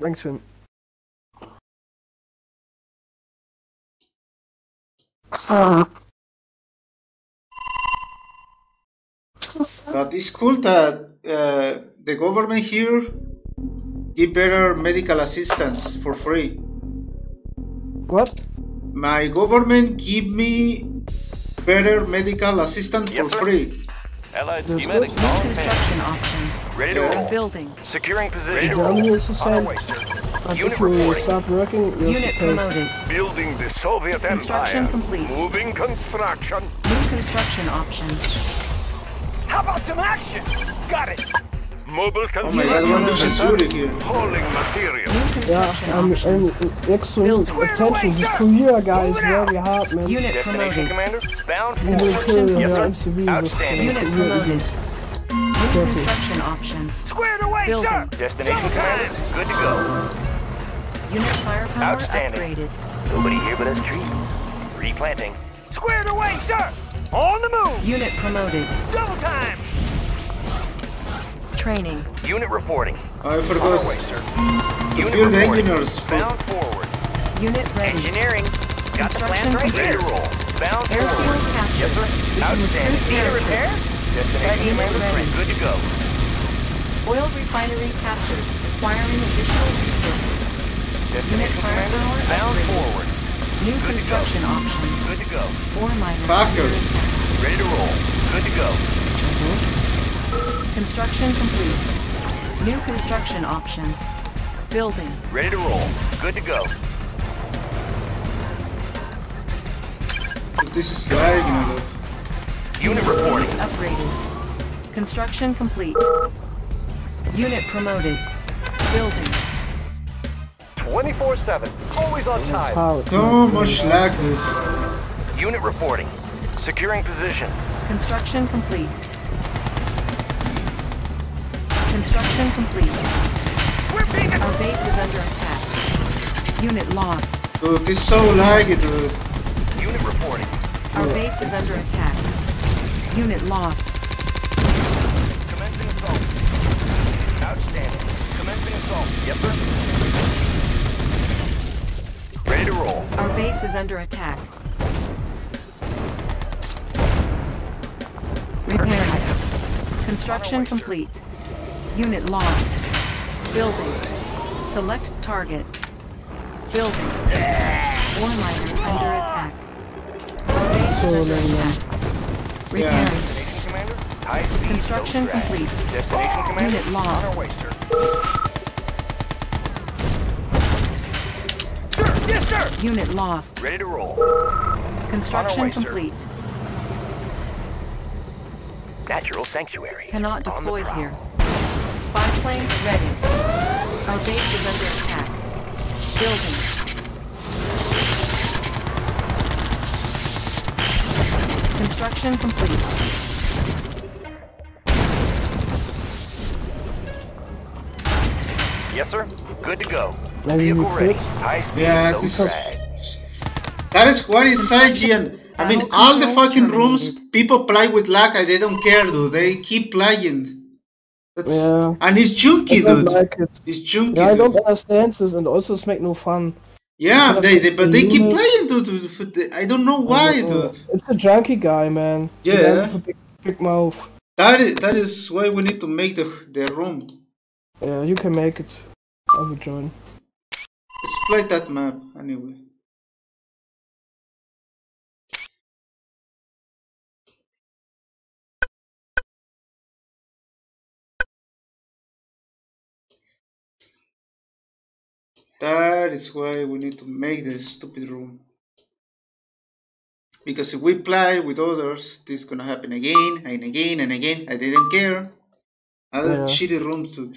Dankeschön. But it's cool that uh, the government here give better medical assistance for free. What? My government give me better medical assistance Yes, for sir. free. Allied There's schematics no- on options. Ready to roll. Building. Securing position. Germany it's the On our way, sir. But Unit if you working, Unit have promoted. Building the Soviet Construction Empire. complete. Moving construction. New construction options. How about some action? Got it. Mobile Oh my construction. god, one is Zurich here. Hauling material. Yeah, I'm, options. I'm next to Building. attention. This Korea guy is very hard, man. Unit promoted. commander. Bound We will for. kill Yes, her sir. MCV with Outstanding. Unit promoted. Eagles. Careful. construction options. Squared away, Building. Destination commander. Good to go. Unit firepower Outstanding. upgraded. Nobody here but us trees. Replanting. Squared away, sir. On the move. Unit promoted. Double time. Training. Unit reporting. I On forgot. our way, sir. Build Unit reporting. engineers. Bound forward. Unit ready. Engineering. Got the plans Construction right complete. Ready to roll. Bound Airfield forward. captured. Yes, sir. Outstanding. recruit Need airfield. repairs? Destination ready. Good to go. Oil refinery captured. Acquiring additional resources. Destination commander. Bound forward. New Good construction options. Good to go. Ore miners Fucker. under attack. Ready to roll. Good to go. Mm-hmm. Construction complete. New construction options. Building. Ready to roll. Good to go. This is lagging a lot. Unit reporting. Upgraded. Construction complete. Unit promoted. Building. 24-7. Always on time. hard. So much lag, dude. Unit reporting. Securing position. Construction complete. Construction complete. We're being Our base is under attack. Unit lost. Dude, this is so laggy, dude. Unit reporting. Our Yeah, base is under attack. Unit lost. Commencing assault. Outstanding. Commencing assault. Yes, sir. Ready to roll. Our base is under attack. Repairing. Construction complete. Unit lost. Building. Select target. Building. Ore miner under attack. Our base So is under long, man. attack. Repairing. Destination commander. High speed. Construction no complete. Destination commander. Unit lost. On our way, sir. Sir, yes, sir. Unit lost. Ready to roll. Construction way, sir. complete. Natural sanctuary. Cannot deploy here. Spy plane ready. Our base is under attack. Building. Construction complete. Yes, sir. Good to go. Maybe Vehicle ready. High speed. Yeah, no this drag. That is what is IGN. I mean, all the fucking rooms, people play with lag and they don't care, dude. They keep playing. That's, Yeah. And it's I junky, don't dude. like it. It's junky, Yeah, I don't dude. understand this, and also it's make no fun. Yeah, they, they, but they keep Unit- playing, dude. I don't know why, I dude. Oh. It's a junkie guy, man. Yeah. a big, big mouth. That is, that is why we need to make the, the room. Yeah, you can make it. I will join. Let's play that map, anyway. That is why we need to make the stupid room. Because if we play with others, this is gonna happen again and again and again. I didn't care. Other Yeah. shitty room dude.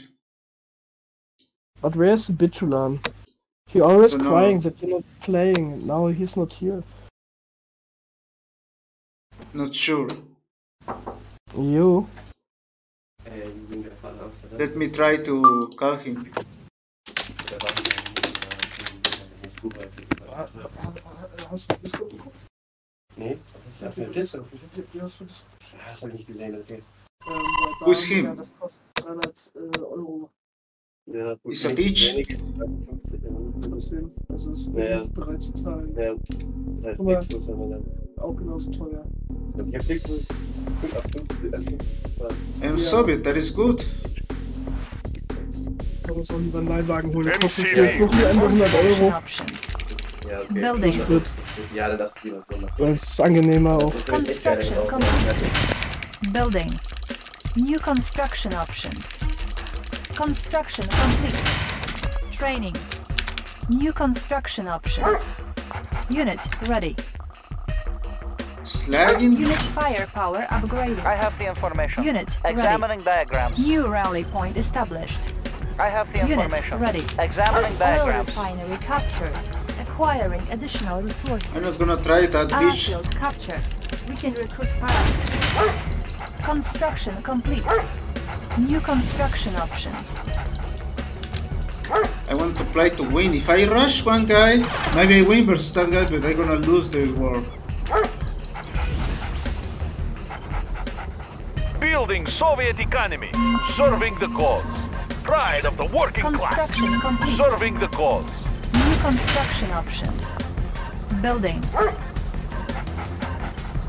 But where's Bichulan? He always Don't know. crying that you're not playing. Now he's not here. Not sure. You? Jugend davon aus, oder? Let me try to call him. Der war nicht nicht gut als jetzt. Hast du Disco geguckt? Nee, was ist das für ein Disc? Wie hast du das Ah, Das habe ich nicht gesehen, okay. Ähm, Who's him? Ja, das kostet 300 äh, Euro. Ja, gut, Ist a nicht Beach. wenige, 50 Minuten. Aussehen. Also es ist Ja. bereit zu zahlen. Ja, das heißt, Guck mal. nichts muss aber dann. Auch genauso teuer. Also ich hab nichts mit fünf- ab 50, ab 50 bezahlt. And Yeah. Soviet, that is good. Kann uns auch lieber einen Leihwagen holen. MCA. Kostet für das Wochenende 100 Construction Euro. options. Ja, okay. Building. Das ist- Ja, dann lass lieber so machen. Weil es ist angenehmer auch. ist nämlich echt geil, Construction complete. Building. New construction options. Construction complete. Training. New construction options. Unit ready. Slagging? Unit firepower upgraded. I have the information. Unit ready. Examining diagrams. New rally point established. I have the Unit information. ready. Examining Oil diagrams. refinery captured. Acquiring additional resources. I'm not gonna try that bitch. Airfield captured. We can recruit pilots. Construction complete. New construction options. I want to play to win. If I rush one guy, maybe I win versus that guy, but I'm gonna lose the war. Building Soviet economy, serving the cause. Pride of the working class, Construction complete. serving the cause. New construction options. Building.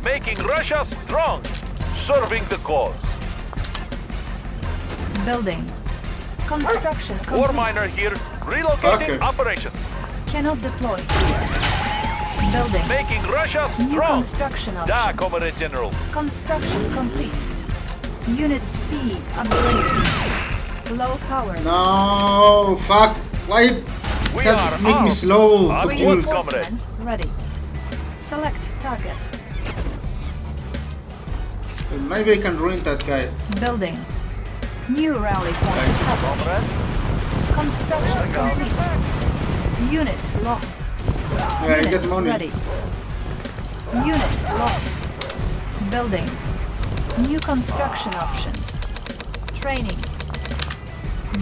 Making Russia strong, serving the cause. Building. Construction War complete. miner here, relocating Fucker. operations. Cannot deploy. Building. Making Russia New strong. construction Da. Comrade General. Construction complete. Unit speed upgraded. Low power. No, fuck. Why We that are make me armed. slow to Armed kill? with ready. Select target. Maybe I can ruin that guy. Building. New rally point Thank you, established. Comrade, Construction complete. Unit lost. Yeah, I Unit get money. ready. Unit lost. Building. New construction options. Training.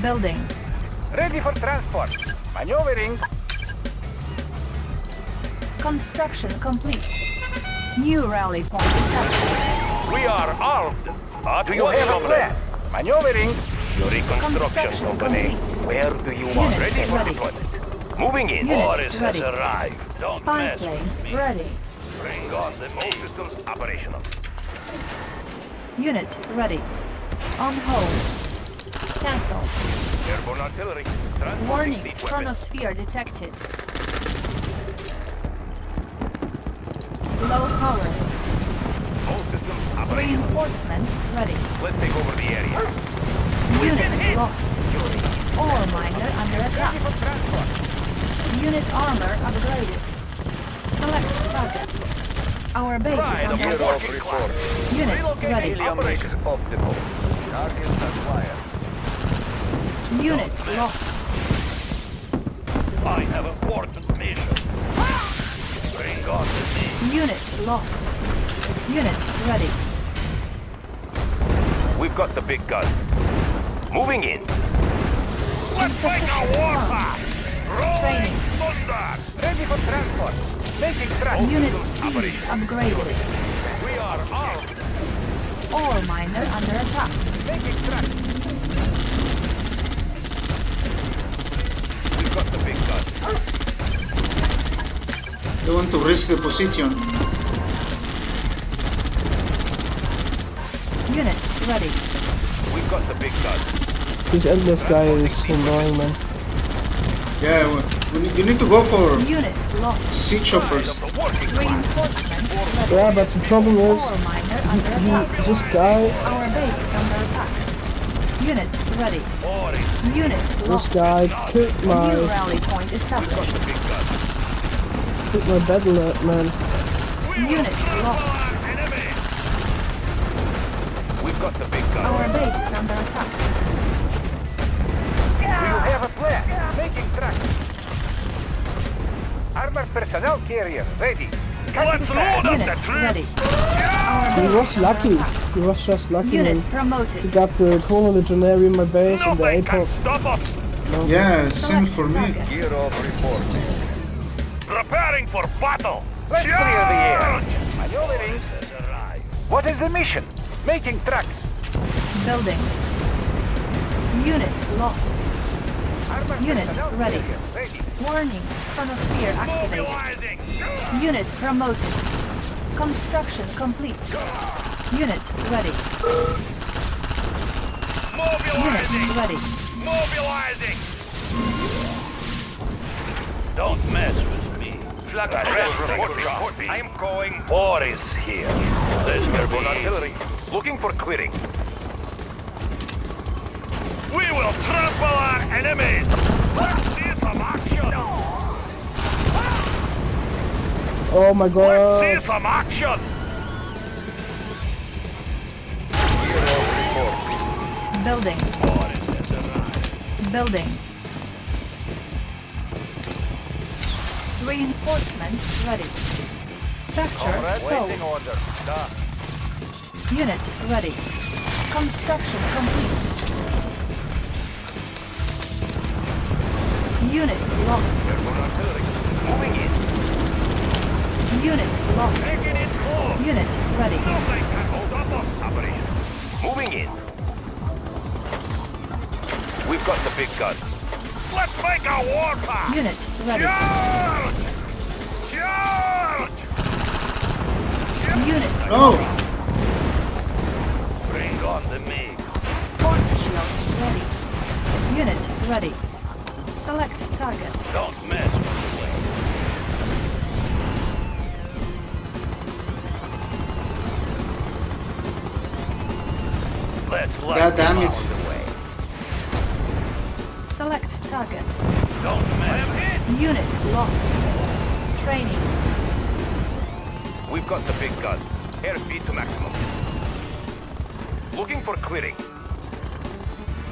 Building. Ready for transport. Maneuvering. Construction complete. New rally point established. we are armed. At Do you once, have a comrade. plan? Maneuvering. Your reconstruction company. complete. Where do you Unit want? Ready for ready. deployment. Moving in. Unit Boris ready. has arrived. Don't Spy mess plane with me. ready. Bring on the all systems operational. Unit ready. On hold. Cancel. Airborne artillery. Transporting Warning. siege. Chronosphere detected. Low power. All systems operational. Reinforcements ready. Let's take over the area. Unit lost. Ore miner under attack. Unit armor upgraded. Select target. Our base Pride is under the attack. working class. Unit ready. operations. optimal. Targets acquired. Unit lost. I have important mission. Bring on the sea. Unit lost. Unit ready. We've got the big gun. Moving in. Let's fight our warpath. Training. thunder! Ready for transport. Making All track. Unit systems speed operational. upgraded. We are armed. Ore miner under attack. Making track. Big gun. I want to risk the position. Unit ready. We've got the big gun. This endless guy is annoying, man. Yeah, well, we need, you need to go for Unit lost. sea Pride choppers. of the working class. Reinforcements ready. Yeah, but the problem is, Ore miner under he, this guy, Our base is under attack. Unit ready. Boris, Unit this lost. guy killed New my, rally point established. the big gun. killed my battle lab, man. Unit lost. We've got the big gun. Our base is under attack. Do you have a plan? Making track. Armored personnel carrier ready. Let's load up Unit the troops. ready. He was lucky. attack. He was just lucky, Unit man. He got the Chrono Legionnaire in my base and the Nothing can APOC. stop us. Yeah, same Select for me. Gear of reporting. Preparing for battle. Let's clear the air. Maneuvering. What is the mission? Making tracks. Building. Unit lost. Unit ready. Warning, chronosphere activated. Unit promoted. Construction complete. Unit ready. Unit ready. Mobilizing! Don't mess with me. Flag reporting. I'm going. War is here. There's airborne artillery. Looking for clearing. We will trample our enemies. See some action. Oh my Let's god. see some action. Building. War is at the rise. Building. Reinforcements ready. Structure sold. order. Done. Unit ready. Construction complete. Unit lost. Artillery. Moving in. Unit lost. Taking it close. Unit ready. Nothing can hold up us, somebody. Moving in. We've got the big gun. Let's make a war path. Unit ready. Charge! Charge! Unit Oh, Bring on the MiG. force shield ready. Unit ready. Select target. Don't mess with the way. Let's light God damn it. out of the way. Select target. Don't mess. Unit lost. Training. We've got the big gun. Airspeed to maximum. Looking for clearing.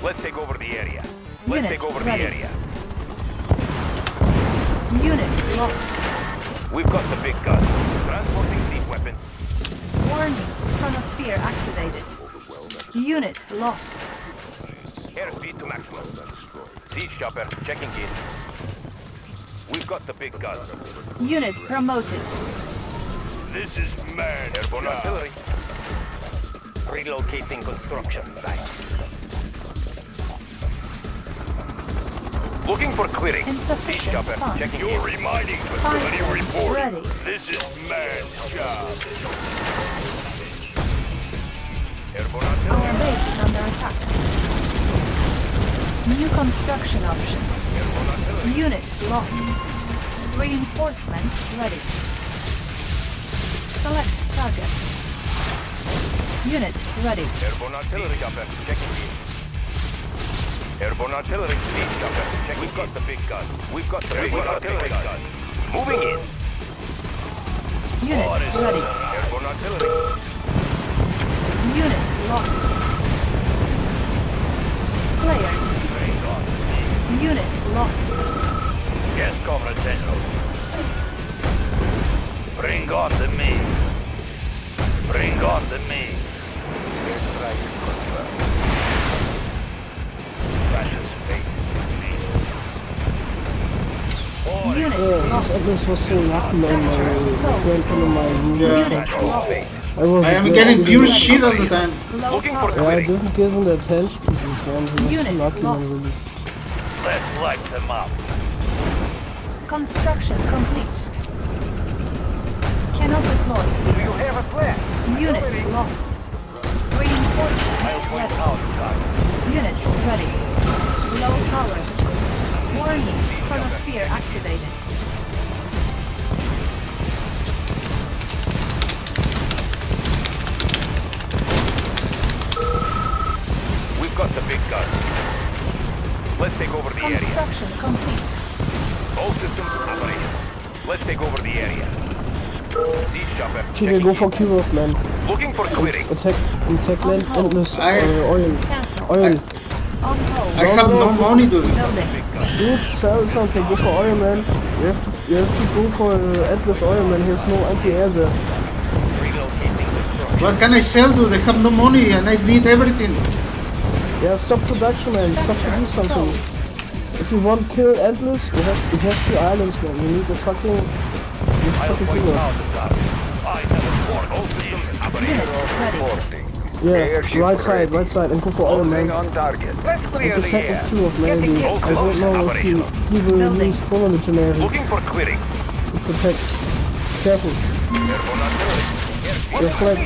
Let's take over the area. Let's Unit take over ready. the area. Unit lost. We've got the big gun. Transporting siege weapon. Warning. Chronosphere activated. Unit lost. Airspeed to maximum. Siege chopper checking in. We've got the big gun. Unit promoted. This is mad. Airborne artillery. Relocating construction site. Looking for clearing. Insufficient chopper funds. checking in. reminding Fighters ready. This is man's job. Our base is under attack. New construction options. Unit lost. Reinforcements ready. Select target. Unit ready. Airborne artillery chopper checking in. Airborne artillery siege chopper checking We've got the big gun. We've got the big artillery gun. Moving in. Unit ready. Airborne artillery. Unit lost. Unit Yeah, this lost. Was so lucky, man. My friend came my room. Yeah. I was I am getting I pure shit all the time. Looking for Yeah, I didn't give him the attention to this man. He was so Unit lucky, lost. Really. Let's light them up. Construction complete. Cannot deploy. Do you have a plan? Unit lost. Reinforcements ready. out. Unit ready. Low power. Warning. Chronosphere activated. Got the big gun. Let's take over the area. Construction complete. All systems operational. Let's take over the area. Siege chopper. Chica, go for Kirov, man. Looking for clearing. Attack, attack land, endless I- uh, oil. Cancel. Oil. On hold. I have no money, dude. Building. Dude, sell something. Go for oil, man. You have to, you have to go for uh, endless oil, man. Here's no anti-air there. What can I sell, dude? I have no money and I need everything. Yeah, stop production, man. Stop to do something. If you want kill endless, you have, you have two islands, man. You need a fucking, you need I'll fucking killer. out the target. I have a report. All systems Unit operational. ready. Reporting. Yeah, right side, right side, and go for Closing man. on target. Let's With clear the the second two of. All I don't know if you he will use Colonel Generic Looking for clearing. to protect. Careful, your flag.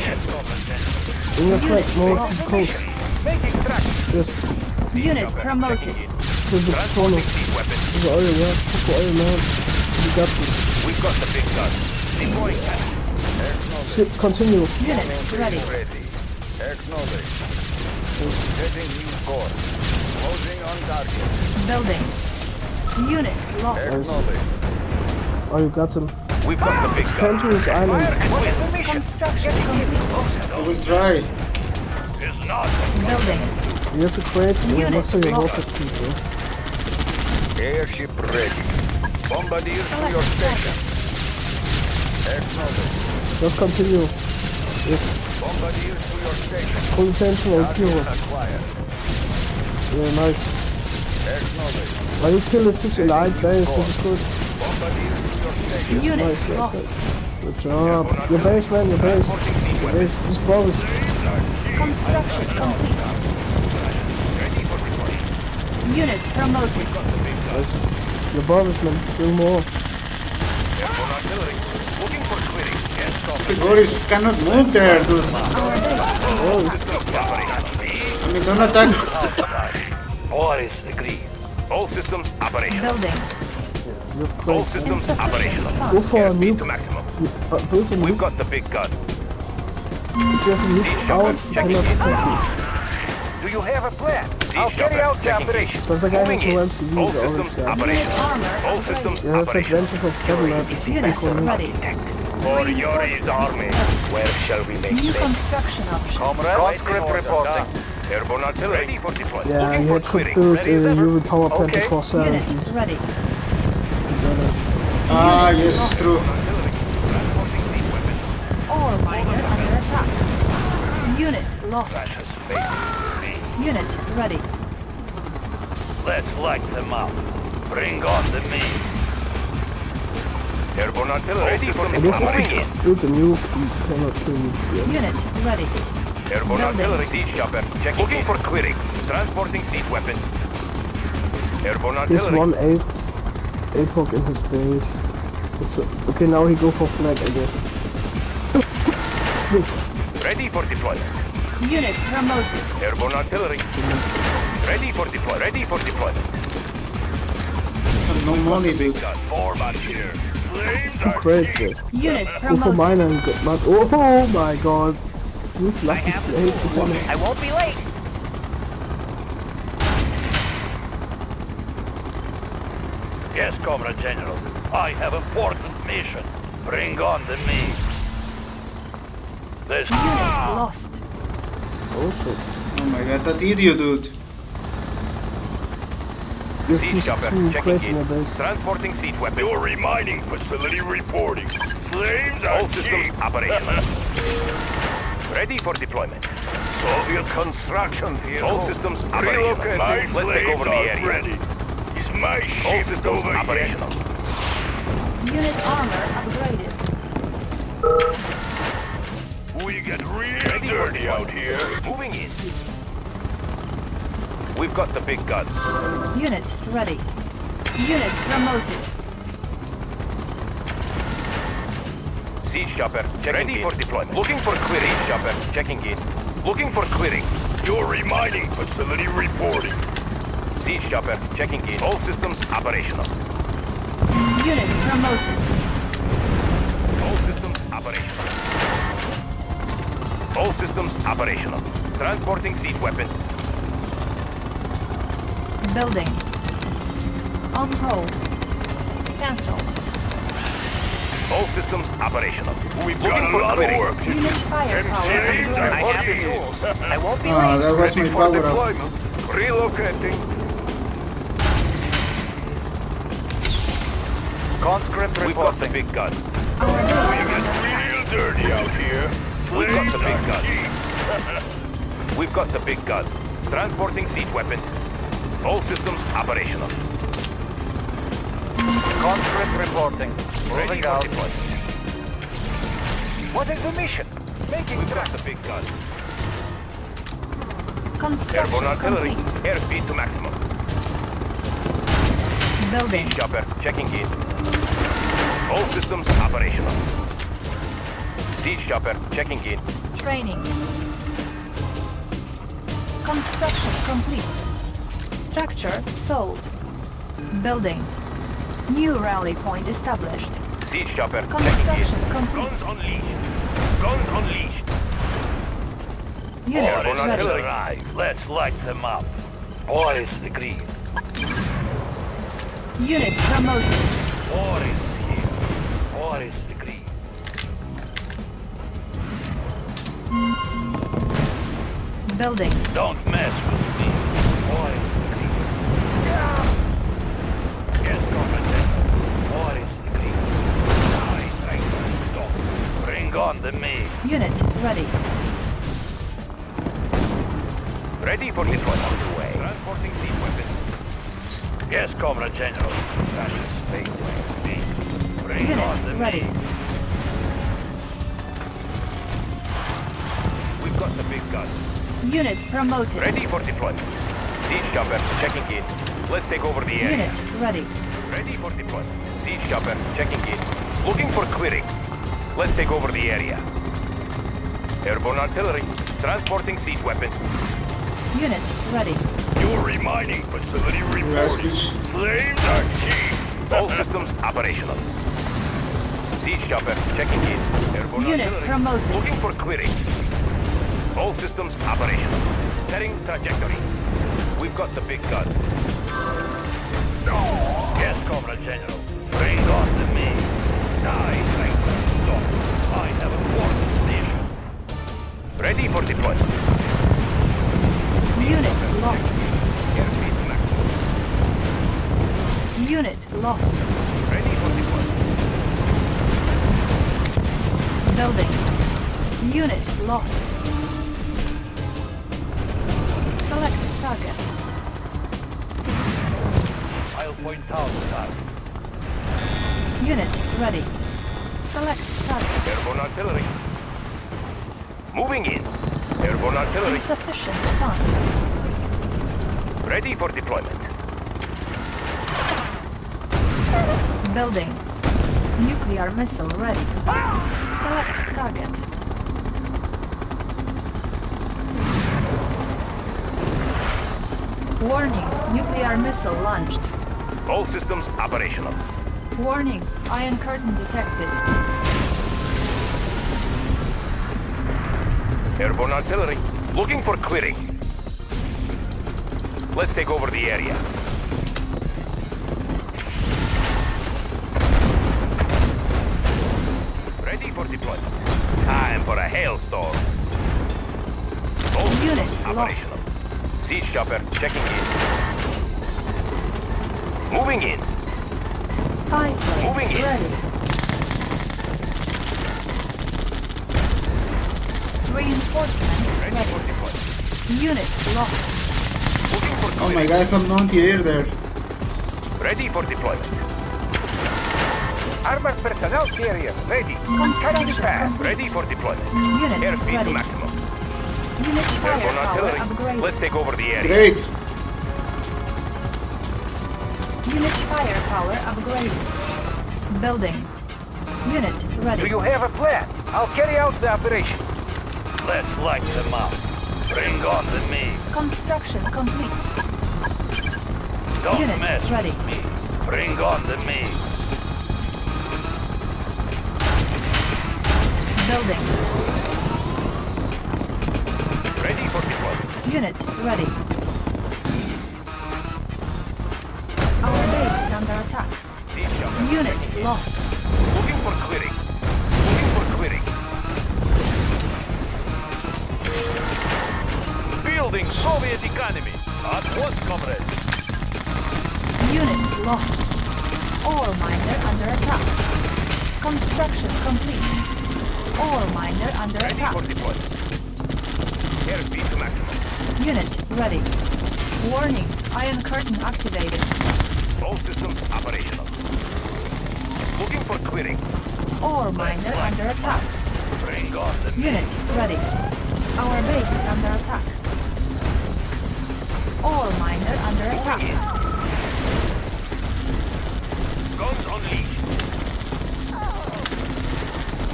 In your flag, more to the coast. Make extract. Yes, Unit promoted. to the corner. Transporting siege weapon. To the oil, yeah. Go for oil, man. You got this. We've got the big gun. Deploying cannon. Sit, continue. Unit ready. Ready. Acknowledge. Yes. Setting new course. Closing on target. Building. Unit lost. Acknowledge. Oh, you got them. We've got the big Come gun. to his island. What is the mission? Construction complete. I will try. Is not. Building. You have to create and Unit also your lost. rocket people. Airship ready. Bombardiers to your station. Acknowledge. Just continue. Yes. Bombardiers to your station. Full attention on Target Yeah, nice. Acknowledge. Why you kill it his elite base, that is good. Bombardiers to your station. Yes, Unit nice, nice, lost. nice. Good job. Your base, man, your base. Your base. This bogus. Construction complete. Unit promoted. Nice. Your bogus, man. Bring more. Airborne artillery. Looking for clearing. Yes, copy. Boris cannot move there, dude. Our base. Systems operational. I mean, don't attack. Boris agrees. All systems operational. Building. You have All systems Insufficient operational. Go for a Airspeed nuke. to maximum. Uh, build a We've got the big gun. If you have a nuke out, you cannot attack Do you have a plan? I'll carry out the operation. Sounds like I have Moving some in. MCVs, All the orange systems guy. Unit operational. armor All upgraded. systems You have adventures of Battle Lab if you Unit go for a nuke. ready. For Yuri's army. Where shall we make New construction options. Comrade, conscript reporting. Airborne artillery. Ready for deployment. Yeah, Looking he for had to clearing. build Ready as a ever. Euro power plant Okay. 24 Unit 7, dude. ready. Ah, yes, it's true. Artillery. Transporting siege weapon. Ore miner under attack. Unit lost. Unit ready. Let's light them up. Bring on the meat. Airborne artillery. Ready for I moving in. build a nuke, cannot kill me, to be honest. Unit ready. Airborne Building. artillery. Siege chopper. Checking Looking for clearing. Transporting siege weapon. Airborne He's artillery. one A APOC in his base. It's a, okay, now he go for flag, I guess. Ready for deployment. Unit promoted. Airborne artillery. Ready for deployment. Ready for deployment. No money, dude. Got four back here. Flames Two are. Unit Go for promoted. mine and get. Oh, oh my god. This lucky slave becoming. I won't be late. Yes, Comrade General. I have important mission. Bring on the meat. This Unit lost. Oh shit. Oh my god, that idiot, dude. You have siege chopper checking in in. base. Transporting siege weapon. Your remining facility reporting. Flames are All systems operational. Ready for deployment. Soviet construction vehicle. All systems operational. Let's take over the area. Ready. Is my All systems operational. Unit armor upgraded. We get real dirty out here. Moving in. We've got the big gun. Unit ready. Unit promoted. Siege chopper checking Ready in. for deployment. Looking for clearing. Siege chopper checking in. Looking for clearing. Your remining facility reporting. Siege chopper checking in. All systems operational. Unit promoted. All systems operational. All systems operational. Transporting siege weapon. Building. On hold. Cancel. All systems operational. We've Looking for clearing. Unit firepower. I have the tools. I won't be Ah, late. that was my power up. Relocating. Conscript We've got the big gun. Our base Real dirty out here. We've got the big gun. We've got the big gun. Transporting siege weapon. All systems operational. Conscript reporting. Moving out. What is the mission? Making We've got the big gun. Construction Airborne artillery. complete. Airspeed to maximum. Building. Siege chopper checking in. All systems operational. Siege chopper checking in. Training. Construction complete. Structure sold. Building. New rally point established. Siege chopper Construction complete. Guns unleashed. Guns unleashed. Unit Airborne ready. Arrive. Let's light them up. War is agreed. Unit promoted. War is here. War is agreed. Building. Don't mess with On the me. Unit ready. Ready for deployment. Underway. Transporting siege weapons. Yes, Comrade General. Russian state me. Bring Unit on the ready. me. We've got the big gun. Unit promoted. Ready for deployment. Siege chopper checking in. Let's take over the area. Unit ready. Ready for deployment. Siege chopper checking in. Looking for clearing. Let's take over the area. Airborne artillery. Transporting siege weapons. Unit ready. Your remining facility reporting. Rascals. Flames are cheap. All systems operational. Siege chopper checking in. Airborne Unit artillery. promoted. Looking for clearing. All systems operational. Setting trajectory. We've got the big gun. No. Yes, Comrade General. Bring on the me. Nice, right. Stop. I have a station. Ready for deployment. Unit lost. Maximum. Unit lost. Ready for deployment. Building. Unit lost. Select target. I'll point out the target. Unit ready. Airborne artillery. Moving in. Airborne artillery. Insufficient funds. Ready for deployment. Building. Nuclear missile ready. Select target. Warning. Nuclear missile launched. All systems operational. Warning. Iron curtain detected. Airborne artillery. Looking for clearing. Let's take over the area. Ready for deployment. Time for a hailstorm. All Unit systems lost. operational. Siege chopper checking in. Moving in. Spy plane Moving in. ready. Reinforcements Ready ready. Unit lost. Looking for Oh my god, I have no anti-air there. Ready for deployment. Armored personnel carrier ready. Construction complete. Ready for deployment. Unit Airspeed to ready. maximum. Unit Airborne artillery. upgraded. Let's take over the area. Great. Unit firepower upgraded. Building. Unit ready. Do you have a plan? I'll carry out the operation. Let's light them up. Bring on the me. Construction complete. Don't Unit mess ready. with me. Bring on the me. Building. Ready for deployment. Unit ready. Our base is under attack. Unit lost. Looking for clearing. Soviet economy. At once, comrade. Unit lost. Ore miner under attack. Construction complete. Ore miner under Ready attack. for deployment. Airspeed to maximum. Unit ready. Warning. Iron curtain activated. All systems operational. Looking for clearing. Ore miner under attack. The. Unit ready. Our base is under attack. Miner under attack. Guns unleashed.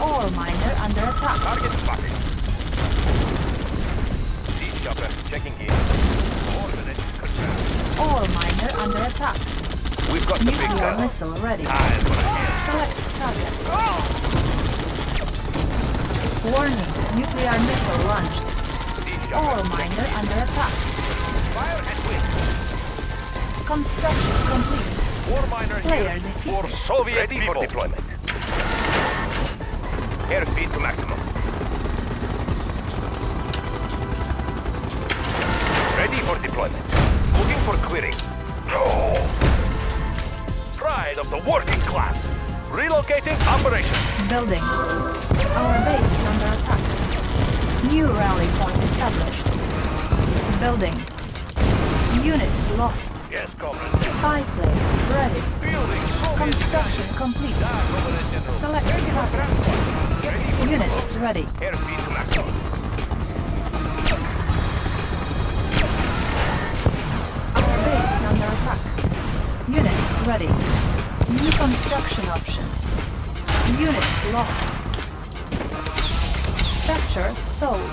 Ore miner under attack. Target spotted. Siege chopper checking in. Ordnance confirmed. Ore miner under attack. We've got the big Nuclear gun. missile ready. Time for a. Select target. Oh! Warning, nuclear missile launched. Ore miner under attack. Fire and wind. Construction complete. War miner Player here. defeated. For Soviet Ready people. for deployment. Airspeed to maximum. Ready for deployment. Looking for clearing. No! Pride of the working class. Relocating operation. Building. Our base is under attack. New rally point established. Building. Unit lost. Construction complete. Select target. Unit ready. Airspeed to maximum. Our base is under attack. Unit ready. New construction options. Unit lost. Structure sold.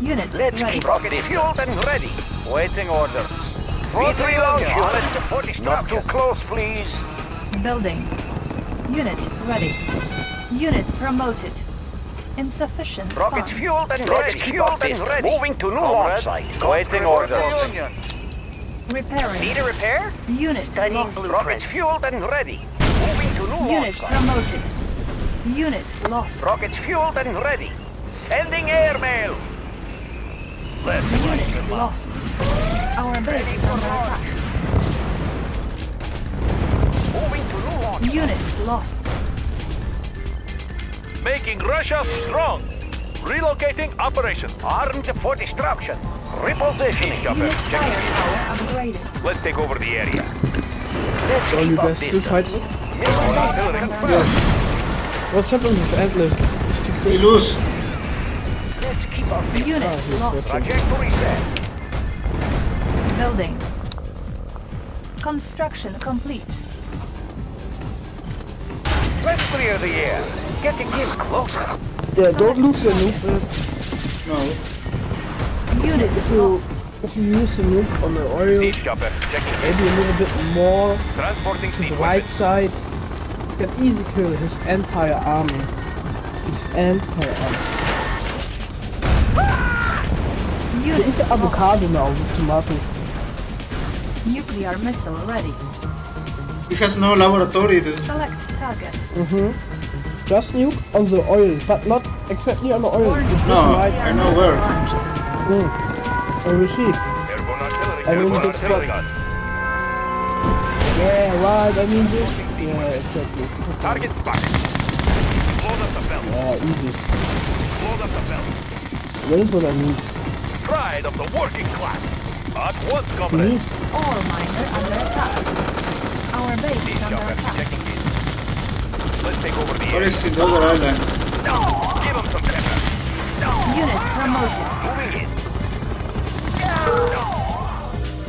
Unit Let's ready. keep rocket fueled and ready. Waiting orders. V3 launch unit. Not too close, please. Building. Unit ready. Unit promoted. Insufficient Rockets funds. fueled and ready. Fueled and ready. Moving to new launch site. Waiting orders. Repairing. Need a repair? Unit Studying lost. Rockets fueled and ready. Moving to new launch Unit site. promoted. Unit lost. Rockets fueled and ready. Sending airmail. Let's Unit lost. Our base is under attack. Unit lost. Making Russia strong. Relocating operation. Armed for destruction. Repositioning. Unit firepower upgraded. Let's take over the area. Let's So you keep up guys still fighting? Our base is under attack. Yes. What's happening with Endless? Is he We quick? lose. Let's keep up the Unit ah, he's lost. Trajectory set. Building. Construction complete. Let's clear the air. Getting in closer. Yeah, don't lose your nuke. uh, No. Unit If you if you use the nuke on the oil, Siege chopper checking in. maybe a little bit more Transporting to the siege right weapons. side, you can easily kill his entire army. His entire army. Unit Eat the avocado now with tomato. Nuclear missile ready. He has no laboratory. dude. Select target. Mm-hmm. Just nuke on the oil, but not exactly on the oil. Warning. You did No, right. I know where. Mm. I will see. Airborne artillery. I will Airborne spot. Yeah, right. I mean this. Yeah, exactly. Target spotted. Load up the belt. Yeah, easy. Load up the belt. That is what I need. Pride of the working class. At once, comrade. Ore miner under attack. Our base is under attack. in. Let's take over the What area. is in the other island? Give him some pepper. Unit promoted. Moving in.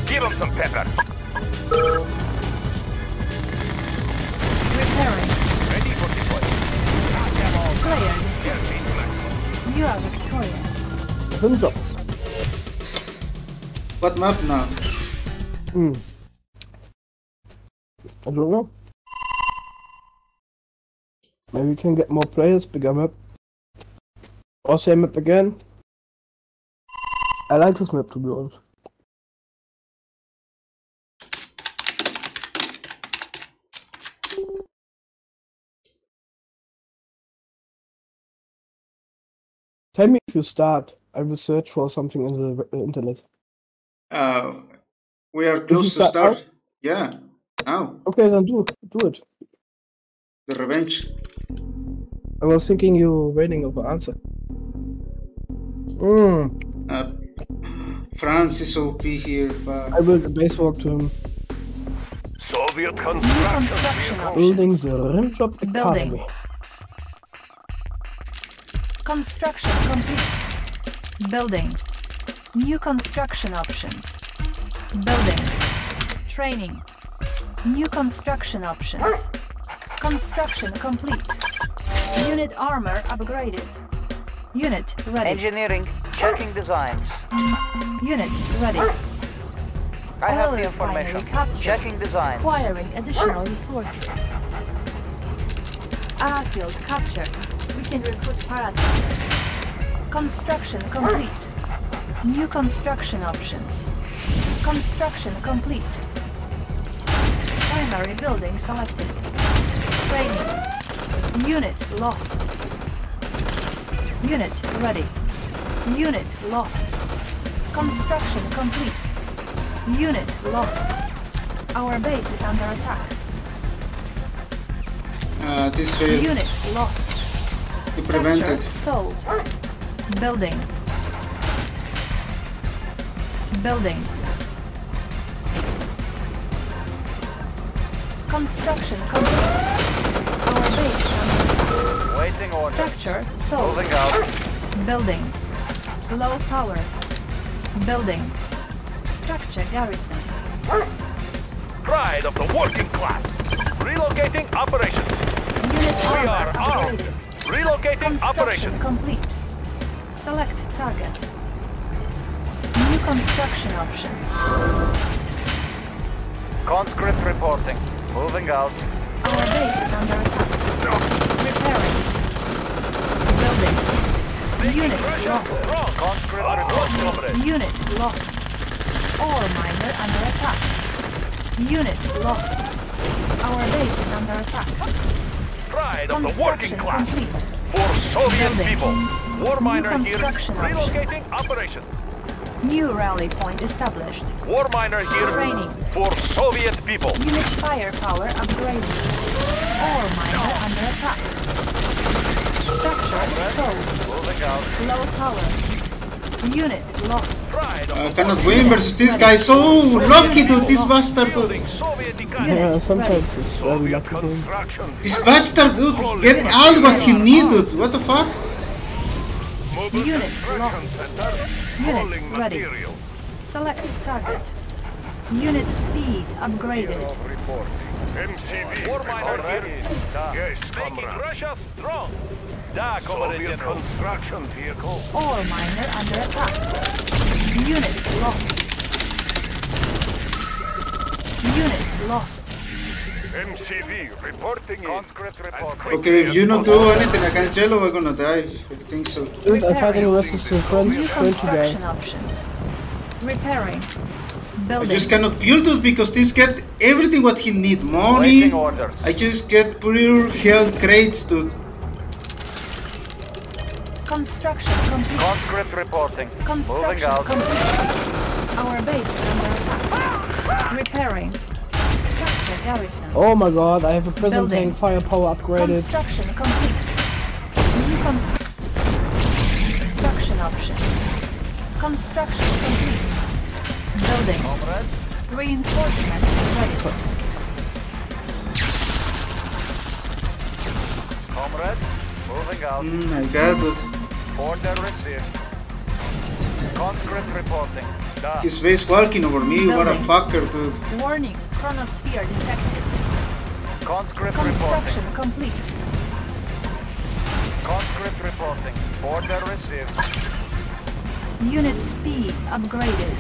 Give him some pepper. Repairing. Ready for deployment. Player Airspeed to maximum. You are victorious. Good job. What map now? Hmm. I don't know. Maybe we can get more players, bigger map. Or same map again. I like this map to be honest. Tell me if you start. I will search for something in the internet. Uh, we are close to start start. Yeah. Now, Okay, then do do it. the revenge. I was thinking you were waiting for answer. Hmm. Uh, France is OP here, but I will base walk to him. Soviet New construction construction. Building the Rimtrop Building. Academy. Construction complete. Building. New construction options. Building. Training. New construction options. Construction complete. Unit armor upgraded. Unit ready. Engineering. Checking designs. Unit ready. I have the information. Checking designs. Acquiring additional resources. Airfield captured. We can recruit paratroopers. Construction complete. New construction options. Construction complete. Primary building selected. Training. Unit lost. Unit ready. Unit lost. Construction complete. Unit lost. Our base is under attack. Uh, this failed. Unit lost. To prevent it. sold. Building. Building. Construction complete. Our base under Waiting order. structure sold. Moving out. Building. Low power. Building. Structure garrison. Pride of the working class. Relocating operations. Unit We armor are armed. Relocating Construction operations. complete. Select target. New construction options. Conscript reporting. Moving out. Our base is under attack. Repairing. Building. Unit lost. Strong. Conscript Upward, reporting. comrade. Unit lost. Ore miner under attack. Unit lost. Our base is under attack. Pride of the working class. complete. For Soviet Building. people. War miner here. Relocating operations. New rally point established. War miner here. Training. For Soviet people. Unit firepower upgraded. Ore miner under attack. Structure sold. Moving out. Low power. Unit lost. I the cannot win versus this guy. So lucky dude, this bastard dude. building Soviet economy. Yeah, sometimes it's very Soviet lucky game. This bastard dude get all what he needed. What the fuck? Unit lost. Center. Unit ready. material. Select target. Unit speed upgraded. MCV. War miner. Yes, making Russia strong. Da, Soviet construction vehicle. Ore miner under attack. Unit lost. Unit lost. Okay, if you don't do anything against Jello, we're gonna die. I think so. Dude, I'm fighting versus a French, New French construction guy. options. Repairing. I just cannot build it because this get everything what he need. Money. I just get pure health crates, dude. Construction complete. Conscript reporting. Moving Construction out. complete. Our base is under attack. Repairing. Structure garrison. Oh my god, I have a prison Building. tank firepower upgraded. Construction complete. New const- construction options. Construction complete. Building. Comrade. Reinforcement ready. Comrade. Moving out. Oh my god, dude. Order received. Conscript reporting. Da. His face walking over me. What a fucker, dude. Warning. Chronosphere detected. Conscript reporting. Construction complete. Conscript reporting. Order received. Unit speed upgraded.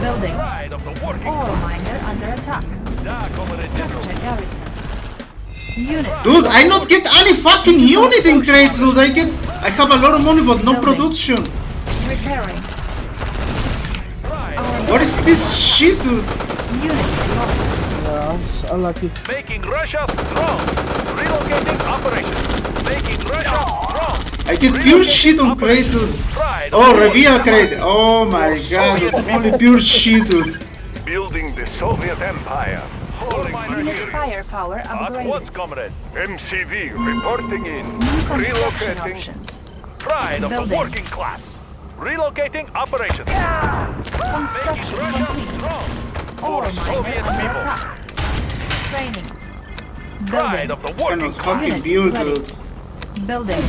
Building. Pride of the working Ore miner under attack. Da, Comrade General. Structure garrison. Unit. Dude, I not get any fucking unit in crates, dude. I get, I have a lot of money, but no Building. production. Repairing. What is this shit, dude? Unit lost. Yeah, it's unlucky. Making Russia strong. Relocating operations. Making Russia strong. I get pure shit on crate. Pride Oh, the Revia working crate. Oh my god, dude. only pure shit, dude. class. Building the Soviet Empire. Hauling Unit material. firepower At once, comrade. MCV reporting in. New construction Relocating. options. Pride of the working class. Relocating operations. Making Construction complete. strong. Ore For Soviet under people. attack. Training. Pride Building. of the working class. fucking Unit build, ready. dude. Building.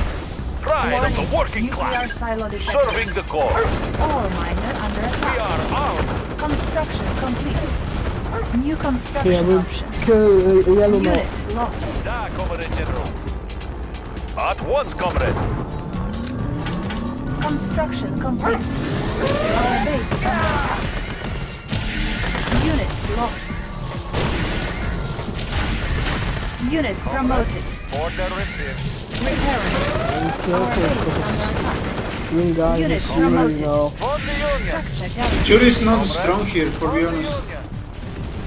Pride of the working Nuclear class. silo detected. Serving the cause. Ore miner under attack. We are armed. Construction complete. New Okay, I construction will options. kill a, a yellow. Unit lost. Da, Comrade General. At once, comrade. Construction complete. Our base is under attack. Unit lost. Unit promoted. Order received. Repairing. Be Our careful, base under green guy Unit is really, promoted. you know, For the Union. Structure garrison. Yuri is not strong here, for be honest.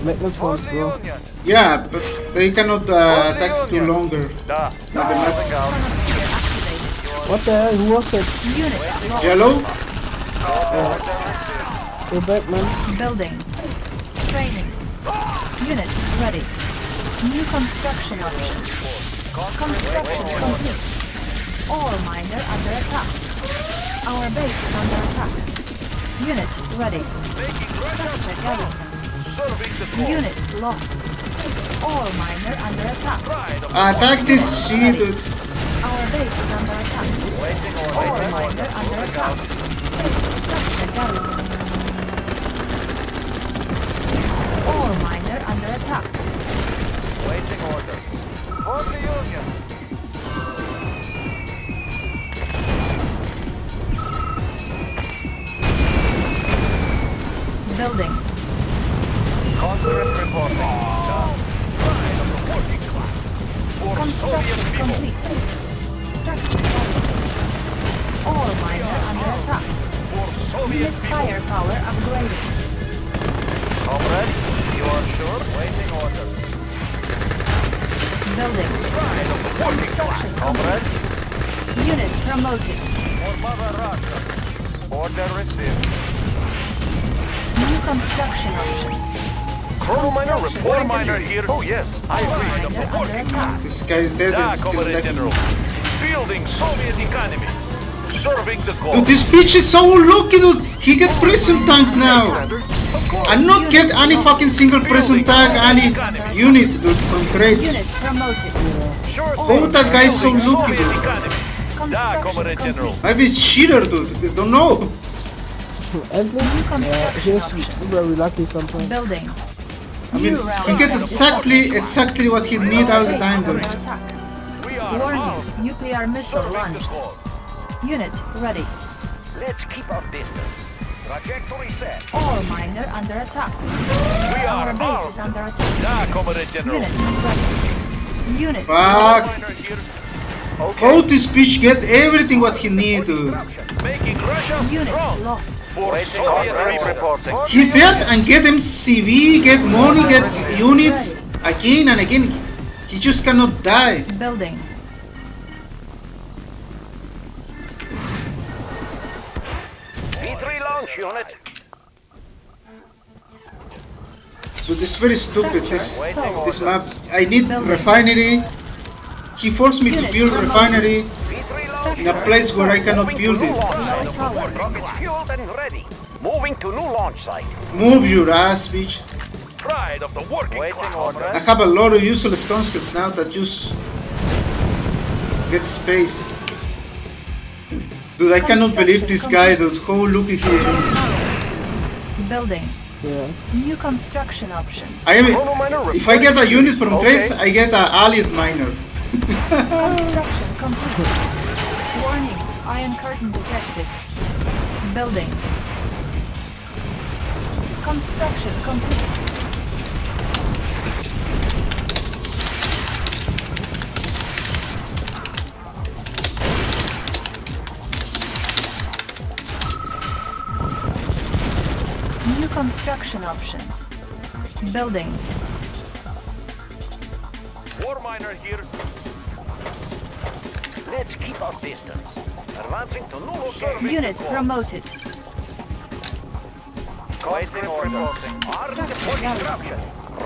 magnetrons, bro. Yeah, but they cannot uh, attack too longer. Da. Not the map. Moving out. Activated. What the hell? Who was it? Unit lost. Yellow? Go back, man. Building. Training. Unit ready. New construction options. Construction complete. Ore miner under attack. Our base is under attack. Unit ready. Structure garrison. Serving the cause. Unit lost. Ore miner under attack. Attack this shit. Our base is under attack. Ore miner under attack. Structure garrison. Ore miner under attack. Waiting order. For the Union. Building. Conscript reporting. Da. Pride of the working class. For Soviet Construction people. complete. All miner under attack. For Soviet Unit people. firepower upgraded. Comrade, you are sure? Waiting order. Building. Pride of working class. Construction Comrade, Unit promoted. for Mother Russia. Order received. New construction options. Chrono miner, report miner here. Oh yes, I All agree. The under working class. This guy is dead Da, and still Comrade. General. Building Soviet economy. Serving the cause. Dude, this bitch is so lucky, dude. He get prison tank now. And not get any fucking single prison tank, any unit, dude, from trades. Unit promoted. Sure Oh, thing. that guy is so Building lucky, Soviet dude. economy. Da, Construction Comrade General. complete. Maybe it's cheater, dude. They don't know. Endless? New Yeah, he's very lucky sometimes. Building. I mean, New round he get exactly, exactly what he need all the time, under dude. We are Warning. Nuclear missile Serving launched. Cause. Unit ready. Let's keep our distance. Trajectory set. Ore miner under attack. We Our are base is under attack. Da, Comrade General. Unit ready. Unit Fuck. Miner here. How this bitch get everything what he need. Making Russia Unit strong. lost. For Soviet reporting. He's dead and get him CV, get money, get units again and again. He just cannot die. Building. V3 launch unit. Dude, it's very stupid. This Waiting this map. I need refinery. He forced me to build refinery in a place where I cannot build it. launch site. Rockets fueled and ready. Moving to new launch site. Move your ass, bitch. Pride of the working class. I have a lot of useless conscripts now that just get space. Dude, I cannot believe this guy, dude. How lucky he is. Building. Yeah. New construction options. I am. If I get a unit from Okay. trades, I get a allied miner. Construction complete. Warning. Iron curtain detected. Building. Construction complete. Construction options. Building. War miner here. Let's keep our distance. Advancing to new location. Unit promoted. Waiting order. Armed for disruption.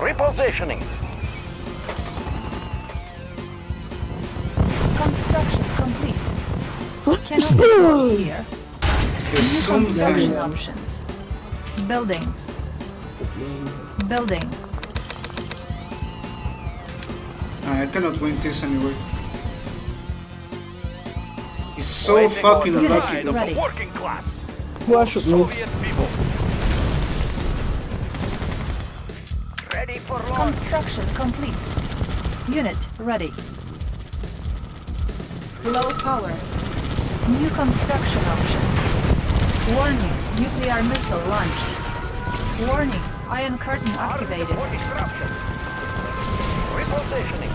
Repositioning. Construction complete. Cannot here. There's New some construction options. Building. Building. Ah, I cannot win this anyway. He's so Waiting fucking lucky, Pride Ready. working class. Who I should move? Soviet people. for launch. Construction complete. Unit ready. Low power. New construction options. Warning, nuclear missile launched. Warning, iron curtain activated. Repositioning.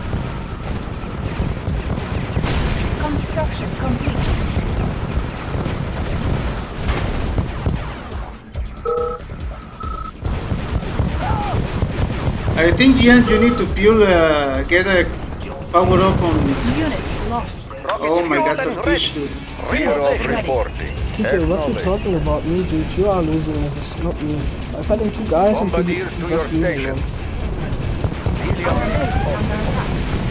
Construction complete. I think Ian, you need to build uh, get a power up on. Unit lost. Oh my god, fueled that and fish, dude. Rear of reporting. Kike, what you talking about me, dude? You are losing this, it's not me. I'm fighting two guys and two Bombardiers just losing station. one. Our base is under attack.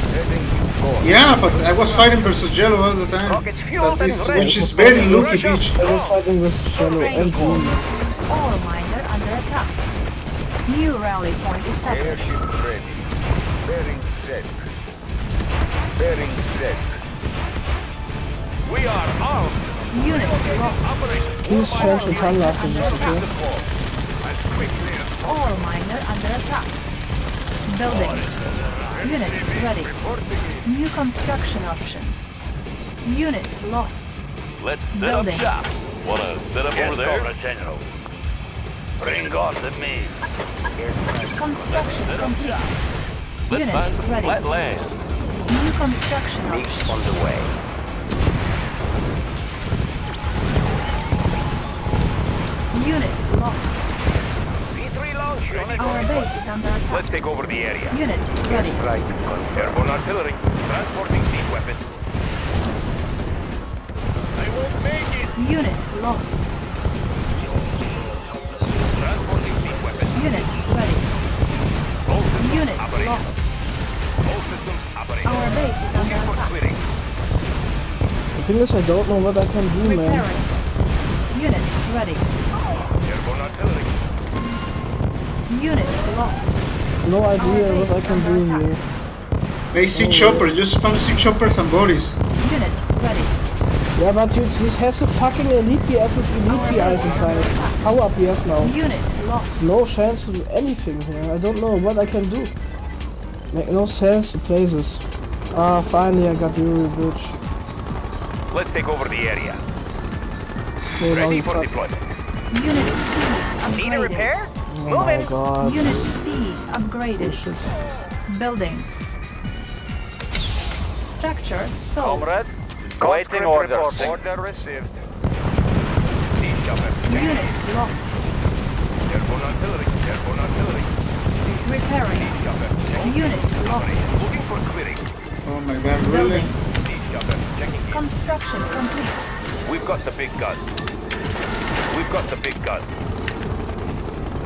Heading to core. Yeah, but I was fighting versus Jello all the time. Rockets fueled That is, and which is very lucky, Russia. bitch. I was fighting with Jello and Green. Ore miner under attack. New rally point established. Airship ready. Bearing set. Bearing set. We are armed. Unit lost. Please change the tunnel after this, okay? As quickly as Ore miner under attack. Building. Unit ready. New construction options. Unit lost. Let's set Building. up shop. Wanna set up Yes, over there? Comrade General. Bring on the me. Construction complete. Let's Unit ready. flat land. New construction Meat options. on the way. Unit lost. V3 launch unit. Our base is under attack. Let's take over the area. Unit ready. Strike Airborne artillery. Transporting siege weapons. I won't make it. Unit lost. Transporting siege weapons. Unit ready. All systems Unit operational. lost. All systems operational. Our base is under Looking attack. clearing. The thing is, I don't know what I can do, man. Unit ready. Airborne artillery. Unit lost. No idea what I can do here. Make six choppers, just spam six choppers and bodies. Unit ready. Yeah, but dude, this has a fucking elite BF with elite PIs inside. Power BF now. Unit lost. No chance to do anything here. I don't know what I can do. Make no sense to play this. Ah, finally I got you, bitch. Let's take over the area. Okay, Ready for fuck. deployment. Unit speed upgraded. Need a repair? Oh my god. Unit speed upgraded. Bullshit. Building. Structure sold. Comrade. Waiting orders. Order received. Unit lost. Airborne artillery. Airborne artillery. Repairing. Unit lost. Looking for clearing. Oh my god, really? Building. Siege chopper. Construction complete. We've got the big gun. We've got the big gun.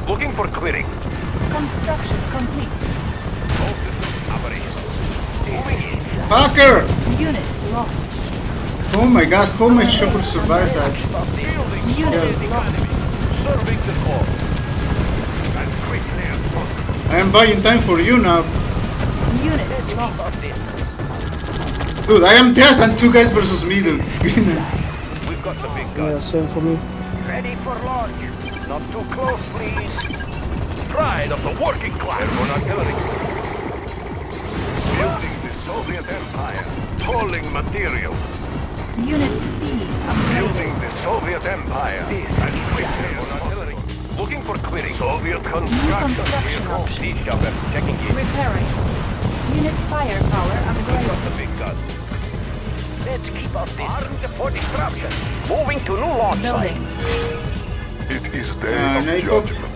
Looking for clearing. Construction complete. All systems operational. Fucker! Unit lost. Oh my god, how my chopper survived that? Fielding Unit lost. Serving the call. As quickly as possible. I am buying time for you now. Unit lost. Dude, I am dead and two guys versus me, dude. We've got the big gun. Yeah, same for me. Ready for launch. Not too close, please. Pride of the working class. Airborne artillery. Building the Soviet Empire. Hauling material. Unit speed. Building the Soviet Empire. As quickly as artillery. Looking for clearing. Soviet construction construction. Siege chopper. Checking in. Repairing. Unit firepower We've got the big gun. Let's keep up this. Armed for disruption. Moving to new launch site. Building. It is day Uh, of Naco? judgment.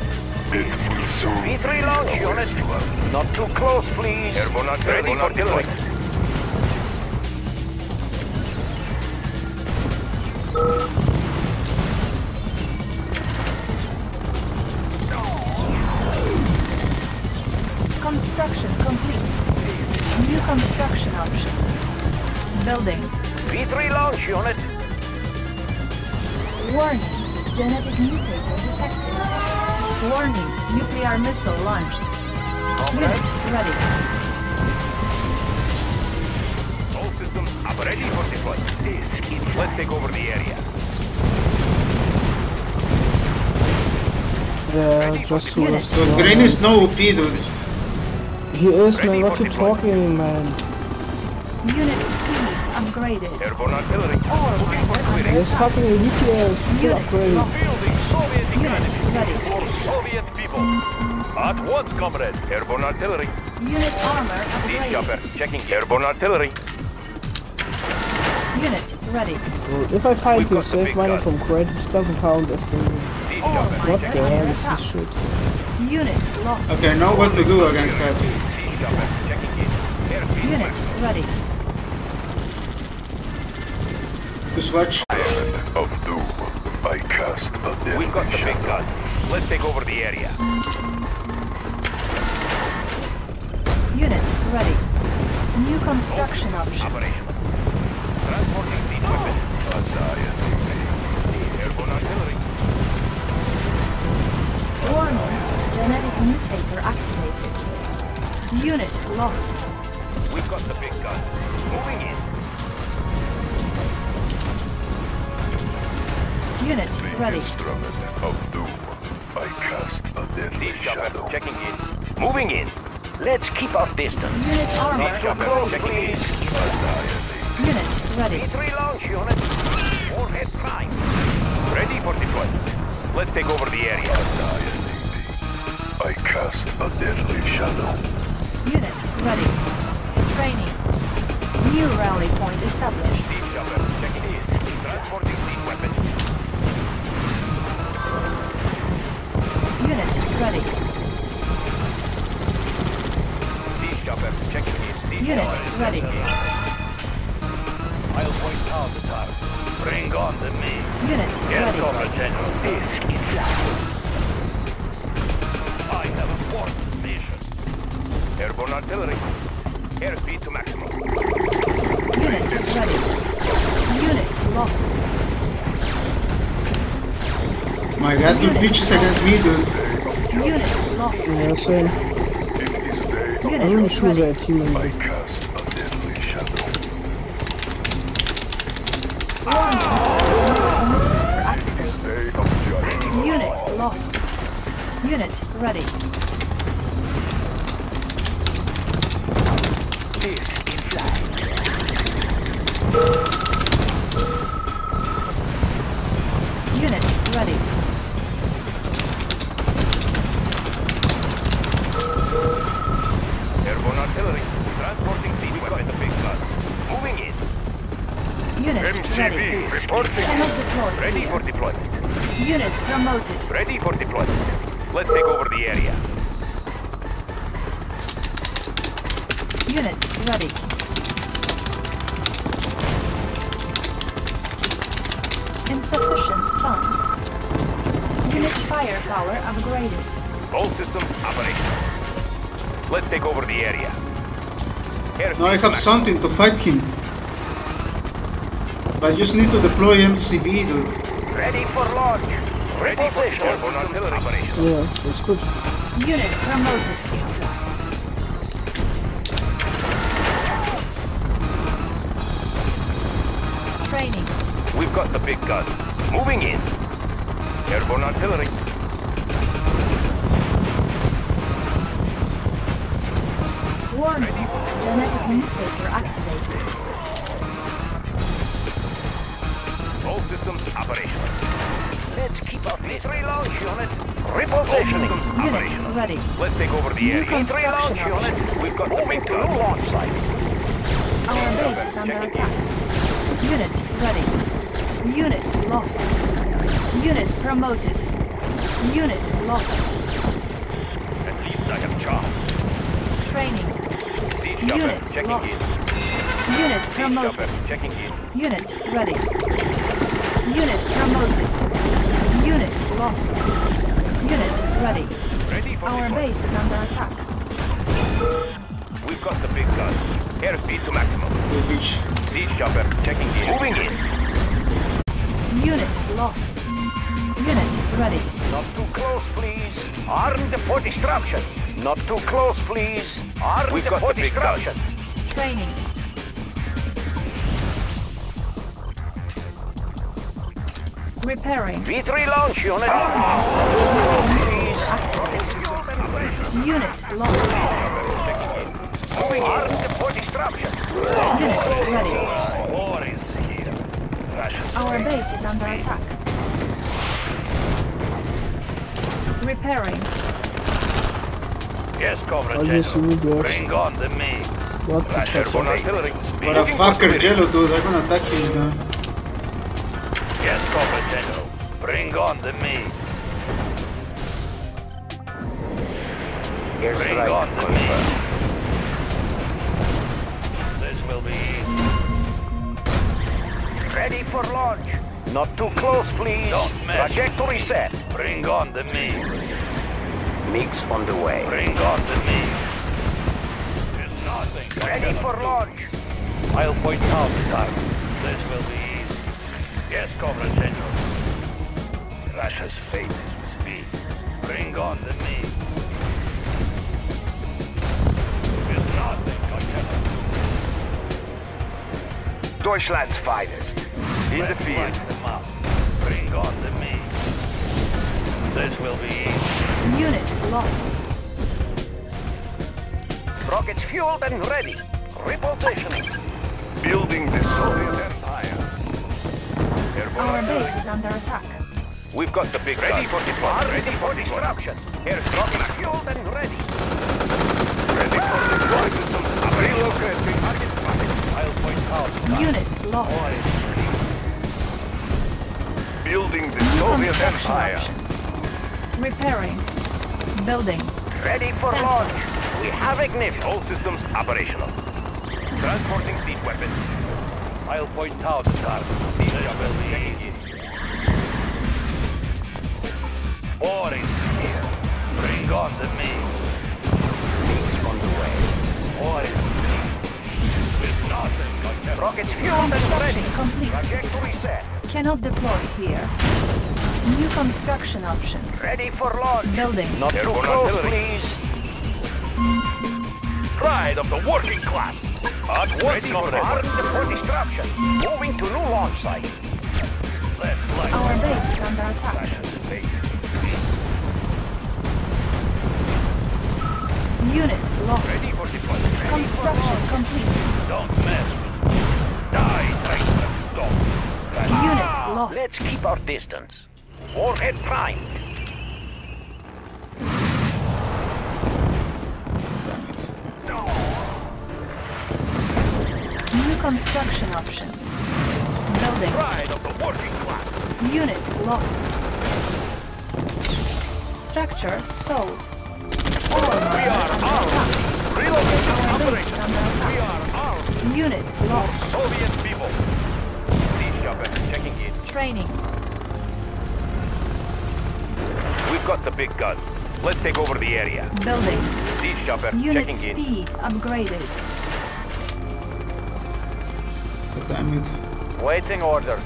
It will soon V3 launch unit. Not too close, please. Airborne artillery. Ready for deployment. Construction complete. New construction options. Building. V3 launch unit. Warning. Genetic mutator detected. Warning. Nuclear missile launched. Unit ready. All systems are ready for deployment. Let's take over the area. Yeah, just to Unit. us. Dude, green is no OP, dude. He is, man. What you talking, man? Unit speed upgraded. Airborne artillery. All Looking for units clearing. There's fucking EPS. Full Unit upgrade. Building Soviet Unit economy ready. for Soviet people. At once, comrade. Airborne artillery. Unit armor Siege upgraded. chopper. Checking airborne artillery. Unit ready. If I find to save money gun. from credits, doesn't count as building. Siege All chopper. What the hell is this shit? Unit lost. Okay, know what to do against that. Siege chopper. Checking in. Airspeed Unit ready. Just watch. Island of Doom. I cast a deadly We've got the big gun. Let's take over the area. Unit ready. New construction oh. options. Operational. Transporting siege oh. weapon. Airborne artillery. Warning. Genetic mutator activated. Unit lost. We've got the big gun. Moving in. Unit ready. Instrument of Doom. I cast a deadly Siege chopper. shadow. Checking in. Moving in. Let's keep our distance. Unit armor Siege chopper. upgraded. Checking in. Unit ready. Three launch unit. Warhead prime. Ready for deployment. Let's take over the area. I cast a deadly shadow. Unit ready. Training. New rally point established. Unit ready. Siege chopper. Checking in. Siege Unit chopper. ready. I'll point out the target. Bring on the men. Unit Yes, ready. Comrade General. This is I have a fourth mission. Airborne artillery. Airspeed to maximum. Unit ready. Unit lost. My god, two bitches against me, dude. Unit lost. Yeah, same. It is. I'm Unit really sure that team I member. cast a deadly shadow. Activated. Day. Unit lost. Unit ready. Something to fight him. But I just need to deploy MCV, dude. Ready for launch. Ready for airborne artillery operation. Yeah, that's good. Unit promoted. Chopper. Checking in. Unit ready. V3 launch unit. Unit lost. Moving in. for disruption. Unit ready. War is here. Our base is under attack. Repairing. Yes, Comrade I'll just General. Bring on the me. What the fuck? for artillery. What a fucker. Jello, dude. I'm gonna attack him. man. The me. Deutschland's finest. In the Let's field. light them up. Bring on the me. This will be easy. Unit lost. Rockets fueled and ready. Repositioning. Building the Soviet Empire. Airborne Our base is under attack. We've got the big Ready gun. for deployment. Ready for disruption. Here's rockets fueled and ready. Ready for deployment. Relocating. Target. I'll point out. Unit lost. War is Building the New Soviet construction Empire. options. Repairing. Building. Ready for Pencil. launch. We have ignition. All systems operational. Transporting siege weapons. I'll point out the target. See this Cannot deploy here. New construction options. Ready for launch. Building. Not too Airborne close, artillery. please. Pride of the working class. At once, Ready for Comrade. armed for disruption. Moving to new launch site. Let's Our base is under attack. Unit lost. Ready for deployment. Construction complete. Don't mess with me. Die, traitor. Stop. Russia. Unit lost. Let's keep our distance. Warhead primed. New construction options. Building. Pride of the working class. Unit lost. Structure sold. We are armed. Relocation Our operation. We are armed. Unit lost. Soviet people. Siege chopper checking in. Training. We've got the big gun. Let's take over the area. Building. Siege chopper Unit checking in. speed upgraded. Damn it. Waiting orders.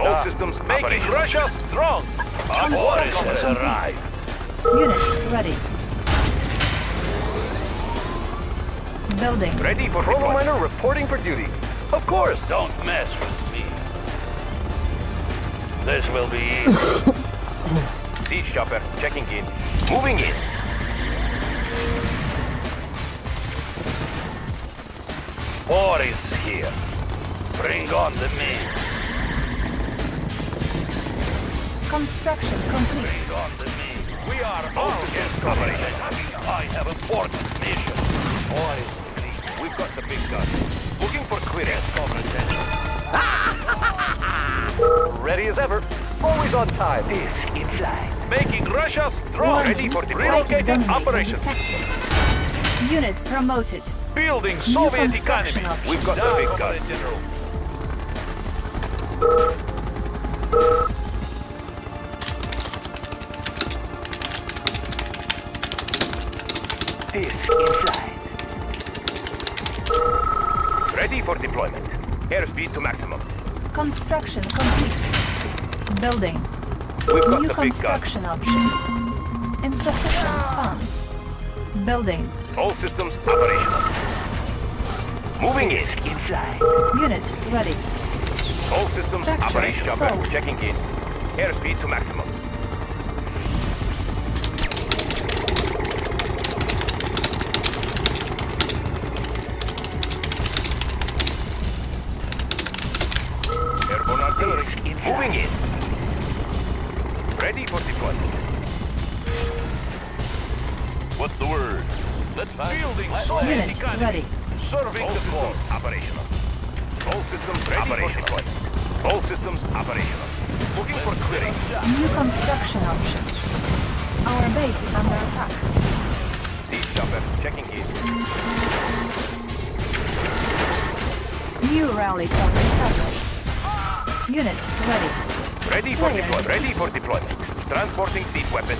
All Ah, systems making operational. Russia strong. Our war is Has arrived. Unit ready. Building. ready for deployment. Miner reporting for duty. Of course, don't mess with me. This will be easy. Siege chopper checking in. Moving in. War is here. Bring on the me. Construction complete. Bring on the me. We are All armed. against. I have important mission. War is clear. We've got the big gun. Looking for clearance. Comrade General. Ready as ever. Always on time. This in flight. Making Russia strong. Ready for Site relocating dominated operations. Unit promoted. Building Soviet construction economy. options. We've got the big gun. General. Building. We've got New the big construction options. Insufficient funds. Building. All systems operational. Moving in. In flight. Unit ready. All systems Structure operational. sold. Checking in. Airspeed to maximum. Siege weapon.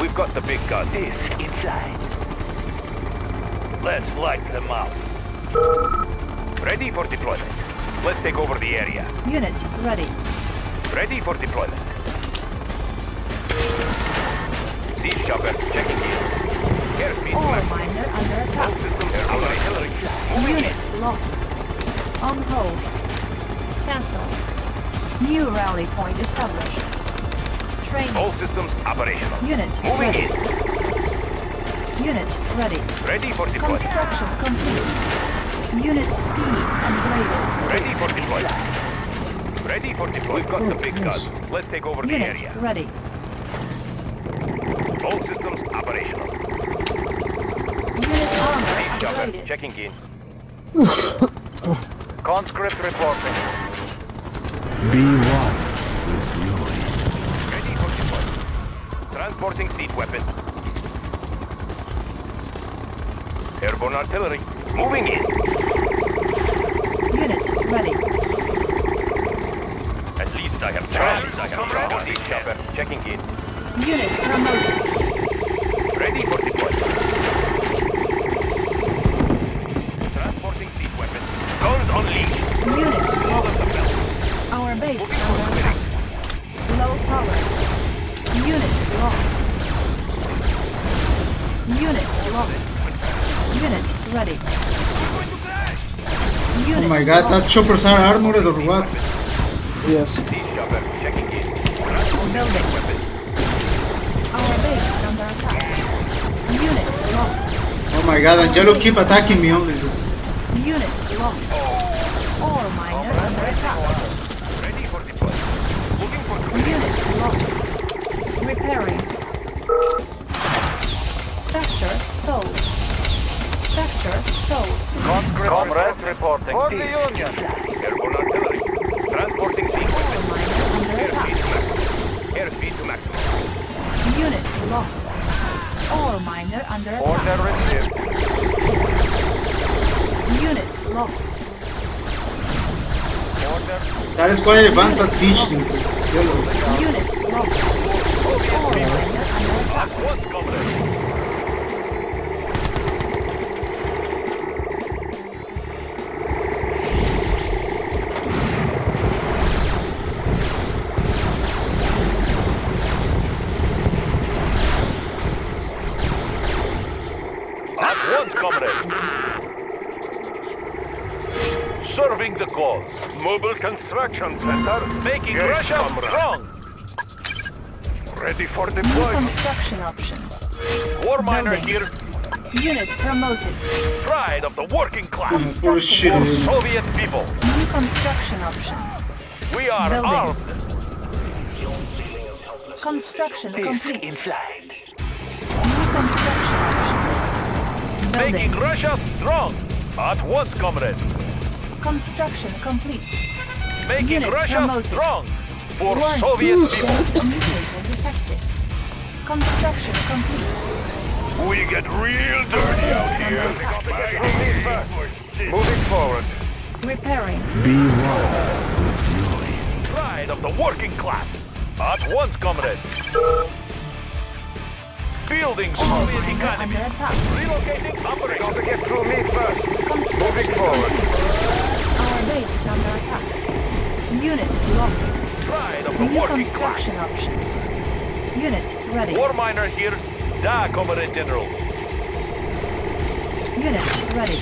We've got the big gun. this ready. Ready for deployment. Construction complete. Unit speed upgraded. Ready for deployment. Ready for deployment. We've got the big gun. Let's take over the Unit area. ready. All systems operational. Unit armor Siege chopper upgraded. checking in. Conscript reporting. Be one with Fury. Ready for deployment. Transporting seat weapon. Airborne artillery. Moving in. Unit ready. At least I have tried. I have tried. Siege chopper checking in. Unit promoted. God, that choppers are armored or what? Yes. Siege chopper checking in. Building. Our base is under attack. Unit lost. Oh my god, Angelo keep attacking me only. That is why promoted. Pride of the working class. Poor shit. For Soviet people. New construction options. We are Building. armed. Construction complete. inside. New construction options. Building. Making Russia strong. At once, comrade. Construction complete. Making Unit Russia promoted. strong. For Warning. Soviet people. Mutator detected. Construction complete. We get real dirty out here. Moving forward. Repairing. Be one with Fury. Pride of the working class. At once, comrade. Building Ore Soviet miner economy. under attack. Relocating operation. Got to get through me first. Construction forward. Our base is under attack. Unit lost. Pride of the New working class. construction options. Unit ready. War miner here. Da, Comrade General. Unit ready.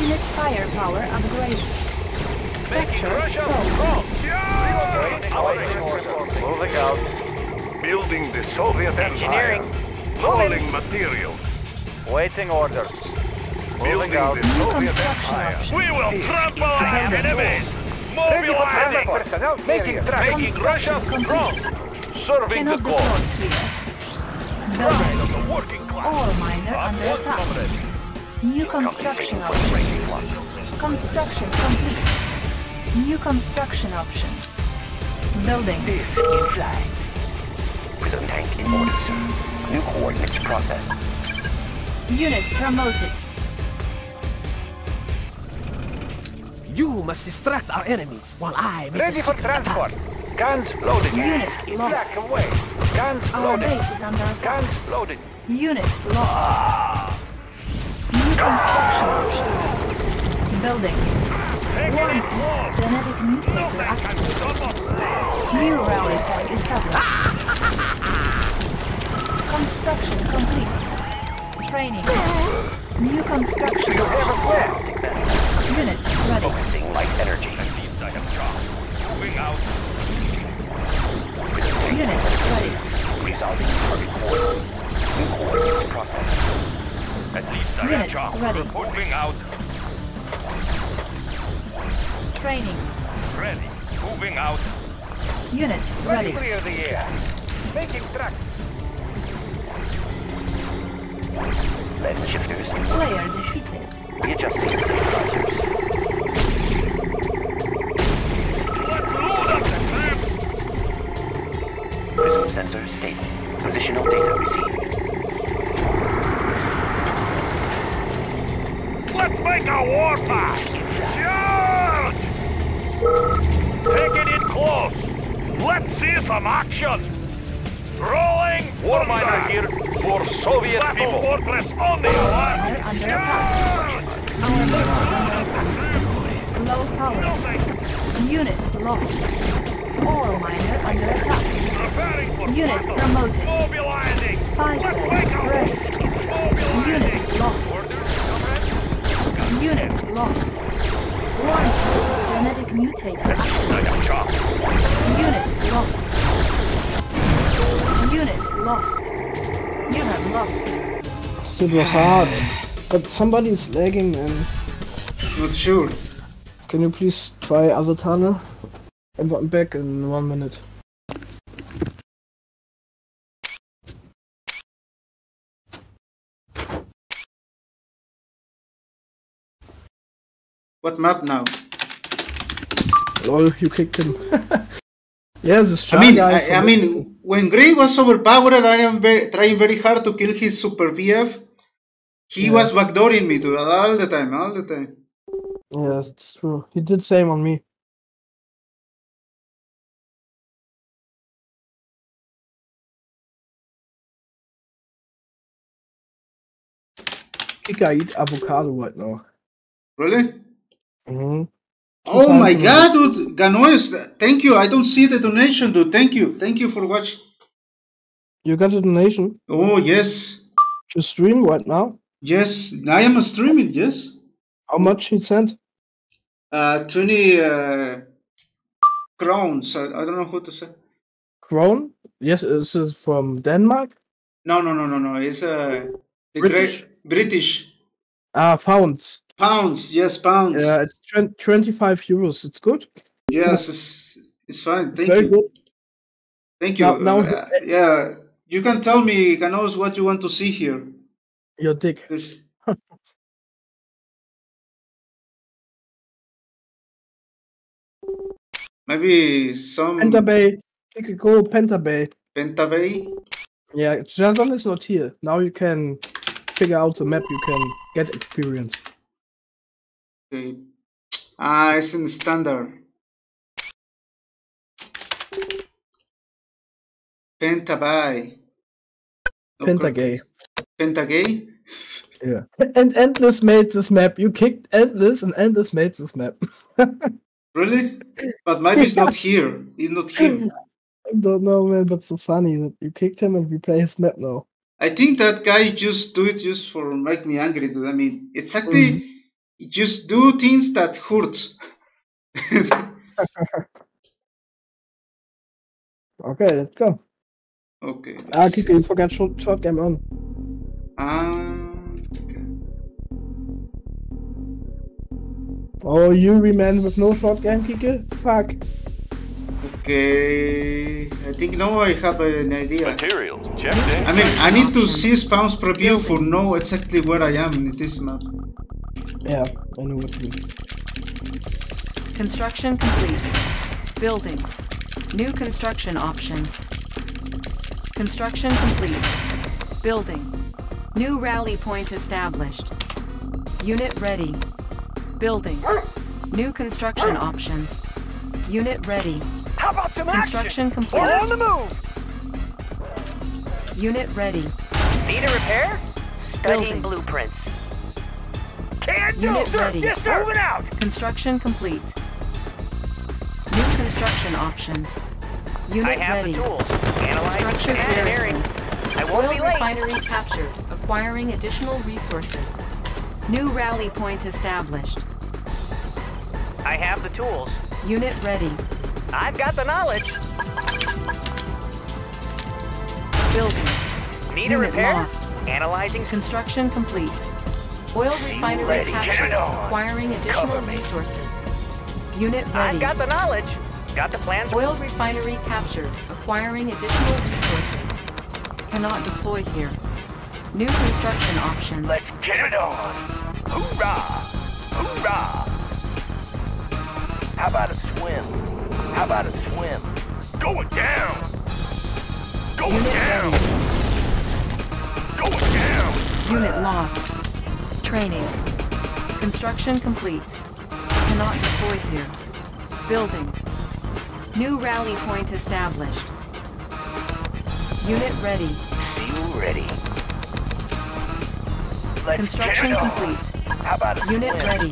Unit firepower upgraded. Making Structure Russia sold. strong. Relocating operation. Oh, Moving out. Building the Soviet Engineering. Hauling materials. Waiting orders. Moving Building out. the Soviet construction Empire. options. We will trample our enemies. Ready for Mobilizing. transport. Personnel making traffic. Making Russia strong. Serving the cause. Deploy here. Building. of the working class. Ore miner under attack. New construction options. Construction complete. New construction options. Building. This in flight. Prism tank in order, sir. New coordinates processed. Unit promoted. You must distract our enemies while I make Ready a for transport. attack. Guns loaded. Unit lost. Back away. Guns Our loaded. base is under attack. Guns loaded. Unit lost. New construction options. Building. Warning. Genetic mutator active. New rally point established. Construction complete. Training. New construction options. Unit ready. Focusing light energy. I have shock. Moving out. Unit ready. Resolving target coordinates. New coordinates processed. At least I Unit have ready. Moving out. Training. Ready. Moving out. Unit Ready. ready. Clear the air. Making track. Lens shifters Player defeated. readjusting stabilizers. Prism sensor stable. Positional data received. Let's make a warpath. Charge! Taking it close. Let's see some action. Rolling War miner here for Soviet Battle people. fortress on the alert. Miner under attack. Our base under attack. Low power. Building. Unit lost. Ore miner under attack. Preparing for Unit battle. promoted. Mobilizing. Spy Let's plane make ready. Mobilizing. Unit lost. Unit lost. Warning. Genetic mutator active. I have shock. Unit lost. Unit lost. You have lost. It was hard. But somebody's lagging, man. Not sure. Can you please try Azotana? I'm I'm back in one minute. What map now? Lol, you kicked him. yeah, this I mean, guy I, I mean, when Gray was overpowered, I am very, trying very hard to kill his super BF. He Yeah. was backdooring me to all the time, all the time. Yes, it's true. He did same on me. Kika eat avocado right now. Really? Hmm Oh my god, dude! Ganois, thank you. I don't see the donation, dude. Thank you. Thank you for watching. You got a donation Oh, yes. to stream right now? Yes. I am streaming, yes. How much he sent? Uh, 20 uh, crowns. I, I don't know what to say. Crown? Yes, this is from Denmark. No, no, no, no, no. It's uh, the British. great British Ah, pounds. Pounds. Yes, pounds. Yeah, it's twen- 25 euros. It's good. Yes, it's, it's fine. Thank Very you. good. Thank you. Now- now- Uh, yeah, you can tell me, Ganos, what you want to see here. Your dick. Maybe some Pentabay. Click a go Pentabay. Pentabay. Yeah, Jason is not here. Now you can figure out the map. You can get experience. Okay. Ah, it's in standard. Pentabay. Okay. Pentagay. Pentagay? Yeah. And Endless made this map. You kicked Endless, and Endless made this map. Really? But maybe it's not here. He's not here. I don't know, man, but so funny that you kicked him and we play his map now. I think that guy just do it just for make me angry. Dude. I mean, exactly. Just do things that hurt. Okay, let's go. Okay. Ah, let's see. you forgot short shot game on. Ah, okay. Oh, you man with no shotgun, Kike? Fuck. Okay. I think now I have an idea. Materials. Checked in. I mean, I need to see spawns preview for know exactly where I am in this map. Yeah, I know what you mean. Construction complete. Building. New construction options. Construction complete. Building. New rally point established. Unit ready. Building. New construction options. Unit ready. How about some Construction complete. We're on the move. Unit ready. Need a repair? Building. blueprints. Can do, Unit sir. ready. Yes, sir. Moving out. Construction complete. New construction options. Unit I have ready. the tools. And engineering. I won't Oil be late. refinery captured. Acquiring additional resources. New rally point established. I have the tools. Unit ready. I've got the knowledge. Building. Need a repair? lost. Analyzing. Construction complete. Oil refinery captured. Acquiring additional resources. Unit ready. I've got the knowledge. Got the plans. Oil refinery captured. Acquiring additional resources. Cannot deploy here. New construction options. Let's get it on. Hoorah! Hoorah! How about a swim? How about a swim? Going down. Going Unit down. ready. Going down. Unit lost. Training. Construction complete. Cannot deploy here. Building. New rally point established. Unit ready. See you ready. Let's Construction complete. How about a Unit swim? ready.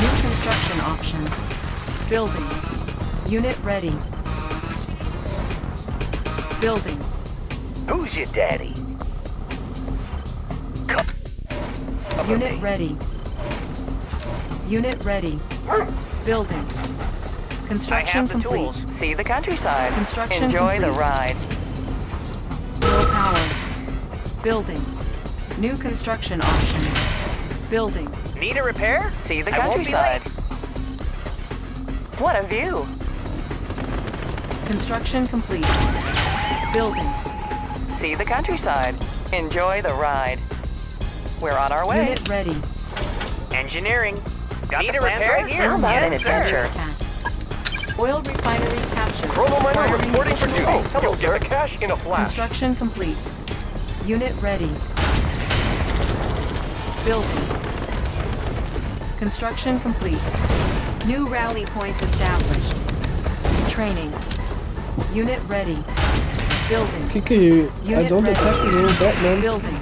New construction options. Building. Unit ready. Building. Who's your daddy? Cover Unit me. ready. Unit ready. Building. I Construction have the complete. tools. See the countryside. Construction Enjoy the ride. Low power. Building. New construction options. Building. Need a repair? See the I countryside. What a view. Construction complete. Building. See the countryside. Enjoy the ride. We're on our way. Unit ready. Engineering. Got Need the a plans repair? right here. How about an Yes, sir. adventure? Oil refinery captured. Chrono miner reporting for additional duty. You'll resources. get the cash in a flash. Construction complete. Unit ready. Building. Construction complete. New rally point established. Training. Unit ready. Building. Kike, you, I Unit don't ready. attack you, that man. Building.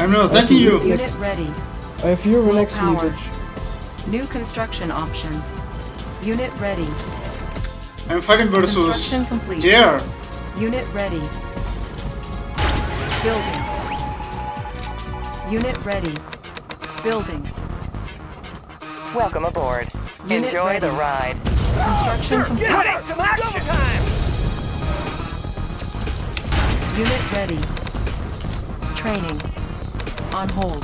I'm not I have attacking you. Unit ready. I have you next to power. New construction options. Unit ready. I'm fighting versus Construction complete. JR. Unit ready. Building. Unit ready. Building. Welcome aboard. Unit Enjoy the ride. Construction complete. How about some action time? Unit ready. Training. On hold.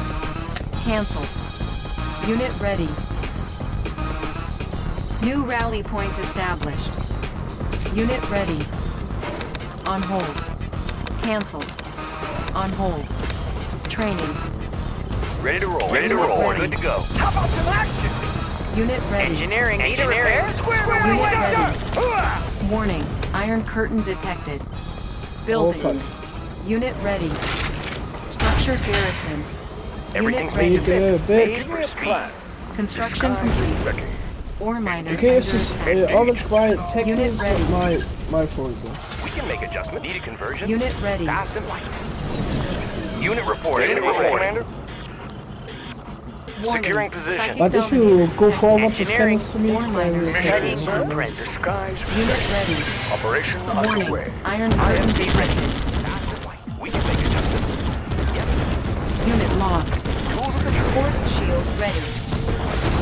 Cancel. Unit ready. New rally point established. Unit ready. On hold. Cancel. On hold. Training. Ready to roll. Ready to roll. Good to go. How about some action? Unit ready. Engineering. Need a repair? Square Unit away, ready. sir. Warning. Iron curtain detected. Building. fuck. Unit ready. Structure garrison. Everything's Unit ready. Kike, bitch. Construction complete. Ore miner. Okay, it's under just attack. uh, orange white tech Unit is ready. my my fault. though. We can make adjustments. Need a conversion? Unit ready. Fast and light. Unit reporting. Unit Unit reporting. Commander. Warning. Securing position. Psychic But if you go forward with Engineering. cannons to me, Ore I miner. will Ready. take it. Blueprints. Disguise. Unit ready. Operation Warning. underway. Iron curtain IMC lost. Force shield ready.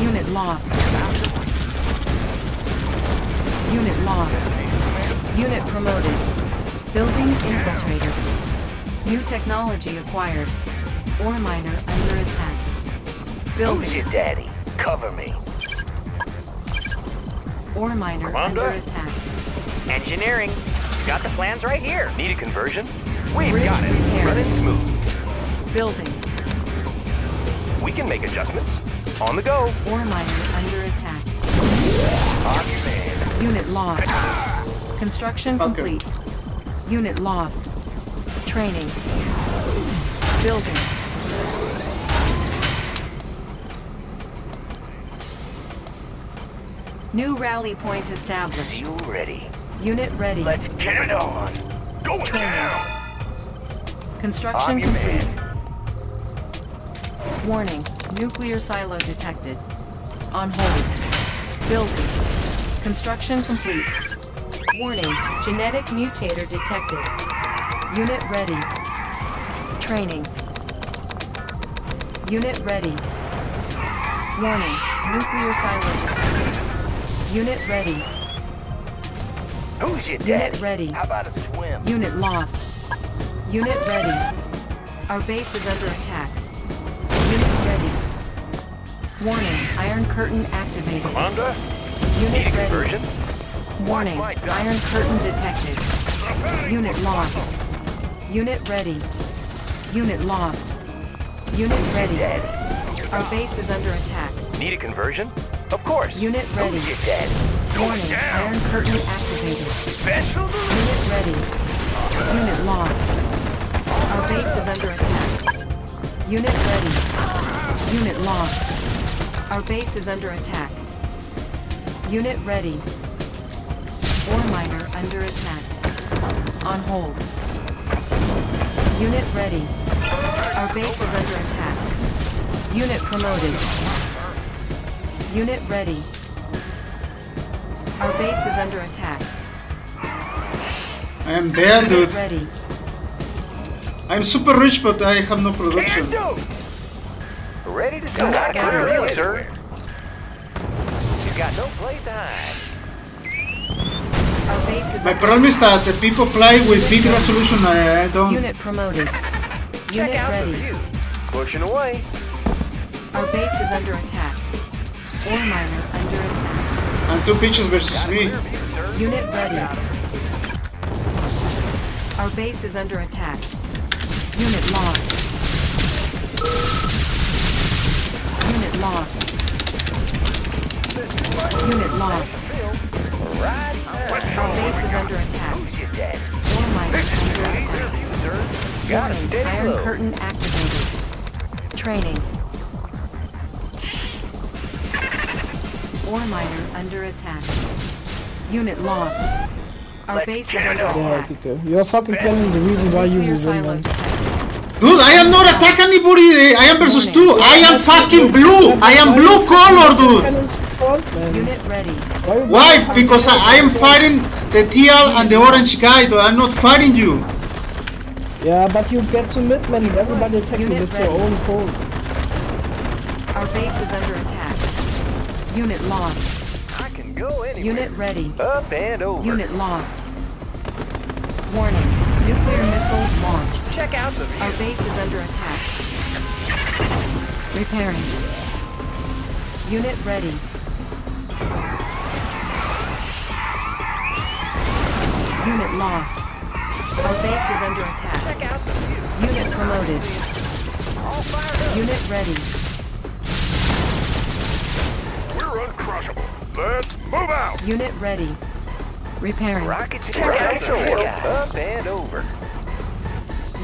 Unit lost. Unit lost. Unit promoted. Building infiltrator. New technology acquired. Ore miner under attack. Building. Who's your daddy? Cover me. Ore miner Commander? under attack. Engineering. Got the plans right here. Need a conversion? We've Bridge got it. repaired. Running smooth. Building. We can make adjustments. On the go. Ore miner under attack. On. Unit lost. Construction Okay. complete. Unit lost. Training. Building. New rally point established. You ready? Unit ready. Let's get it on. Going Training. down. Construction I'm your complete. Warning. Nuclear silo detected. On hold. Building. Construction complete. Warning. Genetic mutator detected. Unit ready. Training. Unit ready. Warning. Nuclear silo detected. Unit ready. Who's your Unit daddy? ready. How about a swim? Unit lost. Unit ready. Our base is under attack. Warning, Iron Curtain activated. Commander? Need Unit ready. conversion? Warning, Iron Curtain detected. Unit lost. Unit ready. Unit lost. Unit ready. Daddy. Our base is under attack. Need a conversion? Of course. Unit ready. Who's your daddy? Warning, down. Iron Curtain activated. Special Unit ready. Unit lost. Our base is under attack. Unit ready. Unit lost. Our base is under attack. Unit ready. Ore miner under attack. On hold. Unit ready. Our base is under attack. Unit promoted. Unit ready. Our base is under attack. I am there, Unit dude. ready. I'm super rich, but I have no Can production. Do. Ready to go. Unit Not really, ready. sir. You got no place to hide. Our base is My problem is that the people play with big resolution. I, I don't. Unit promoted. Check Unit out the ready. view. Pushing away. Our base is under attack. Ore miner under attack. And two bitches versus me. View. Unit ready. Our base is under attack. Unit lost. Unit lost. Unit lost. Right. Our base is under attack. Who's your daddy? Under attack. view, sir. Got a Warning, Iron flow. curtain activated. Training. Ore miner under attack. Unit lost. Our Let's base is under on. Yeah, attack. Peter. Uh, your fucking cannon is the reason why you Nuclear will Dude, I am not attack anybody. Eh? I am versus two. I am fucking blue. I am blue color, dude. Cannons in front, man. Unit ready. Why, you Why? fucking Because I, I am fighting the teal and the orange guy, dude. I'm not fighting you. Yeah, but you get to mid, man. Everybody attack you. It's your own fault. Our base is under attack. Unit lost. I can go anywhere. Unit ready. Up and over. Unit lost. Warning. Nuclear missile launched. Check out the view. Our base is under attack. Repairing. Unit ready. Unit lost. Our base is under attack. Check out the view. Unit promoted. All fired up. Unit ready. We're uncrushable. Let's move out. Unit ready. Repairing. Rockets Check out the view. Up and over.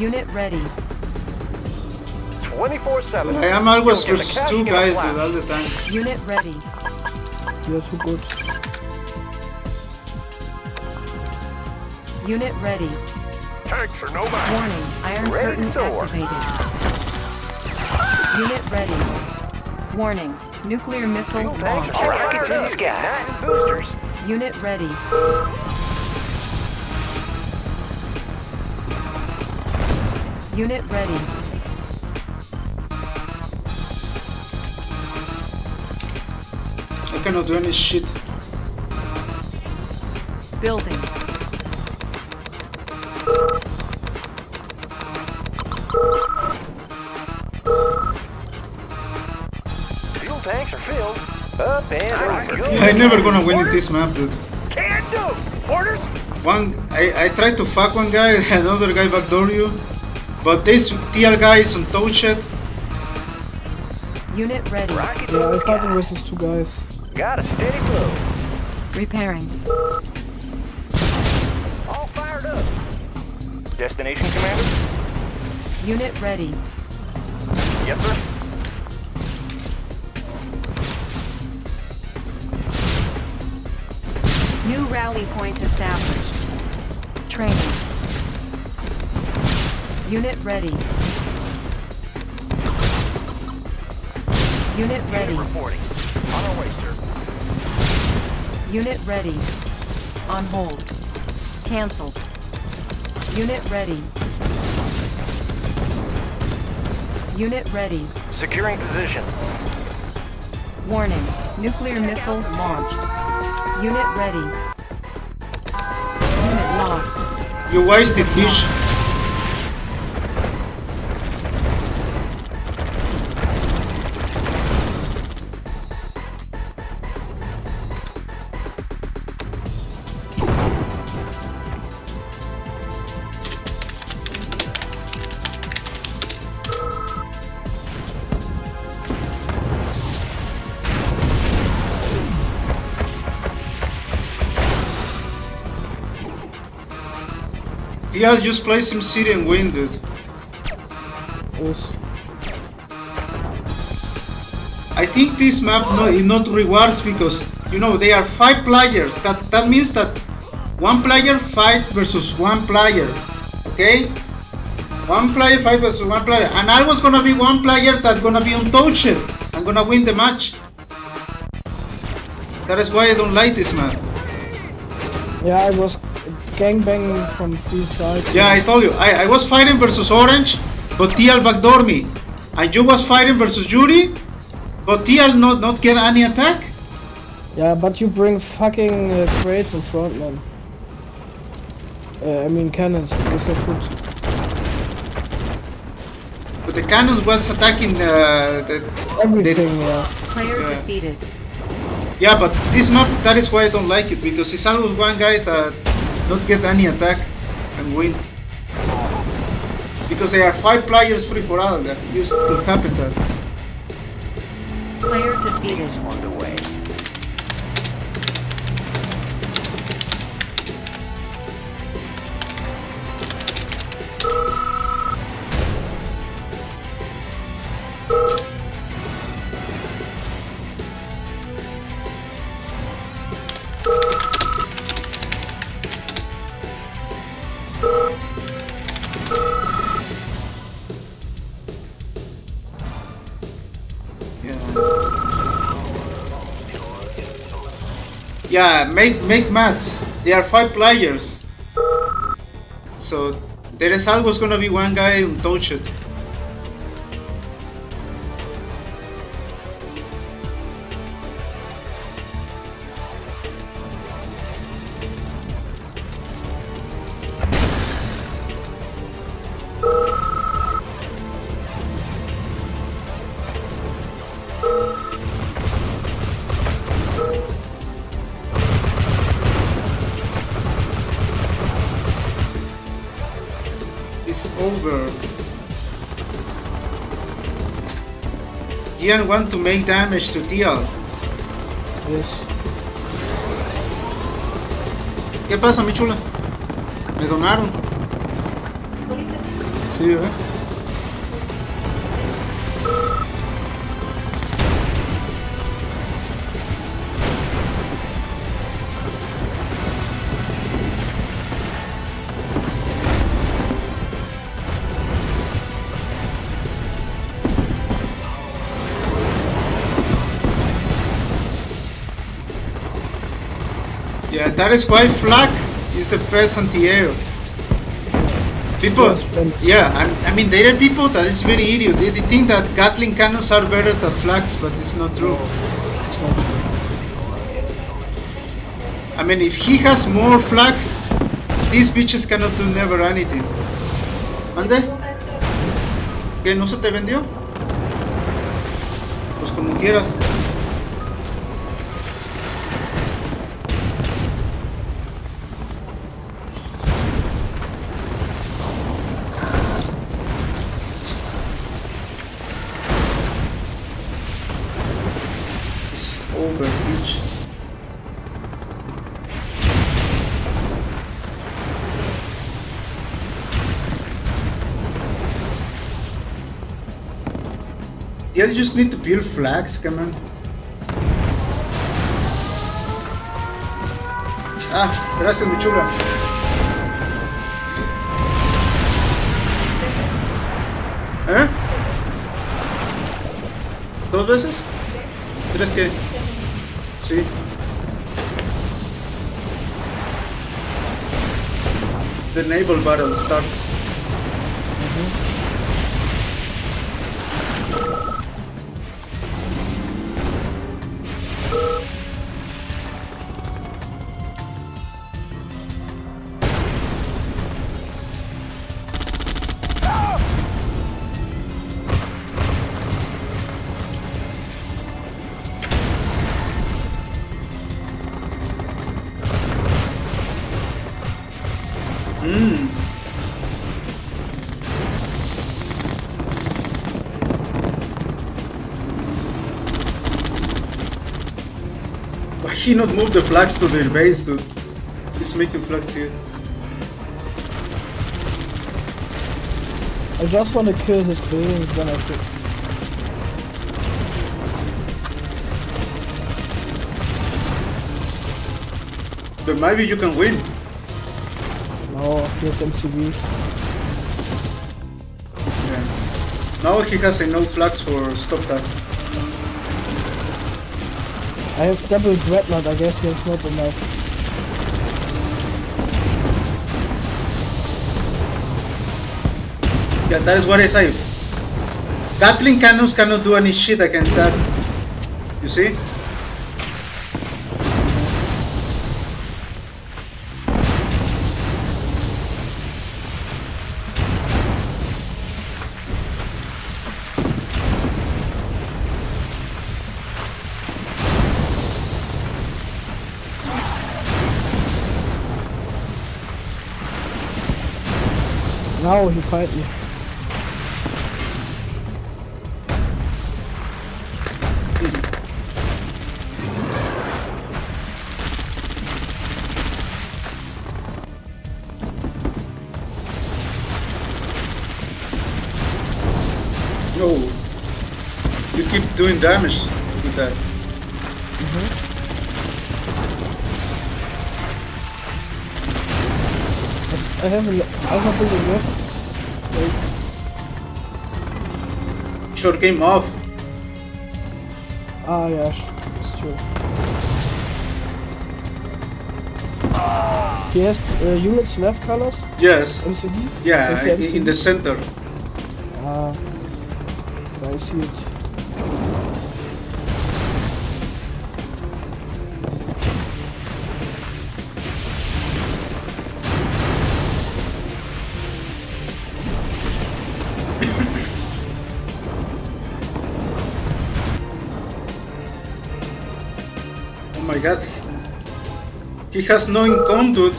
Unit ready. 24-7. I am always You'll get the versus cash two guys, flash. dude, all the time. Unit ready. You're too good. Unit ready. Tanks are no match. Warning. Iron Ready curtain to soar. activated. Unit ready. Warning. Nuclear missile Tanks launched. are rockets in the sky. Boosters. Unit ready. Unit ready. I cannot do any shit. Building. Fuel tanks are filled. Up and over. I'm never gonna win this map, dude. Can do. Orders. One, I, I tried to fuck one guy, another guy backdoor you but this TL guy is untouched. Unit ready. Rocket Yeah, I'm to the fighting sky. these two guys. Got a steady flow. Repairing. All fired up. Destination, Commander? Unit ready. Yes, sir. New rally point established. Training. Unit ready. Unit ready. Unit Reporting. On our way, sir. Unit ready. On hold. Cancelled. Unit ready. Unit ready. Securing position. Warning. Nuclear missile launched. Unit ready. Unit lost. You wasted, bitch. Just play some city and win, dude. Yes. I think this map no, is not rewards because you know they are five players. That that means that one player fight versus one player. Okay? One player fight versus one player. And I was gonna be one player that's gonna be untouched. I'm gonna win the match. That is why I don't like this map. Yeah, I was gangbanging from three sides. Yeah, I told you. I, I was fighting versus Orange, but TL backdoor me. And you was fighting versus Yuri, but TL not not get any attack. Yeah, but you bring fucking uh, crates in front, man. Uh, I mean cannons. Yes, I could. But the cannon was attacking the, the Everything, yeah. Player Yeah. defeated. Yeah, but this map, that is why I don't like it, because it's always one guy that not get any attack and win. Because there are five players free for all, that used to happen that. Player defeated. Underway. Make make mats. There are five players. So there is always gonna be one guy untouched. Over. Gian want to make damage to TL. Yes. ¿Qué pasa, mi chula? Me donaron. Sí, ¿eh? Yeah, that is why flak is the best anti-air. People, yeah, I, I mean there are people that is very idiot. They, they think that Gatling cannons are better than flaks, but it's not true. It's not true. I mean, if he has more flak, these bitches cannot do never anything. ¿Mande? ¿Que no se te vendió? Pues como quieras. Yeah, you just need to build flaks, come on. Ah, gracias, mi chula. ¿Eh? ¿Dos veces? ¿Tres qué? Sí. The naval battle starts. He not move the flaks to their base, dude? He's making flaks here. I just want to kill his buildings, then I could. But maybe you can win. No, he has MCV. Yeah. Now he has enough flags for stop that. I have double dreadnought, I guess has not enough. Yeah, that is what I say. Gatling cannons cannot do any shit against that. You see? Fight me. No. You keep doing damage with that. Mm-hmm. I have an Short game off. Ah, yeah, it's true. He has uh, units left, Carlos? Yes. MCV? Yeah, in, in the center. Ah, I see it. He has no income, dude.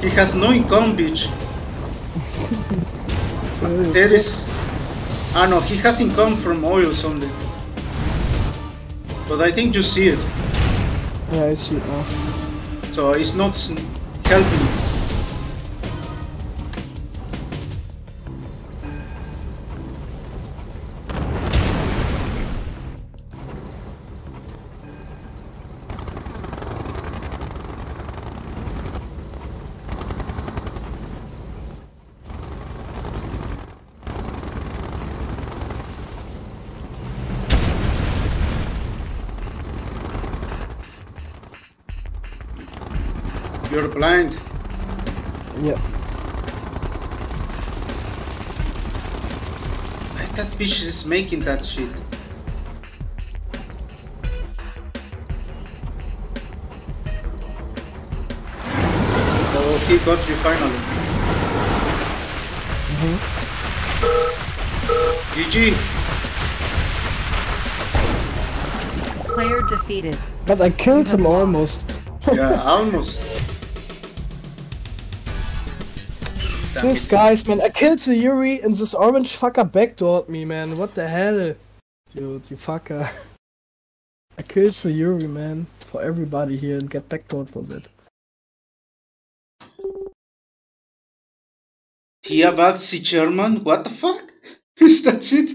He has no income, bitch. there is... Ah no, he has income from oil only. But I think you see it. Yeah, I see it now. So it's not helping. Making that shit? Oh, he got you finally. Mm-hmm. GG. Player defeated. But I killed him almost. Yeah, almost. Guys, man, er I killed the Yuri and this orange fucker backdoored me, man. What the hell? Dude, you fucker. I killed the Yuri, man, for everybody here and get backdoored for that. Tia Baxi German? What the fuck? Is that shit?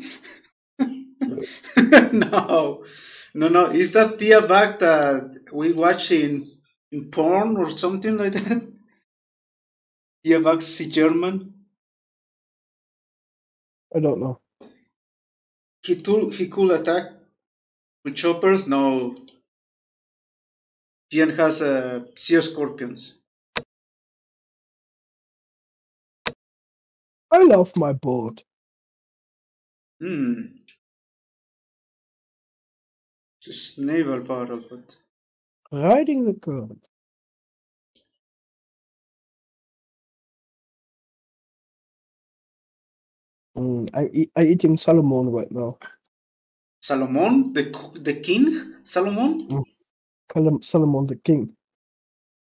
no, no, no. Is that Tia Bag that we watch in in porn or something like that? Tia Bag's German. I don't know. He could he could attack with choppers. No. Jian has uh, sea scorpions. I love my boat. Hmm. Just naval battle, but Riding the current. Mm, I eat, I eating salmon right now. Salomon, the the king, Salomon, Salam- Salmon the king.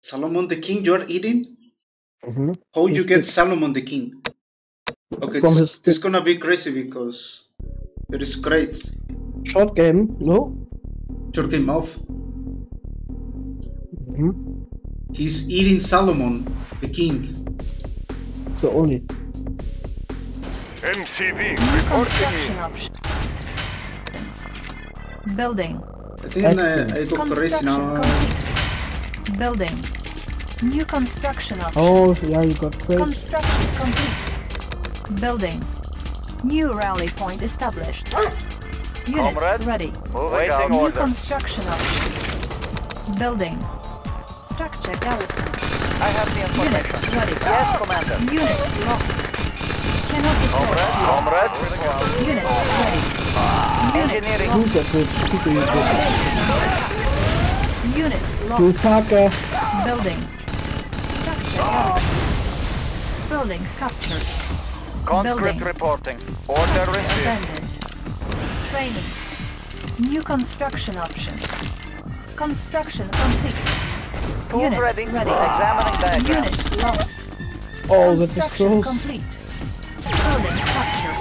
Solomon the king. You are eating. hmm How you His get stick. Solomon the king? Okay, From this, this is gonna be crazy because there is crates. Short game, no? Short game off. hmm He's eating Solomon the king. So only. MCV Construction reporting options. Building. I think Excellent. I Construction Building. New construction options. Oh, yeah, you got crates. Construction complete. Building. New rally point established. Unit Comrade, ready. Waiting. New Order. construction options. Building. Structure garrison. I have the Unit ready. Yes, Commander. Unit lost. Cannot deploy. Comrade, Unit ready. Unit Engineering. Who's that bitch? Kick bitch. Unit You lost. fucker. Building. Structure garrison. Building captured. Conscript Building. reporting. Order received. Abandoned. Training. New construction options. Construction complete. Unit ready. ready. Examining diagram. Unit lost. Oh, that was Construction close. complete. Building captured.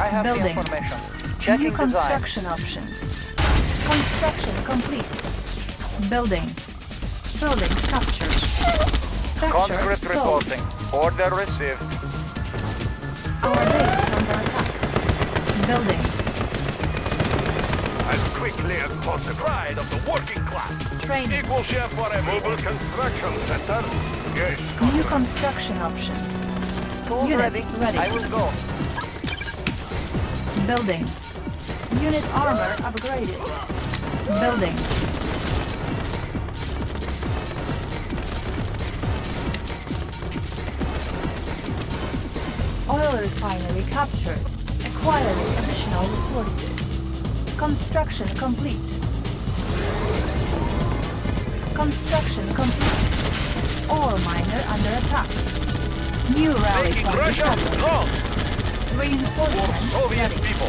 I have the Building. information. New Checking design. construction options. Construction complete. Building. Building captured. Structure Conscript sold. reporting. Order received. Our base is under attack. Building. as quickly as possible. Pride of the working class. Training. Equal share for a Mobile construction center. Yes, New construction options. Tools Unit ready. ready. I will go. Building. Unit armor upgraded. Building. Oil refinery captured. Acquiring additional resources. Construction complete. Construction complete. Ore miner under attack. New rally point Russia strong. Reinforcements Soviet ready. people.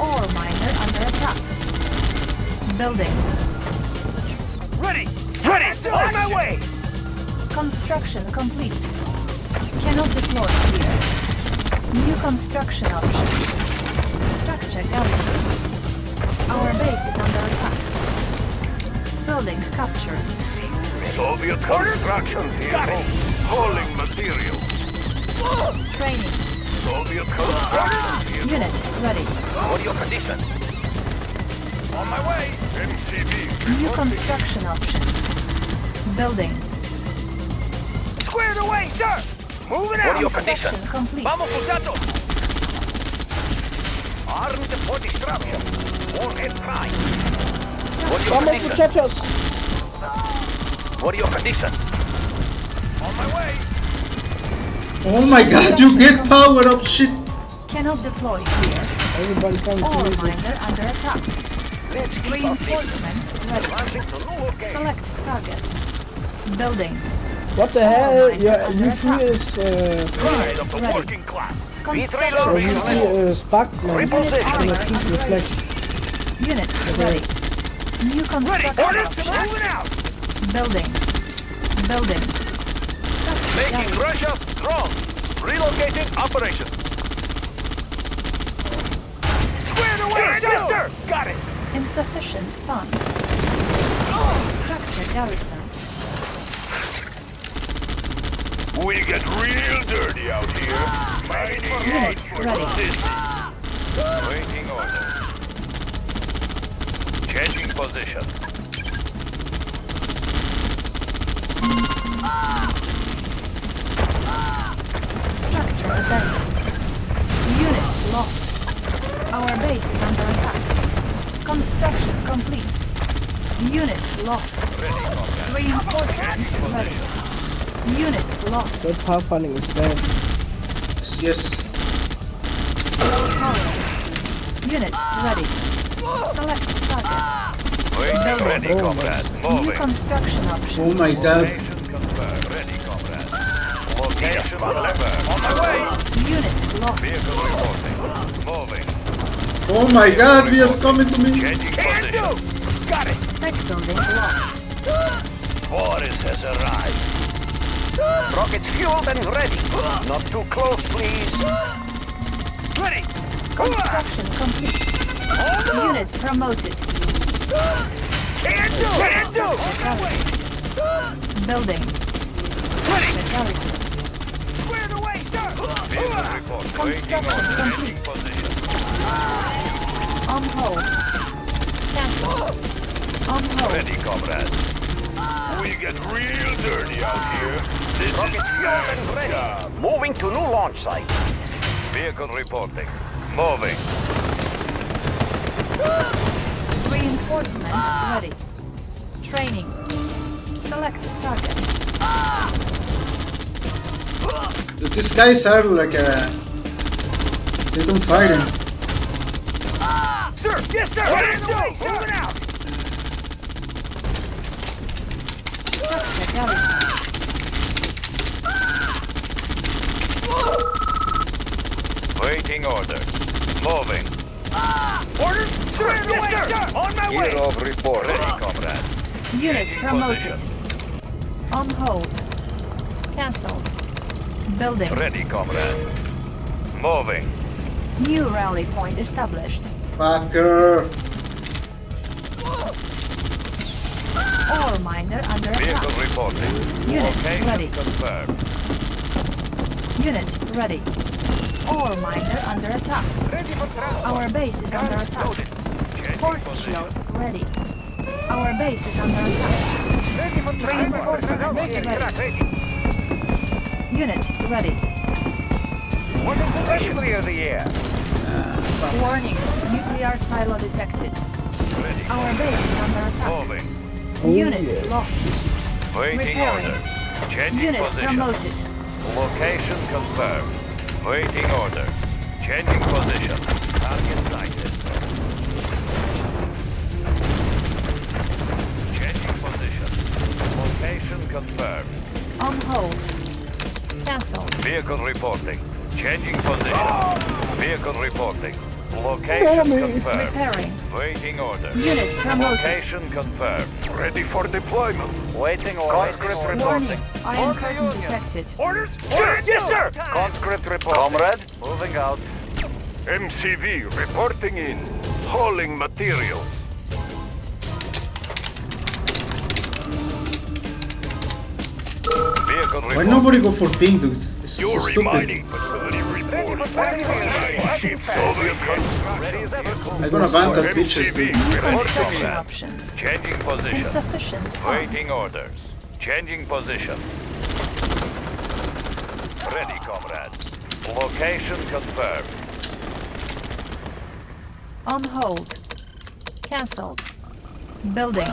Ore miner under attack. Building. Ready. Ready. On my way. Construction complete. Cannot deploy here. New construction options. Structure garrison. Our base is under attack. Building captured. Soviet construction vehicle. Hauling material. Training. Soviet construction vehicle. Unit ready. What are your conditions? On my way. MCV. New construction options. Building. Squared away, sir. Moving out. What are your conditions? complete. Vamos, muchachos. Armed for destruction. War and crime. What are your Vamos, conditions? muchachos. What are your conditions? On my way. Oh my god, you get power up shit. Cannot deploy here. Everybody comes to Ore me. bitch. miner under attack. Let's keep up. Reinforcements ready. Launching to new location. Select target. Building. What the hell? Yeah, U3 is uh, Pride of the Ready. working class. Construction Reloading. U3 is bugged, man. Reposition. And it shoots reflex. Unit ready. New Ready. construction Orders to options. Building. Building. Making Garrison. Russia strong. Relocating operation. Squared away, yes, sir. Got it. Insufficient funds. Structure garrison. We get real dirty out here. Mining Unit ready. position. Waiting order. Changing position. Ah! Structure abandoned. Unit lost. Our base is under attack. Construction complete. Unit lost. Reinforcements ready. Unit lost. That pathfinding is bad. Yes. Power. Unit ready. Select target. Waiting ready, Oh, comrade. New Moving. construction options. Oh my god. Location confirmed. Ready, comrade. Location confirmed. On my way. Unit lost. Vehicle reporting. Moving. Oh my god, we have come into me. Changing position. Got it. Tech building lost. Boris has arrived. Rockets fueled and ready. Not too close, please. Ready. Construction complete. Unit promoted. Can do. Can do. Building. Ready. The garrison. Clear the way, sir. Vehicle report. Ready, comrade. We get real dirty out here. This is fueled and ready. Moving to new launch site. Vehicle reporting. Moving. Reinforcements ready. Training. Select target. These guys are like a. They don't fight him. Sir, yes, sir. Clear the way, sir. Moving out. Structure. Waiting order. Moving. Orders? Sir, yes, sir. On my way. Gear of report. Ready, comrade. Unit Changing promoted. On hold. Cancelled. Building. Ready, comrade. Moving. New rally point established. Fucker. Ore miner under Vehicle attack. reporting. Unit Location ready. confirmed. Unit ready. Ore miner under attack. Ready for transport. Our base is under attack. Changing Force shield ready. Our base is under attack. Ready for Reinforcements transport. ready. Unit ready. Orders to clear the air. Warning. Nuclear silo detected. Ready. Our base is under attack. Moving. Oh, Unit yeah. lost. Waiting Repairing. order. Changing Unit position. promoted. Location confirmed. Waiting order. Changing position. Target sighted. Changing position. Location confirmed. On hold. Cancelled. Vehicle reporting. Changing position. Vehicle reporting. Location Enemy. confirmed. Repairing. Waiting order. Unit promoted. Location confirmed. Ready for deployment. Waiting order. Conscript Warning. reporting. Iron curtain detected. Orders? Sir, yes, sir. Conscript reporting. Comrade, moving out. MCV reporting in. Hauling materials. Why nobody go for ping, dude? This is Your so stupid. remining facility reporting. Ship Soviet Ready as ever. I'm gonna ban that picture, MCV dude. reporting Construction in. options. Changing position. Insufficient Waiting orders. Changing position. Ready, comrade. Location confirmed. On hold. Cancelled. Building.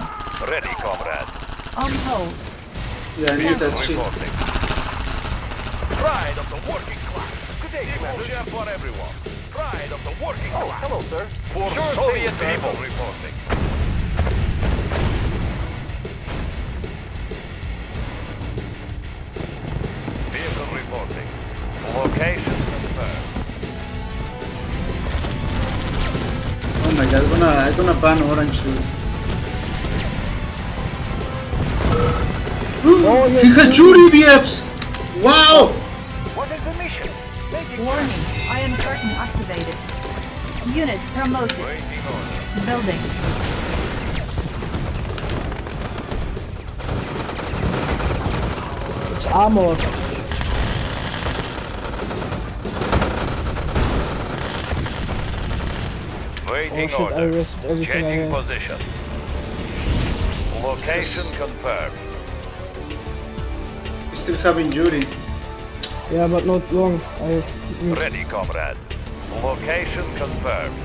Ready, comrade. On hold. Yeah, I need that shit. Reporting. Pride of the working class. Good day, Commander. for everyone. Pride of the working oh, class. Hello, sir. For Sure Soviet thing, sir. people reporting. Vehicle reporting. Location confirmed. Oh my god, I'm gonna, I'm gonna ban orange, dude. Oh, he has two DBFs! Wow! What is the mission? Warning, Iron curtain activated. Unit promoted. Building. It's armored. Waiting Oh shit, I order. risked everything I Changing have. position. Location confirmed. Still having Yuri. Yeah, but not long. I have. Ready, comrade. Location confirmed.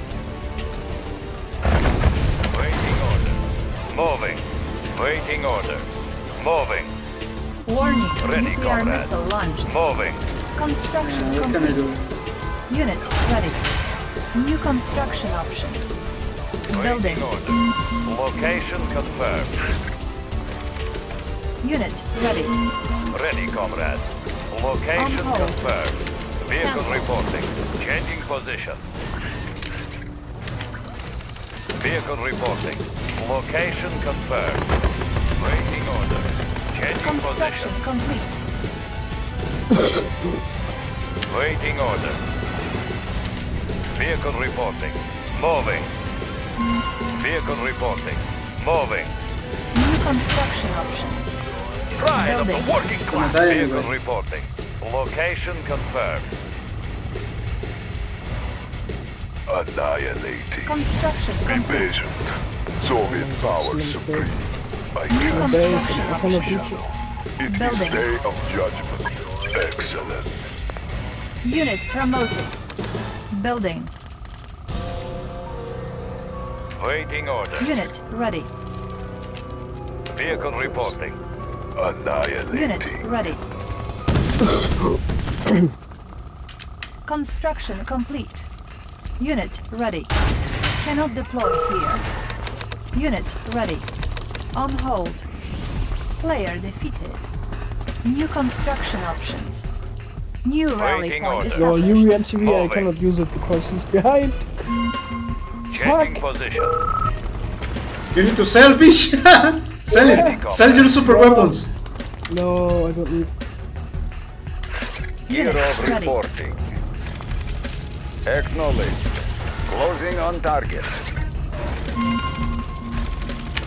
Waiting order. Moving. Waiting order. Moving. Warning. Ready, Nuclear comrade. missile launched. Moving. Construction What can I do? Unit ready. New construction options. Building. Order. Location confirmed. Unit ready. Ready, comrade. Location confirmed. Vehicle Cancel. reporting. Changing position. Vehicle reporting. Location confirmed. Waiting order. Changing Construction position. complete. Waiting order. Vehicle reporting. Moving. Vehicle reporting. Moving. New construction options. Pride of the working class. Vehicle reporting. Location confirmed. Annihilating. Construction Be patient. Soviet power Slim supreme. I New construction I cannot options. reach it. It is Building. day of judgment. Excellent. Unit promoted. Building. Waiting order. Unit ready. Vehicle reporting. Unit ready. Construction complete. Unit ready. Cannot deploy here. Unit ready. On hold. Player defeated. New construction options. New rally Waiting point order. Yo, established. Yuri NTV, I cannot use it because he's behind. Changing Fuck. position. You need to sell, bitch! sell it! Sell your super weapons! No, I don't need. Unit ready. reporting. Acknowledged. Closing on target.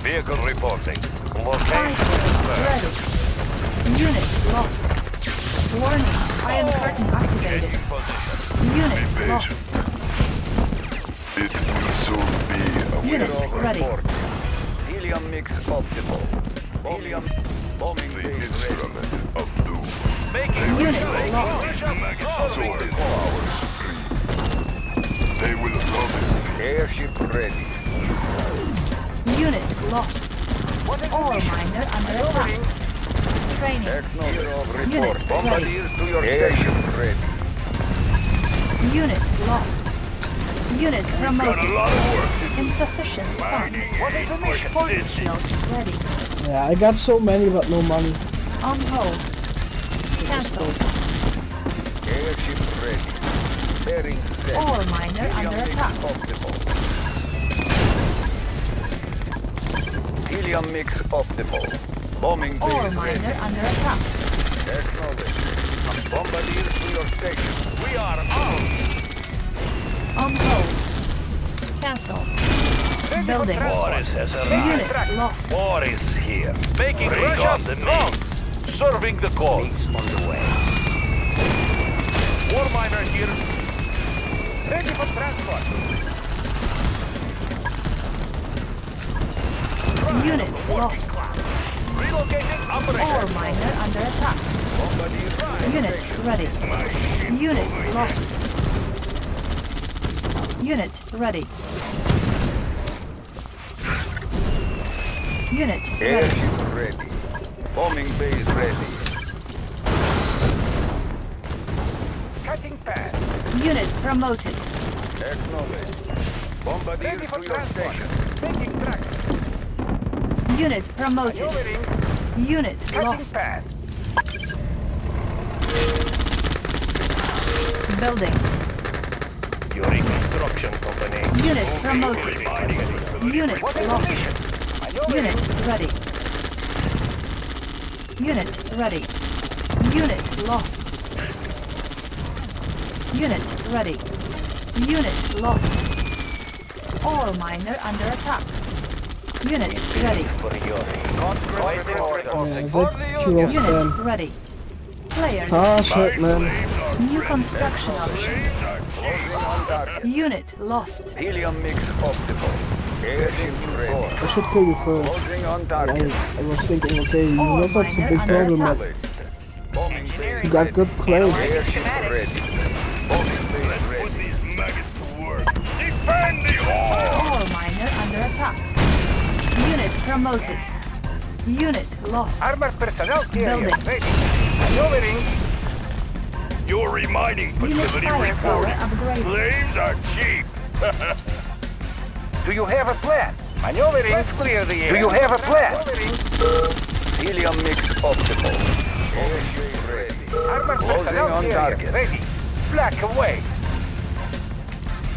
Vehicle reporting. Location confirmed. Ready. Unit lost. Warning. Iron curtain activated. Changing position. Unit lost. It will soon be a Unit whisper. ready. Helium mix optimal. Helium bombing The base ready. instrument of doom. Making Unit lost. Soviet power supreme. They will love it. Airship ready. Unit lost. Ore miner under attack. Training. Acknowledge. Unit ready. Bombardiers to your Airship ready. Unit lost. Unit promoted. Insufficient funds. What information? Force shield ready. Yeah, I got so many, but no money. On hold. Cancel. Airship ready. Bearing set. Ore miner under attack. optimal. Helium mix optimal. Bombing base Ore ready. miner under attack. Acknowledge. Bombardiers to your station. We are armed. On hold. Cancel. Building. Boris has Unit lost. War is here. Making Russia strong. Serving the cause. on the way. War miner here. Ready for transport. Unit lost. Relocating operator. Ore miner under attack. Unit ready. Unit lost. Unit ready. Unit ready. Airship ready. Bombing base ready. Cutting pad. Unit promoted. Acknowledge. Bombardier to your station. Making track. Unit promoted. Unit lost. pad. Building. Your construction company. Unit promoted. Unit lost. Unit ready. Unit ready. Unit lost. Unit ready. Unit lost. Ore miner under attack. Unit ready. For your Waiting order. Yeah, that's pure Unit ready. Player Ah, shit, man. New construction options. Unit lost. Helium mix optimal. I should kill you first. I. I was thinking, okay, you Ore was not so miner big problem, attack. but you got good crates. Airship ready. Bombing base ready. these maggots to work. Defend the ore! Ore miner under attack. Unit promoted. Unit lost. Armored personnel carrier Building. ready. Maneuvering. Your remining Unit facility firepower reporting. upgraded. Flames are cheap. Do you have a plan? Maneuvering. Let's clear the air. Do you have a plan? Helium mix optimal. Airship. Armored Closing personnel on carrier target. ready. Black away.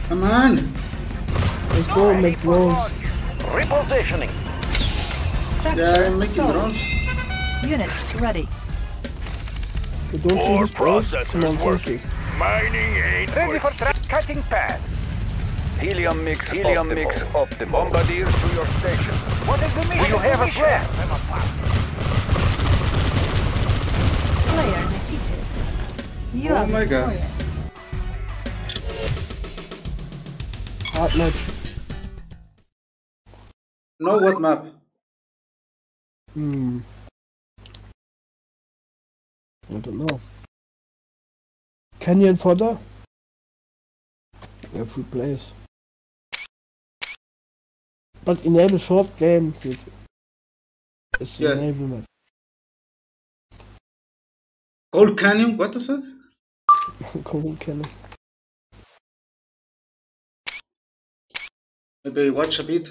Come on. Let's go make drones. Repositioning. Yeah, I'm making drones. Unit ready. You don't see Ore this processors on, working. Mining ain't Ready for for track cutting path. Helium mix Helium optimal. mix optimal. Bombardiers to your station. What is the mission? Do you have a plan? Player defeated. You Oh are my God. victorious. Hard match. Know what map? Hmm. I don't know. Canyon fodder? Free players. But enable short game. It's Yeah. enable map. Gold Canyon? What the fuck? Cold cannon. Maybe watch a bit.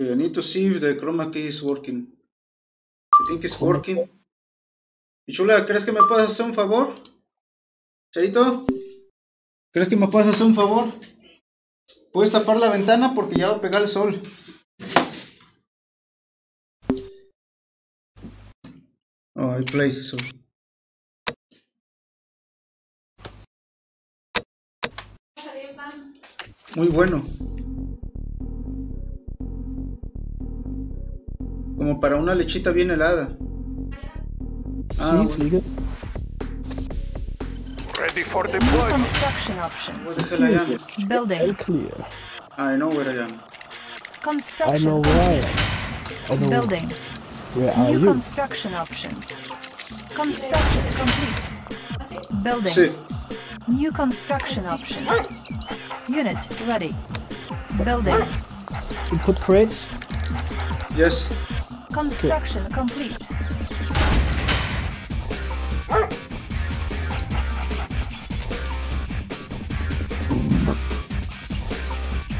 Okay, I need to see if the chroma key is working. I think it's working. Y chula, ¿crees que me puedes hacer un favor? Chaito, ¿crees que me puedes hacer un favor? ¿Puedes tapar la ventana porque ya va a pegar el sol? Oh, I play so. Muy bueno. Como para una lechita bien helada. Ah, bueno. Fliege. ready for deployment. construction Where the hell I am? Building. Clear. I know where I am. I Construction. know where I am. I know Building. where are New you? construction options. Construction complete. Building. Sí. New construction options. Unit ready. Building. You put crates? Yes. Construction complete.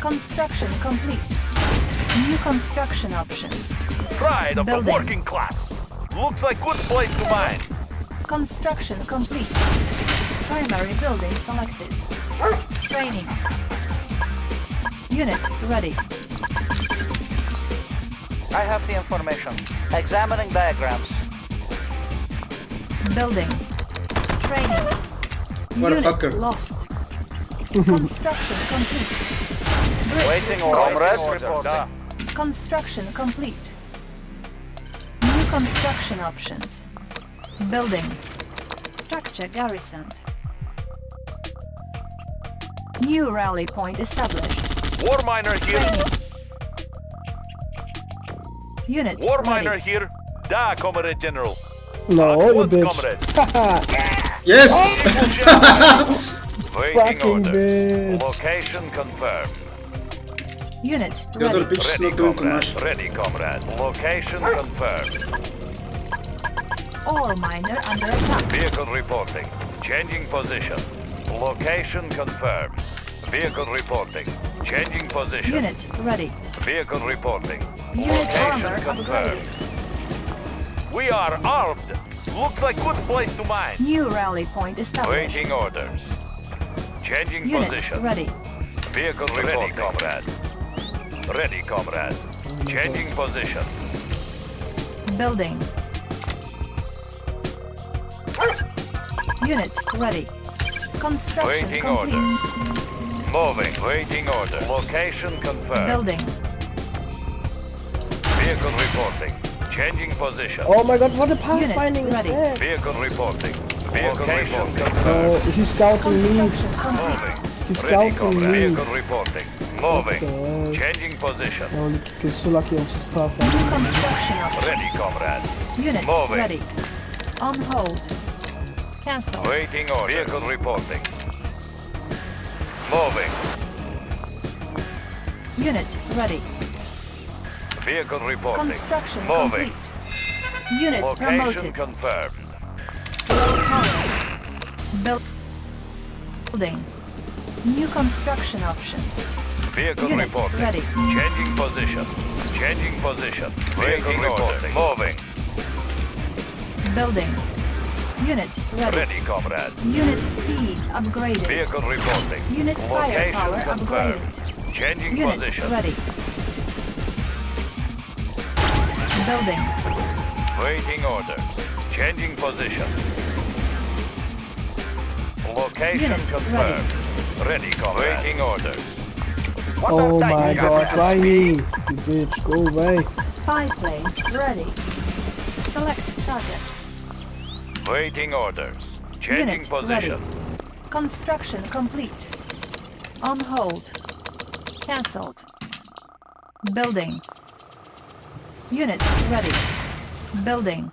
Construction complete. New construction options. Pride of the working class. Looks like good place to mine. Construction complete. Primary building selected. Training. Unit ready. I have the information. Examining diagrams. Building. Training. What Unit Motherfucker. lost. Construction complete. Bridge Waiting order. Comrade reporting. Construction complete. New construction options. Building. Structure garrisoned. New rally point established. War miner here. Training. Unit War ready. miner here. Da, Comrade General. No, At you bitch. comrade. Yes. Fucking order. bitch. Location confirmed. Unit The other ready. bitch Ready, not doing too comrade. much. Ready, comrade. Location confirmed. Ore miner under attack. Vehicle reporting. Changing position. Location confirmed. Vehicle reporting. Changing position. Unit ready. Vehicle reporting. Unit armor confirmed. upgraded. We are armed. Looks like good place to mine. New rally point established. Waiting orders. Changing Unit position. ready. Vehicle reporting. ready, comrade. Ready, comrade. Changing position. Building. Unit ready. Construction Waiting complete. order. Moving. Waiting order. Location confirmed. Building. Vehicle reporting. Changing position. Oh my god, what the pathfinding is that? Vehicle reporting. Vehicle reporting. Oh, he's scouting me. Construction complete. He's scouting me. Vehicle reporting. Moving. the- Changing position. Oh, look, he's so lucky of his New pathfinding. construction options. Ready, comrade. Unit Moving. ready. On hold. Cancel. Waiting order. Vehicle reporting. Moving. Unit ready. Vehicle reporting. Construction Moving. complete. Unit Location promoted. confirmed. Low. Build- Building. New construction options. Vehicle Unit reporting. ready. Changing position. Changing position. Vehicle reporting. Moving. Building. Unit ready. Ready, comrade. Unit speed upgraded. Vehicle reporting. Unit Location firepower confirmed. upgraded. Changing Unit position. ready. Building. Waiting orders. Changing position. Location Unit confirmed. Ready, comrade. Waiting orders. Oh my god, why he? You bitch, go away. Spy plane ready. Select target. Waiting orders. Changing Unit position. ready. Construction complete. On hold. Cancelled. Building. Unit ready. Building.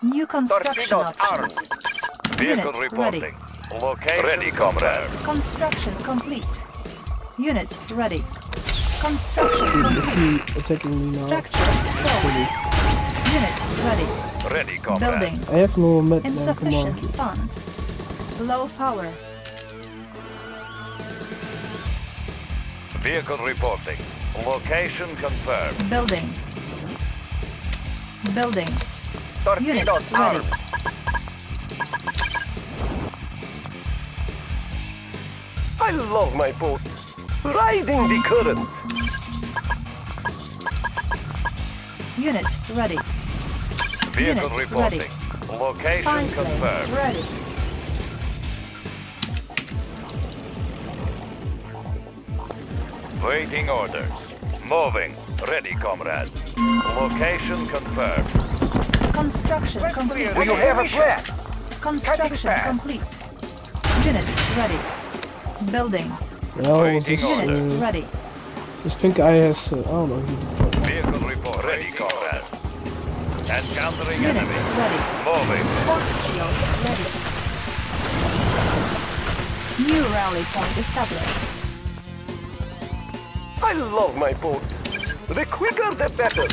New construction Torpedoes options. Vehicle Unit reporting. ready. Location ready, comrade. Construction complete. Unit ready. Construction complete. attacking me now. Structure sold. Unit ready. Ready, comrade. Building. I have no med, man, come on. Insufficient dude. funds. Low power. Vehicle reporting. Location confirmed. Building. Building. Unit Torpedoes ready. armed. I love my boat. Riding the current. Unit ready. Vehicle Unit reporting. ready. Location Spy plane confirmed. ready. Waiting orders. Moving. Ready, comrade. Location confirmed. Construction complete. Do you have a plan? Construction complete. Unit ready. Building. Yeah, was this, Unit uh, ready. this pink eye has, uh, I don't know, Vehicle report. Ready, comrade. Encountering Unit enemy. ready. Moving. Force shield ready. New rally point established. I love my boat. The quicker the better.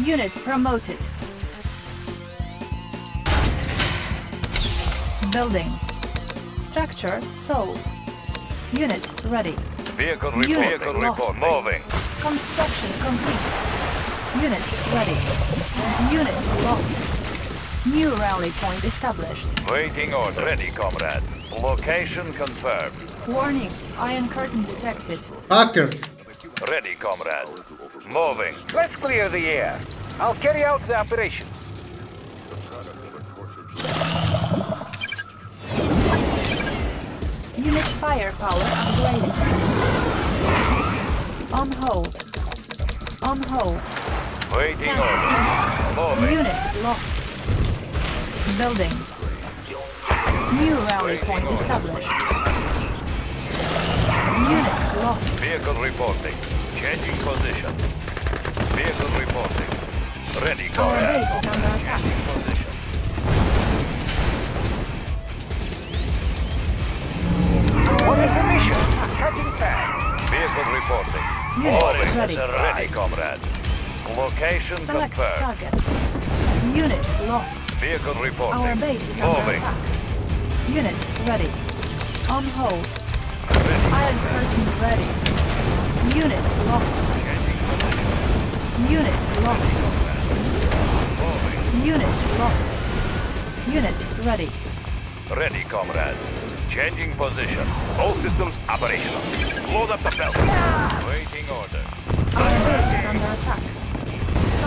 Unit promoted. Building. Structure sold. Unit ready. Vehicle Unit report. Vehicle lost. report. Moving. Construction complete. Unit ready. Unit lost. New rally point established. Waiting order. Ready, comrade. Location confirmed. Warning, iron curtain detected. Hacker. Ready, comrade. Moving. Let's clear the air. I'll carry out the operation. Unit firepower upgraded. On hold. On hold. Waiting order. Unit lost. Building. New rally point established. Unit lost. Vehicle reporting. Changing position. Vehicle reporting. Ready, Our comrade. base is under attack. Position. Our base is. Cutting back. Vehicle reporting. Unit Moving. ready. Ready, comrade. Location Select confirmed. target. Unit lost. Vehicle reporting. Our base is under attack. Unit ready. On hold. Ready. Iron curtain ready. Unit lost. Unit lost. Moving. Unit lost. Unit ready. Ready, comrade. Changing position. All systems operational. Load up the belt. Waiting order. Our base is under attack.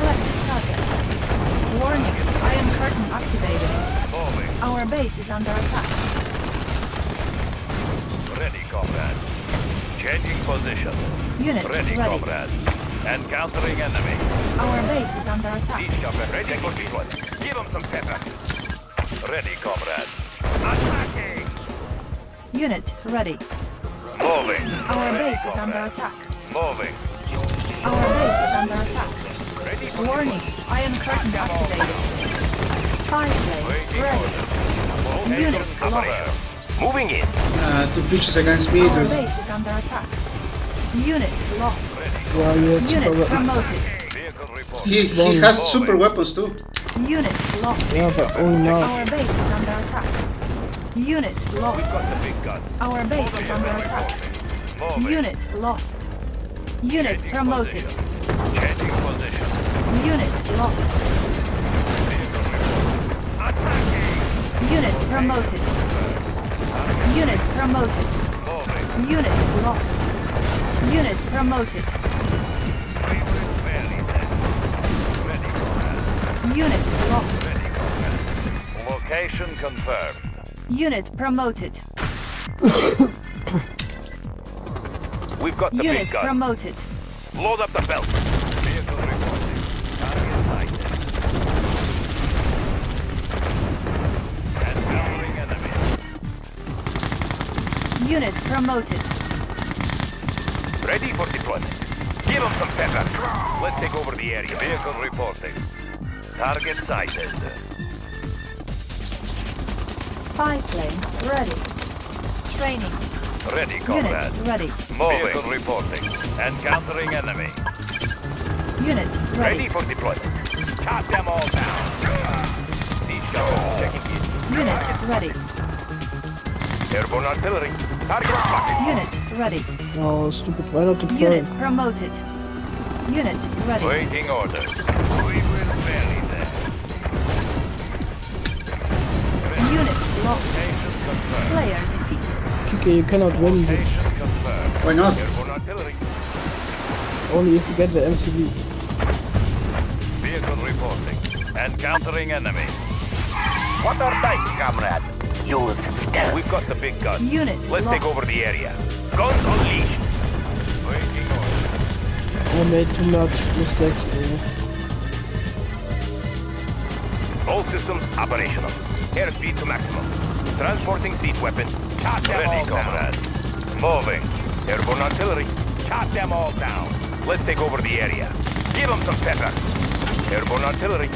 Select target. Warning, iron curtain activated. Moving. Our base is under attack. Ready, comrade. Changing position. Unit Ready, ready. comrade. Encountering enemy. Our base is under attack. Siege chopper ready for deployment. Give them some pepper. Ready, comrade. Attacking. Unit ready. Moving. Our Ready, base is under attack. Moving. Our base is under attack. Ready for Warning, Iron Curtain activated. Spy plane ready. Unit lost. Moving in. Uh, two pitches against me, Our base is under attack. Unit lost. Yeah, you're Unit promoted. He, he has super weapons too. Unit lost. Yeah, but only now. Our base is under attack. Unit lost. Got the big gun. Our base is under attack. Unit lost. Unit promoted. Changing position. Unit lost. Vehicle report. Attacking. Unit promoted. Unit promoted. Unit lost. Unit promoted. We will barely then. Ready, comrade. Unit lost. Location confirmed. Unit promoted. We've got the Unit big gun. promoted. Load up the belt. Unit promoted. Ready for deployment. Give them some pepper. Let's take over the area. Vehicle reporting. Target sighted. Spy plane ready. Training. Ready, comrade. Unit ready. Moving. Vehicle reporting. Encountering enemy. Unit Ready ready. for deployment. Cut them all down. Siege checking in. Unit ready. Airborne artillery. Target spotted. Unit ready. Oh, stupid. Why not deploy? Unit promoted. Unit ready. Waiting orders. We will vary them. Unit lost. Player defeated. Okay, you cannot win, bitch. Location confirmed. Why not? Only if you get the MCV. Vehicle reporting. Encountering enemy. What are dice, comrade? Use stealth. We've got the big gun. Unit Let's lost. take over the area. Guns unleashed. I made too much mistakes. eh? All systems operational. Airspeed to maximum. Transporting siege weapon. Shot them Ready, all comrade. Moving. Airborne artillery. Shot them all down. Let's take over the area. Give them some pepper. Airborne artillery.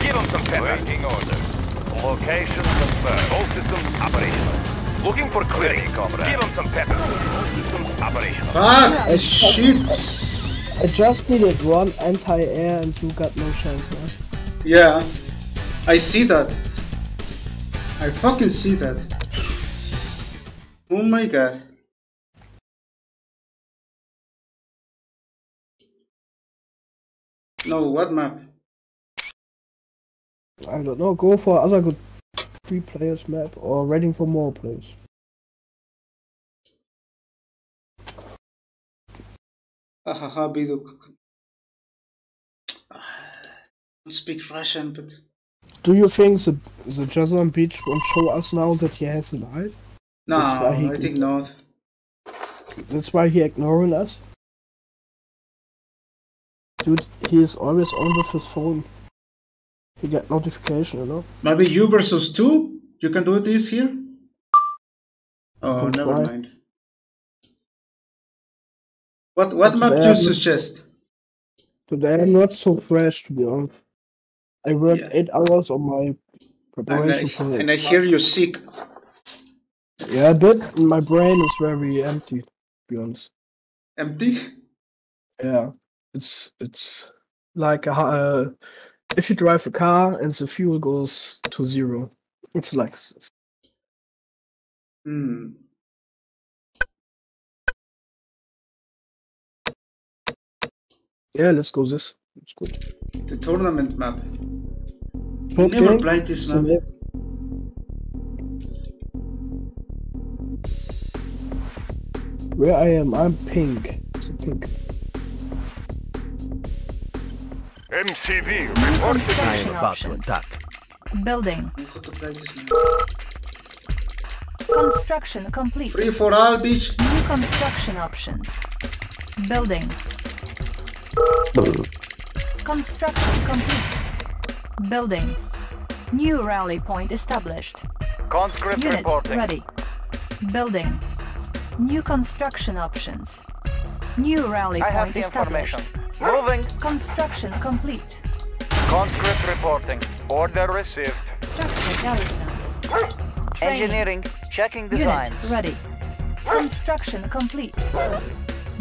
Give them some pepper. Waiting orders. Location confirmed. All systems operational. Looking for clearing, comrade. Give them some pepper. All systems operational. Fuck! Shit! I just needed one anti-air and you got no chance, man. Yeah. I see that. I fucking see that. Oh my god. No, what map? I don't know. Go for other good three players map or waiting for more players. Hahaha, Biduk. Don't speak Russian, but Do you think the the Jason Beach won't show us now that he has a life? no, That's why he I think not. That's why he ignoring us. Dude, he is always on with his phone. He get notification, you know. Maybe you versus two? You can do this here? Oh, never try. mind. What what But map do you suggest? Today I'm not so fresh to be honest. I worked Yeah. eight hours on my And I, preparation for it. and I hear you sick. Yeah, but my brain is very empty. To be honest. Empty? Yeah, it's it's like a, uh, if you drive a car and the fuel goes to zero, it's like this. Hmm. Yeah, let's go this. It's good. The tournament map. Short never played this so map. yeah. Where I am, I'm pink. It's a pink. MCV New reporting. construction about to options. attack. Building. I have to play this map. Construction complete. Free for all, bitch. New construction options. Building. Construction complete. Building. New rally point established. Conscript Unit reporting. ready. Building. New construction options. New rally I have point the established. Information. Moving. Construction complete. Conscript reporting. Order received. Structure garrison. Training. Engineering. Checking Unit designs. ready. Construction complete.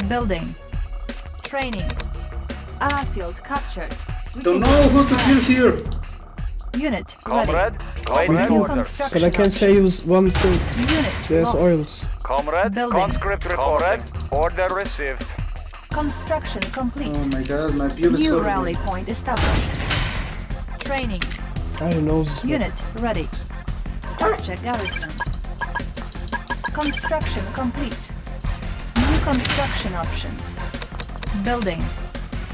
Building. Training. Airfield captured. We Don't know who to kill here. Unit Comrade. ready. Waiting Thank you. Construction But I can say use one thing. Unit There's lost. oils. Comrade. Building. Conscript reporting. Order received. Construction complete. Oh my god, my build is New horrible. rally point established. Training. I know this one. Unit ready. Structure garrison. Construction complete. New construction options. Building.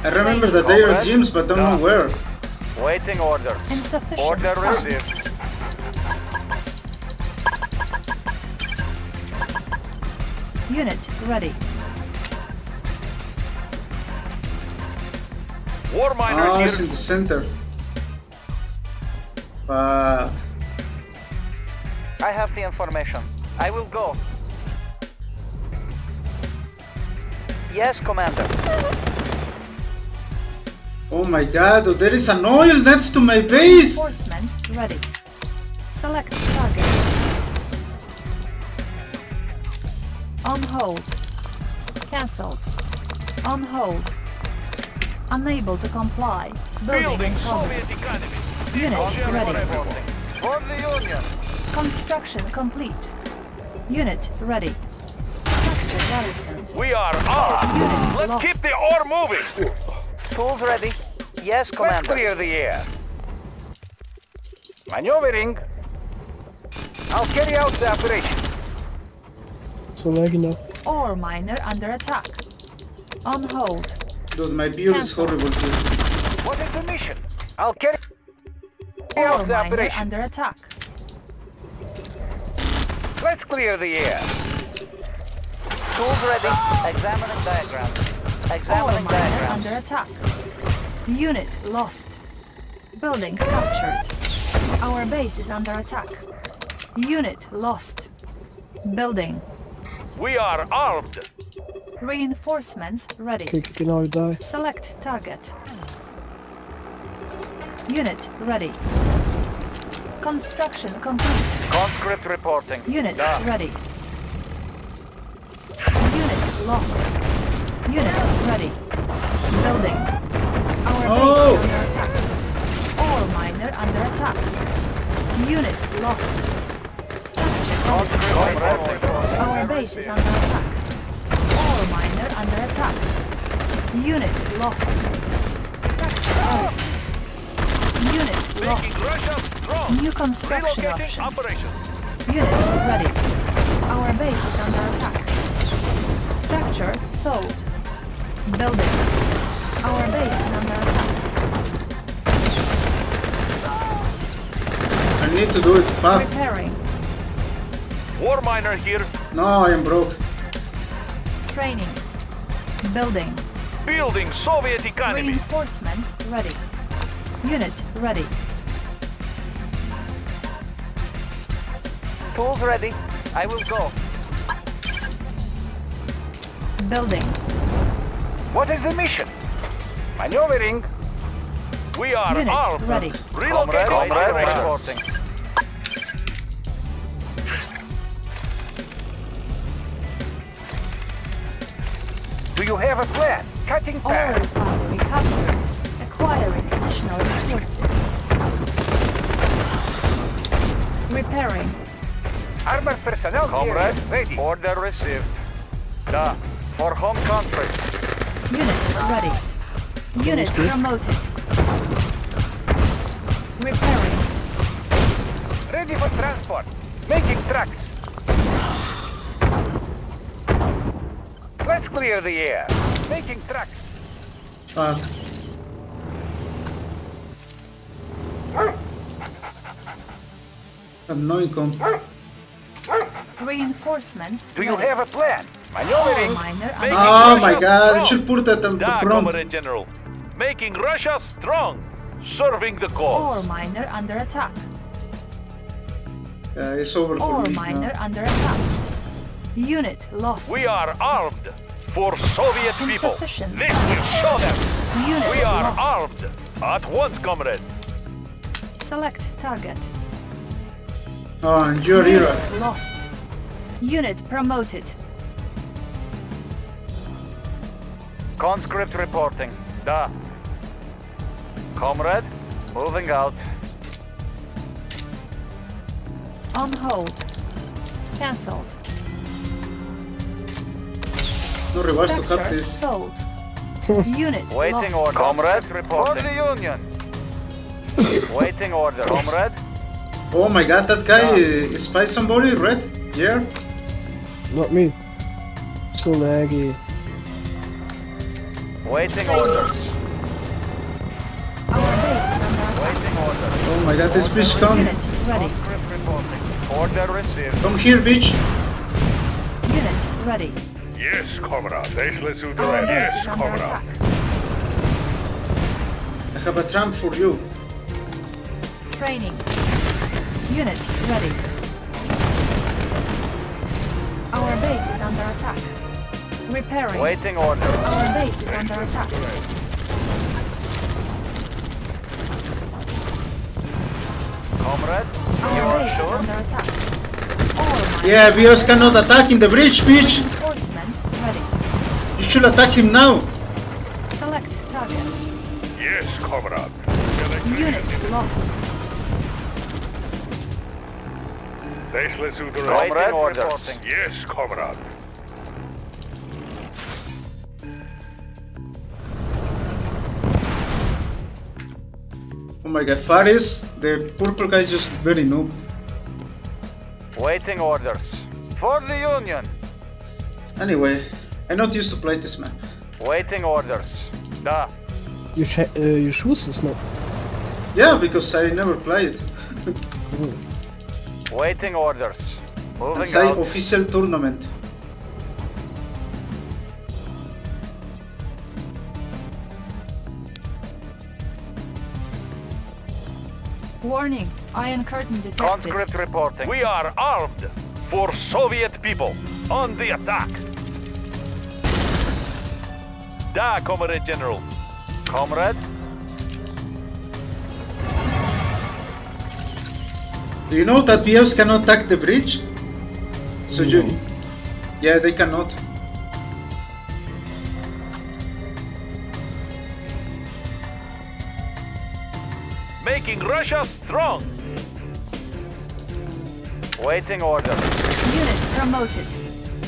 I remember that there are gyms, but don't know where. Waiting orders. Insufficient Order funds. received. Unit ready. War miner Ah, here. it's in the center. Fuck. I have the information. I will go. Yes, Commander. Oh my god, oh, there is an oil next to my base! Reinforcements ready. Select target. On hold. Cancelled. On hold. Unable to comply. Building, Building Soviet economy. Unit ready. For the Union. Construction complete. Unit ready. Structure garrison. We are armed. Unit Let's lost. keep the ore moving. Tools ready. Yes, Let's Commander. clear the air. Maneuvering. I'll carry out the operation. So laggy now. Ore miner under attack. On hold. Dude, my build is horrible here. What is the mission? I'll carry Ore out the operation. under attack. Let's clear the air. Tools ready. Examining diagram. Ore Examining miner diagram. under attack. Unit lost. Building captured. Our base is under attack. Unit lost. Building. We are armed. Reinforcements ready. Okay, okay, now you die. Select target. Unit ready. Construction complete. Conscript reporting. Unit Done. ready. Unit lost. Unit ready. Building. Our Oh! base is under attack. Ore miner under attack. Unit lost. Structure Conscript Our base is under attack. Ore under attack. Unit lost. Structure. Unit lost. Making Russia strong. New construction Relocating options. operation. Unit ready. Our base is under attack. Structure sold. Building. Our base is under attack. I need to do it. Fuck. Repairing. War miner here. No, I am broke. Training. Building. Building Soviet economy. Reinforcements ready. Unit ready. Tools ready. I will go. Building. What is the mission? Maneuvering. We are Unit armed. ready. Relocating Comrade operation. Have a plan? Cutting Oil path. refinery captured. Acquiring additional resources. Repairing. Armored personnel Comrade, here. Ready. order received. Da. For home country. Unit ready. Unit promoted. Repairing. Ready for transport. Making tracks. Clear the air. Making tracks. Fuck. Have no income. Reinforcements. Do you have a plan? Ore Maneuvering. miner Making Oh Russia my god, strong. it should put that on the front. Comrade General. Making Russia strong. Serving the cause. Ore miner under attack. Yeah, it's over for Ore me miner now. under attack. Unit lost. We are armed for Soviet people. Insufficient. This will show them. Unit We are lost. armed. At once, comrade. Select target. Oh, and your Unit era. lost. Unit promoted. Conscript reporting. Da. Comrade, moving out. On hold. Cancelled. No rewards to cut this. sold. Unit Waiting lost. order. Comrade, report For the Union. Waiting order. Comrade, Oh my god, that guy uh, spies somebody, red? Yeah? Not me. So laggy. waiting orders. Our base is under attack. Waiting order. Oh my god, this bitch come. Ready. Order received. Come here, bitch. Unit ready. Yes, comrade. Faceless Our base is under attack. I have a tramp for you. Training. Unit ready. Our base is under attack. Repairing. Waiting order. Our base is under attack. Comrade, you Our are sure? under attack. All Yeah, Vios cannot attack in the bridge, bitch. Reinforcements. You should attack him now. Select target. Yes, comrade. Unit lost. Faceless Waiting orders. Yes, comrade. Oh my god, Faris, the purple guy is just very noob. Waiting orders. For the Union. Anyway, I'm not used to play this map. Waiting orders. Da. You sh- uh, you choose this map. Yeah, because I never played. It. Waiting orders. Moving Inside out. official tournament. Warning. Iron curtain detected. Conscript reporting. We are armed for Soviet people on the attack. Da, Comrade General. Comrade, Do you know that the Vios cannot attack the bridge? So you... Yeah, they cannot. Making Russia strong. waiting orders. Unit promoted.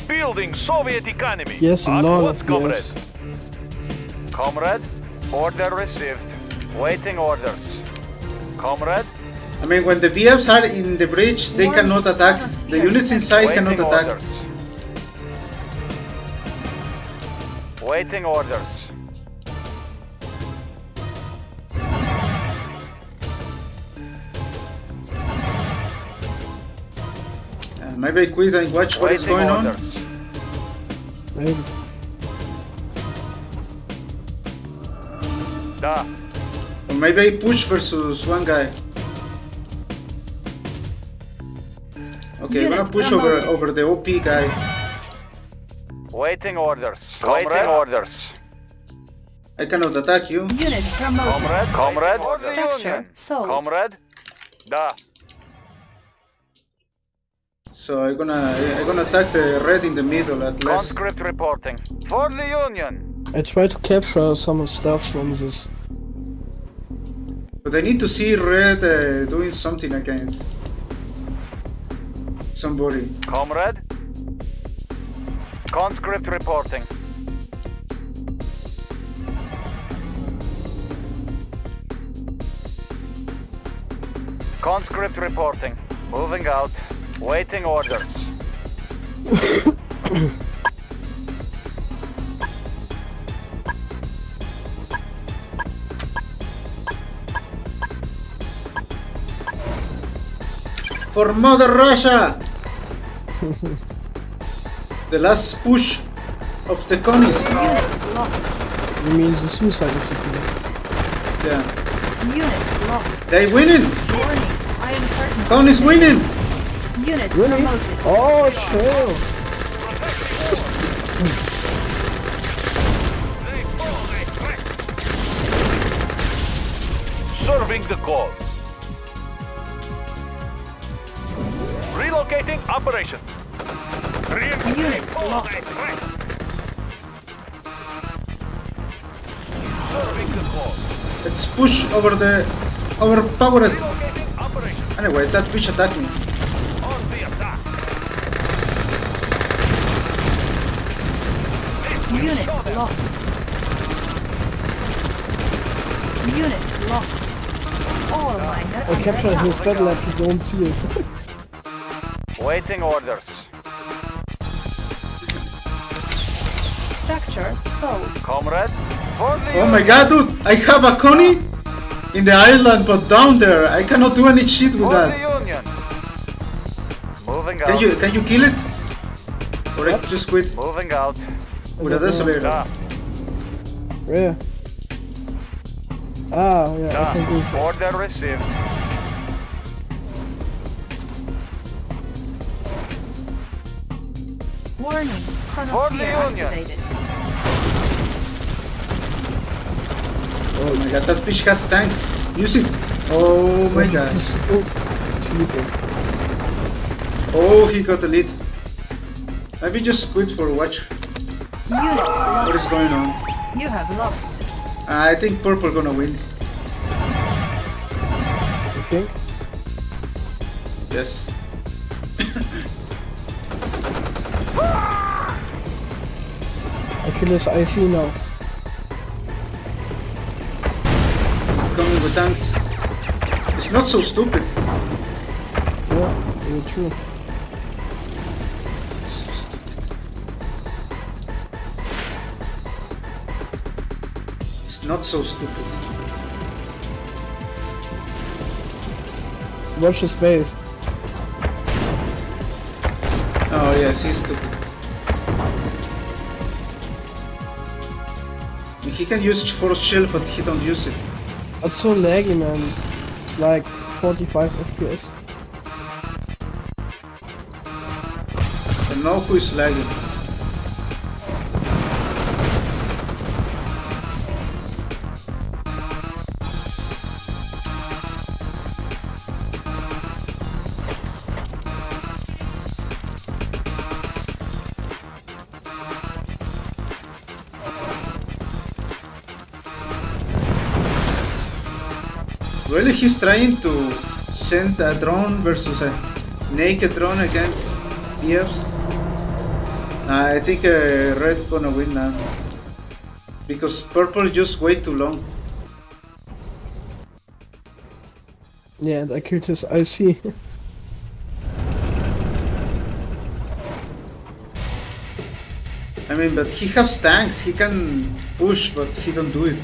Building Soviet economy. Yes, a At lot once, of comrade. yes. Comrade, order received. Waiting orders. Comrade, I mean, when the VFs are in the bridge, they cannot attack. The units inside waiting cannot attack. orders. Waiting orders. Uh, maybe I quit and watch what is Waiting going on. orders. Maybe. Da. Maybe I push versus one guy. Okay, I'm gonna push over promoted. over the OP guy. Waiting orders. Waiting orders. I cannot attack you. Unit promoted. Comrade, comrade. Structure sold. Comrade. Da. So I'm gonna I'm gonna attack the red in the middle at least. Conscript reporting. For the Union. I try to capture some stuff from this. But I need to see red uh, doing something against somebody. Comrade. Conscript reporting. Conscript reporting. Moving out. Waiting orders. For Mother Russia! The last push of the Connies. Unit lost. You mean the suicide of the people? Yeah. Unit lost. They winning! Warning. Iron curtain. Connies winning! Unit Really? promoted. Oh sure! Serving the cause. Operation. Unit lost. Serving the cause. Let's push over the overpowered. Relocating. Anyway, that bitch attacked me. On the attack. Unit lost. Unit lost. Ore miner I captured his attack. battle lab, you don't see it. Waiting orders. Structure sold. Comrade. For the Oh my god, dude! I have a Connie in the island, but down there. I cannot do any shit with For that. the Union. Moving out. Can you can you kill it? Or I just quit Moving out. with a desolator? Da. Where? Ah, yeah, I Da. can go for Order received. For the Union. Oh my god, that bitch has tanks. Use it. Oh my god. He's so sleeping. Oh, he got the lead. Maybe just quit for watch. What is going on? You have lost. I think purple gonna win. You think? Yes. I kill his now. Coming with tanks. It's not so stupid. Yeah, you're true. It's not so stupid. Watch his face. Oh yes, he's stupid. He can use it force shield, but he don't use it. That's so laggy, man. It's like 45 FPS. I know who is lagging. He's trying to send a drone versus a naked drone against? Nah, I think uh, red gonna win now. Because purple just way too long. Yeah, and I killed his IC. I mean, but he has tanks, he can push, but he don't do it.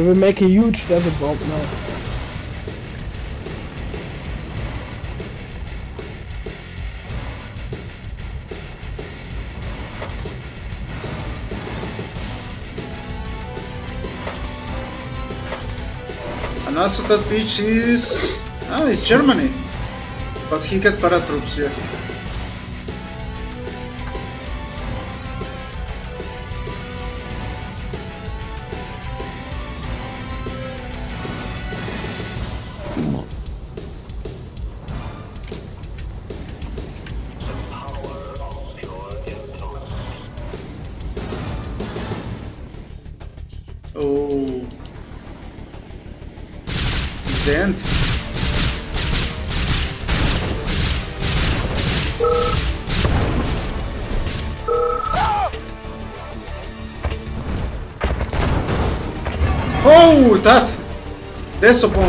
I will make a huge desert bomb now. And also that beach is... Oh, it's Germany. But he got paratroops, yes. invincible.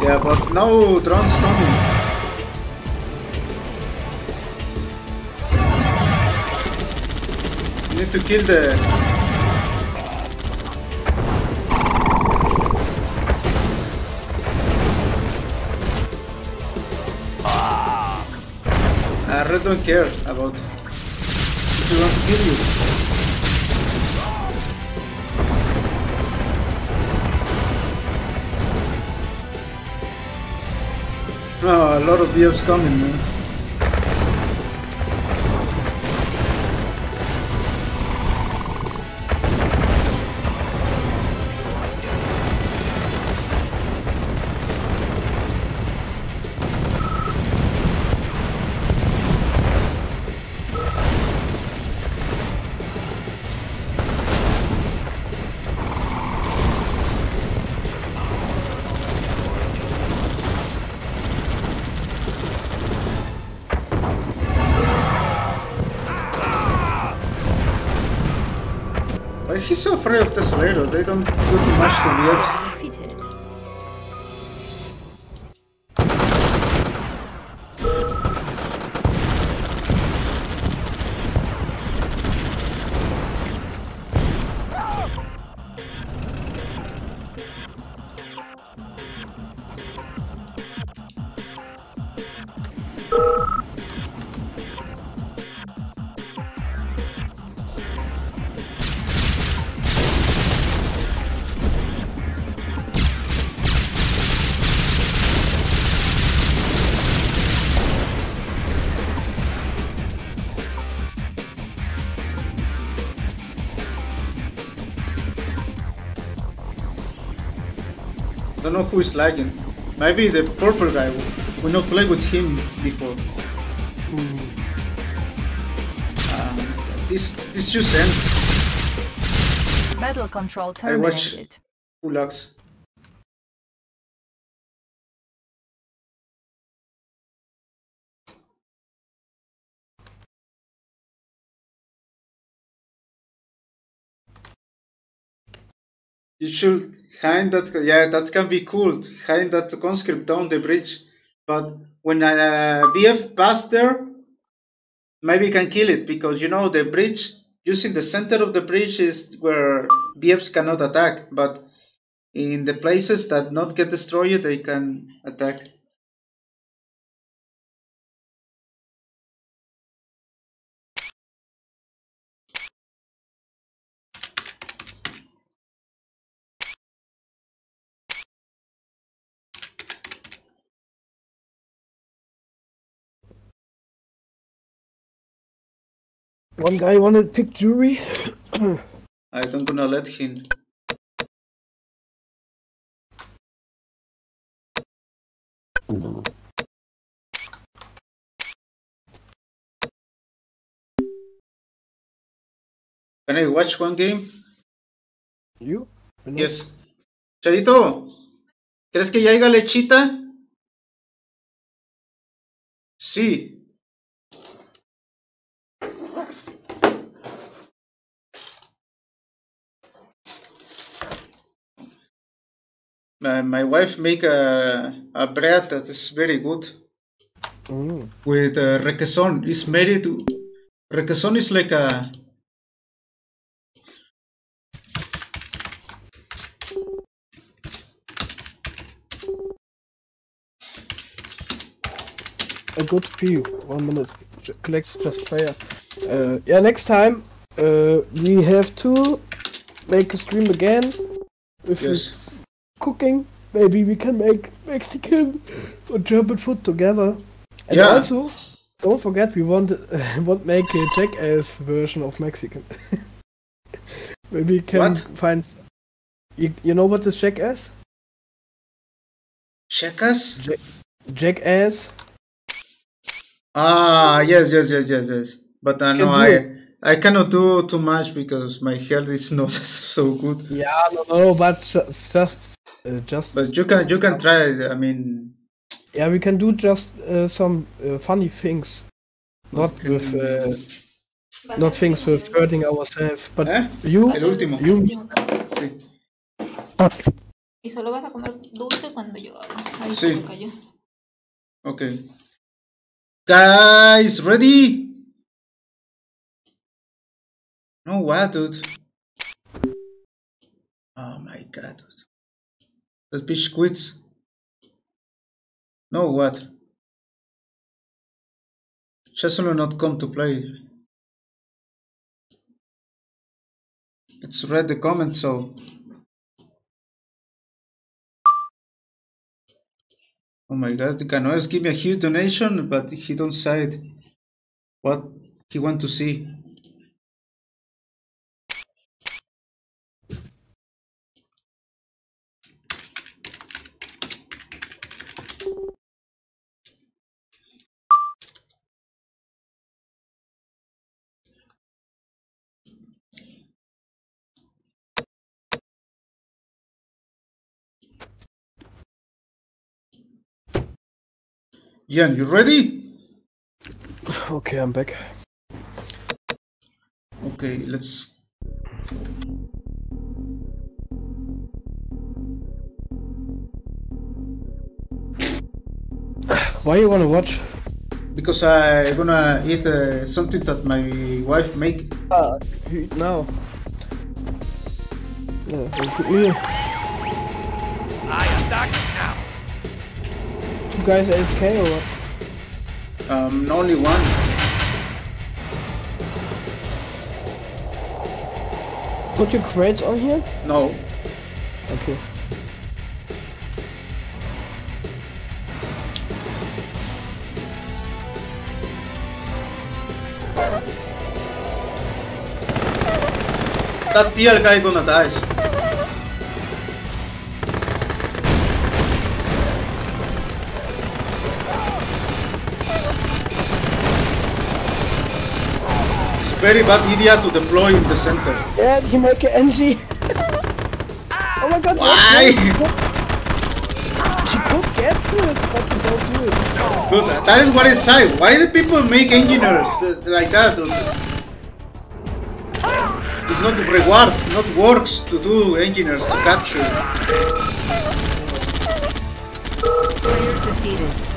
Yeah, but no, drone's coming. need to kill the... Ah, I really don't care to kill you. Oh, a lot of BFs coming, man. Afraid of Tesoreros? They don't do too much to BFs. Don't know who is lagging. Maybe the purple guy. We not played with him before. Um, this this just ends. Battle control I watch terminated. who lags. You should that. Yeah, that can be cool. Hide that conscript down the bridge. But when a BF pass there, maybe can kill it because you know the bridge. Using the center of the bridge is where BFs cannot attack. But in the places that not get destroyed, they can attack. One guy wanted to pick Yuri. I don't gonna let him. Can I watch one game? You? Yes. Chadito, ¿crees que ya haya lechita? Sí. My, my wife make a, a bread that is very good Mm. with uh, requesón. It's made to requesón is like a A good view. One minute. Collect just player. Uh, yeah, next time uh, we have to make a stream again with yes. Cooking. Maybe we can make Mexican or German food together. And Yeah. also, don't forget we want want make a jackass version of Mexican. Maybe we can What? find. You, you know what is jackass? Checas? Jackass. Ah, yes, yes, yes, yes, yes. But uh, Can no, I. I cannot do too much because my health is not so good. Yeah, no, no, but ju- just, uh, just. But you can you can try. it, I mean, Yeah, we can do just uh, some uh, funny things, not with, uh, not things with hurting ourselves. But you, El último. you, Sí. Y solo vas a comer dulce cuando yo haga. Ahí Sí. se cayó. Okay. Guys, ready? No, what, dude? Oh my god, bitch quits. No, what? Cheselon not come to play. Let's read the comments so. Oh my god, the Canoes give me a huge donation, but he don't say it. What he want to see. Jan, you ready? Okay, I'm back. Okay, let's. Why you wanna watch? Because I gonna eat uh, something that my wife make. Ah, eat now. Yeah, look at. I attack now. Two guys AFK or what? Um, only one. Put your crates on here? No. Okay. That dear guy gonna die. Very bad idea to deploy in the center. Yeah, he make an NG. oh my god, Why? He could, he could get this, but he don't do it. Good, that is what I say. Why do people make engineers uh, like that? It's not rewards, not works to do engineers to capture. Player defeated.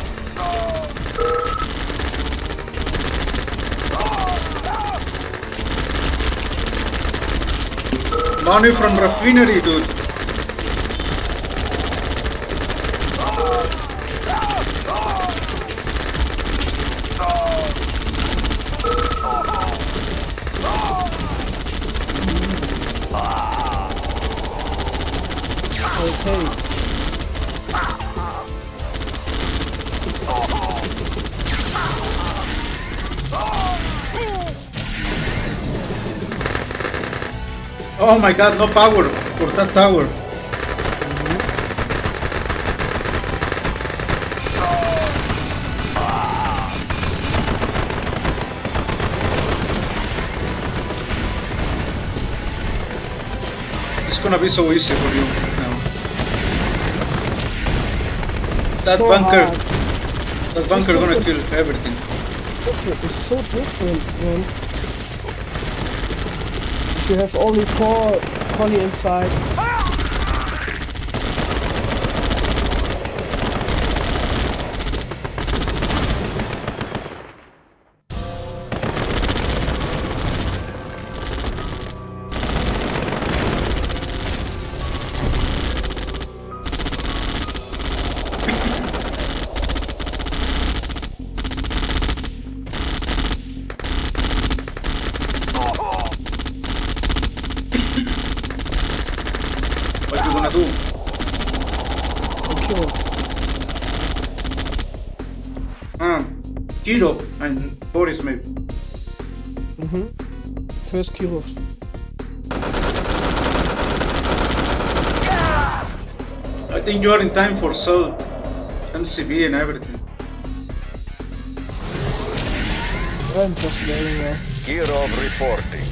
Money from refinery, dude. Oh, okay. Oh my god, no power for that tower. It's gonna be so easy for you now. That So bunker, hard. that bunker gonna kill everything. Different. It's so different, man. You have only four Connie inside. You are in time for Soul, MCV and everything. I'm just waiting now. Kirov reporting.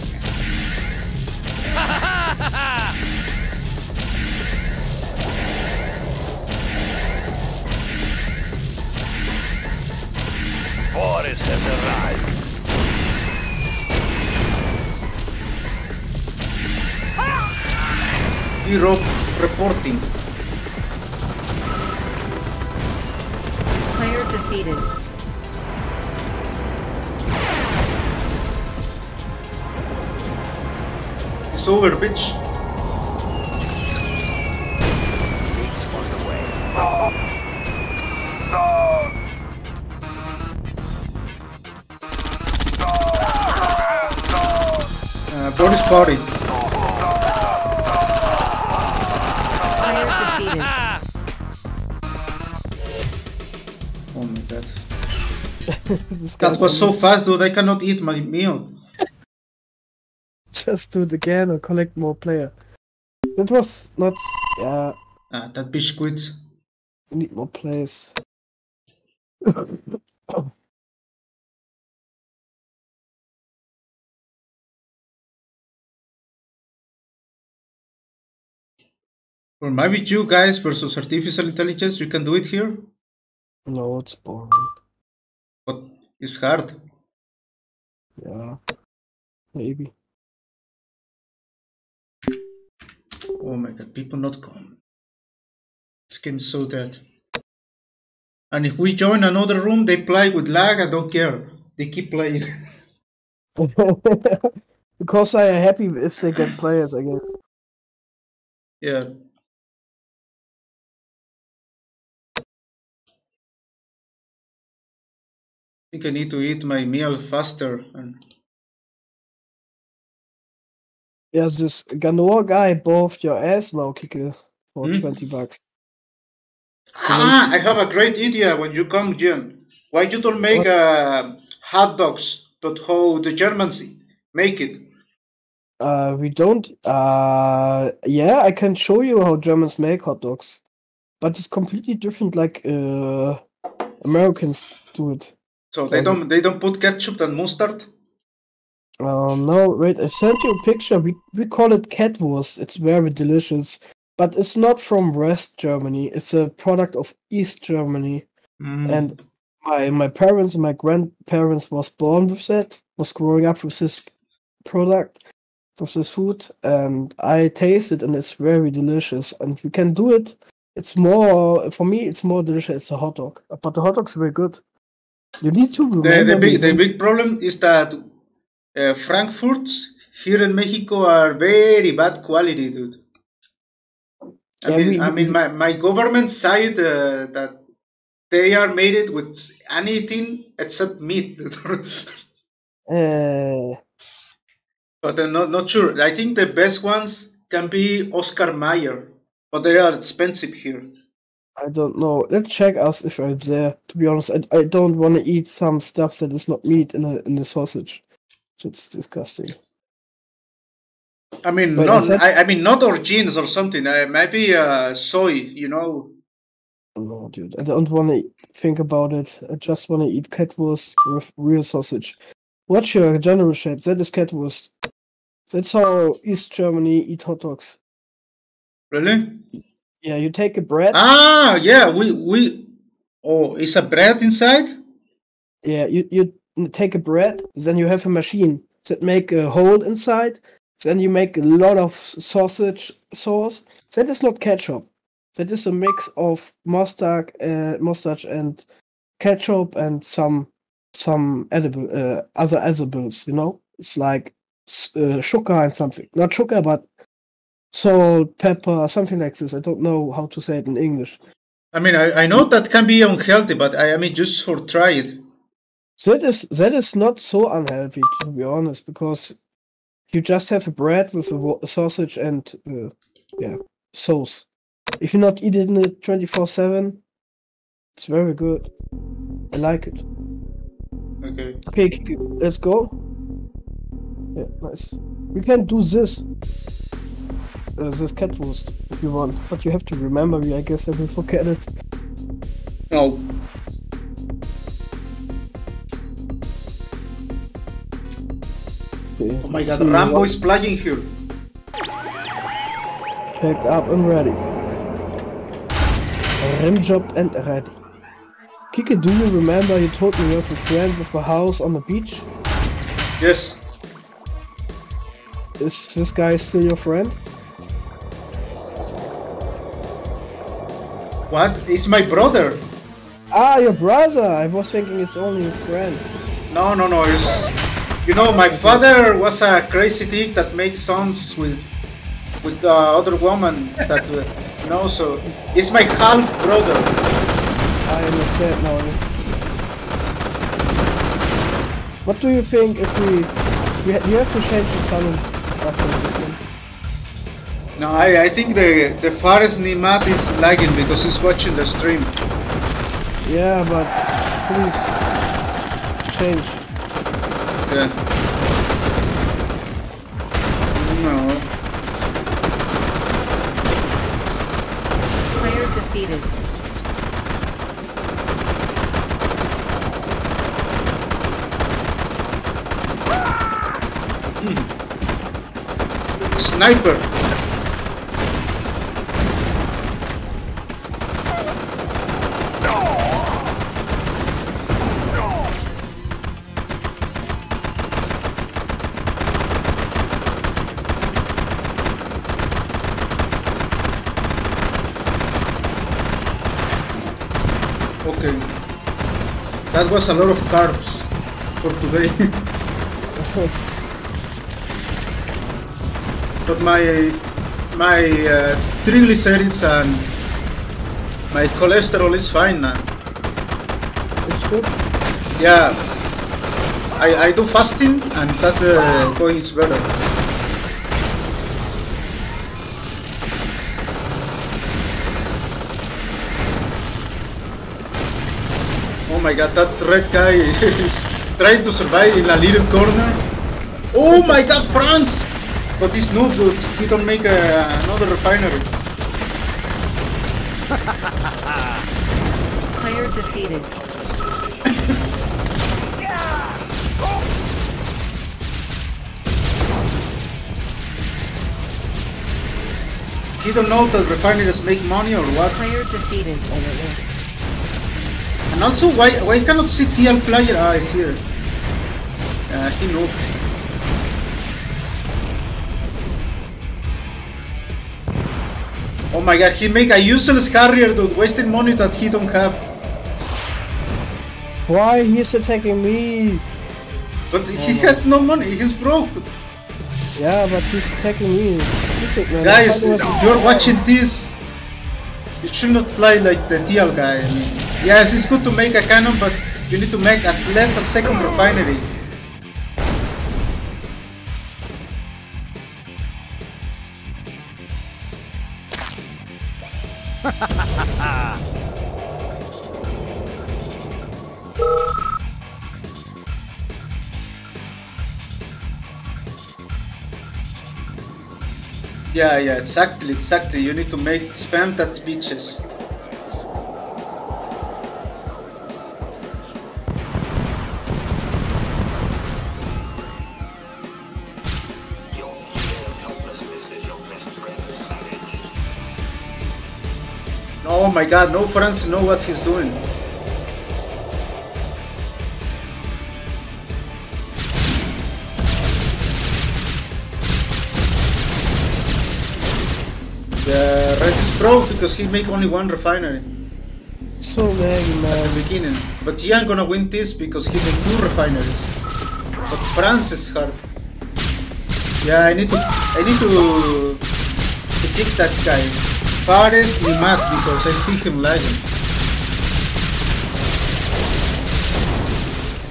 Boris has arrived. Kiro was so fast, dude. I cannot eat my meal. Just do it again or collect more player. It was not. Yeah, Ah, that bitch quit. we need more players. Or maybe you guys versus artificial intelligence, you can do it here, No, it's boring. but it's hard. Yeah, maybe. Oh my god, people not come. This game is so dead. And if we join another room, they play with lag, I don't care. They keep playing. because I am happy if they get players, I guess. yeah. Think I need to eat my meal faster. Yeah, this Ganor guy bought your ass now, Kike, for Hmm? 20 bucks. ah, I have a great idea when you come, Jen. Why you don't make uh, hot dogs, but how the Germans make it? Uh, we don't. Uh, yeah, I can show you how Germans make hot dogs, but it's completely different. Like uh, Americans do it. So they don't they don't put ketchup and mustard. Uh, no, wait. I sent you a picture. We we call it Ketwurst. It's very delicious, but it's not from West Germany. It's a product of East Germany. Mm. And my my parents and my grandparents was born with that. Was growing up with this product, with this food, and I taste it, and it's very delicious. And you can do it. It's more for me. It's more delicious. It's a hot dog, but the hot dog's very good. You need to. The, the big the big problem is that uh, Frankfurts here in Mexico are very bad quality, dude. I Yeah, mean, we- I mean, my, my government side uh, that they are made it with anything except meat, Uh, but I'm not not sure. I think the best ones can be Oscar Mayer, but they are expensive here. I don't know. Let's check us if I'm there. To be honest, I, I don't want to eat some stuff that is not meat in a in the sausage. It's disgusting. I mean, But not that- I, I mean not origins or something. Uh, maybe uh, soy, you know. No, dude, I don't want to think about it. I just want to eat ketwurst with real sausage. What's your general shape. That is ketwurst. That's how East Germany eat hot dogs. Really? Yeah, you take a bread. Ah, yeah, we we. Oh, is a bread inside? Yeah, you you take a bread. Then you have a machine that make a hole inside. Then you make a lot of sausage sauce. That is not ketchup. That is a mix of mustard, uh, mustard and ketchup and some some edible uh, other edibles. You know, it's like uh, sugar and something. Not sugar, but salt, pepper, something like this. I don't know how to say it in English. I mean, I, I know that can be unhealthy, but I, I mean, just for try it. That is that is not so unhealthy to be honest, because you just have a bread with a, sausage and uh, yeah sauce. If you're not eating it twenty four seven, it's very good. I like it. Okay. Okay, let's go. Yeah, nice. We can do this. Uh, this ketwurst if you want, but you have to remember me. I guess I will forget it. No. Okay, Oh my god, see Rambo what- is plugging here. Packed up and ready. Rim job and ready. Kike, do you remember you told me you have a friend with a house on the beach? Yes. Is this guy still your friend? What? It's my brother. Ah, your brother! I was thinking it's only a friend. No, no, no. It's, you know, my father was a crazy dick that made songs with with uh, other woman that uh, you know. So it's my half brother. I understand now. What do you think if we... we ha- you have to change the tunnel No, I, I think the the Fares Nimat is lagging because he's watching the stream. Yeah, but please change. Yeah. No. Player defeated. Sniper. Was a lot of carbs for today. but my my uh, triglycerides and my cholesterol is fine now. It's good. Yeah, I I do fasting and that uh, going is better. My god, that red guy is trying to survive in a little corner. Oh my god, France! But this noob dude, he don't make a, another refinery. Player defeated. He don't know that refineries make money or what? Player defeated. Oh And also, why why cannot see TL player? Ah, it's here. Uh, he know. Oh my god, he make a useless carrier dude, wasting money that he don't have. Why he's attacking me? But he has no money, he's broke. Yeah, but he's attacking me. Stupid. Guys, The fight was- if you're watching this, you should not play like the TL guy. I mean, yes, it's good to make a cannon, but you need to make at least a second refinery. Yeah, yeah, exactly, exactly. You need to make spam that bitches. My god, no France know what he's doing. The red is broke because he make only one refinery So laggy, at man. the beginning. But he ain't gonna win this because he make two refineries. But France is hard. Yeah, I need to I need to to kick that guy. Fares Nimat because I see him lagging.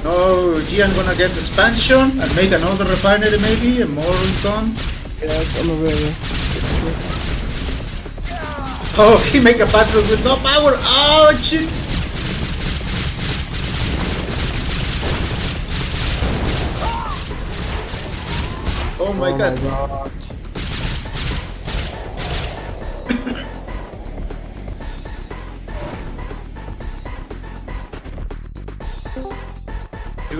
No, Gian gonna get expansion and make another refinery maybe, and more income. Yeah, it's on the way. It's true. Oh, he make a patrol with no power. Oh shit! Oh my Oh god. my god.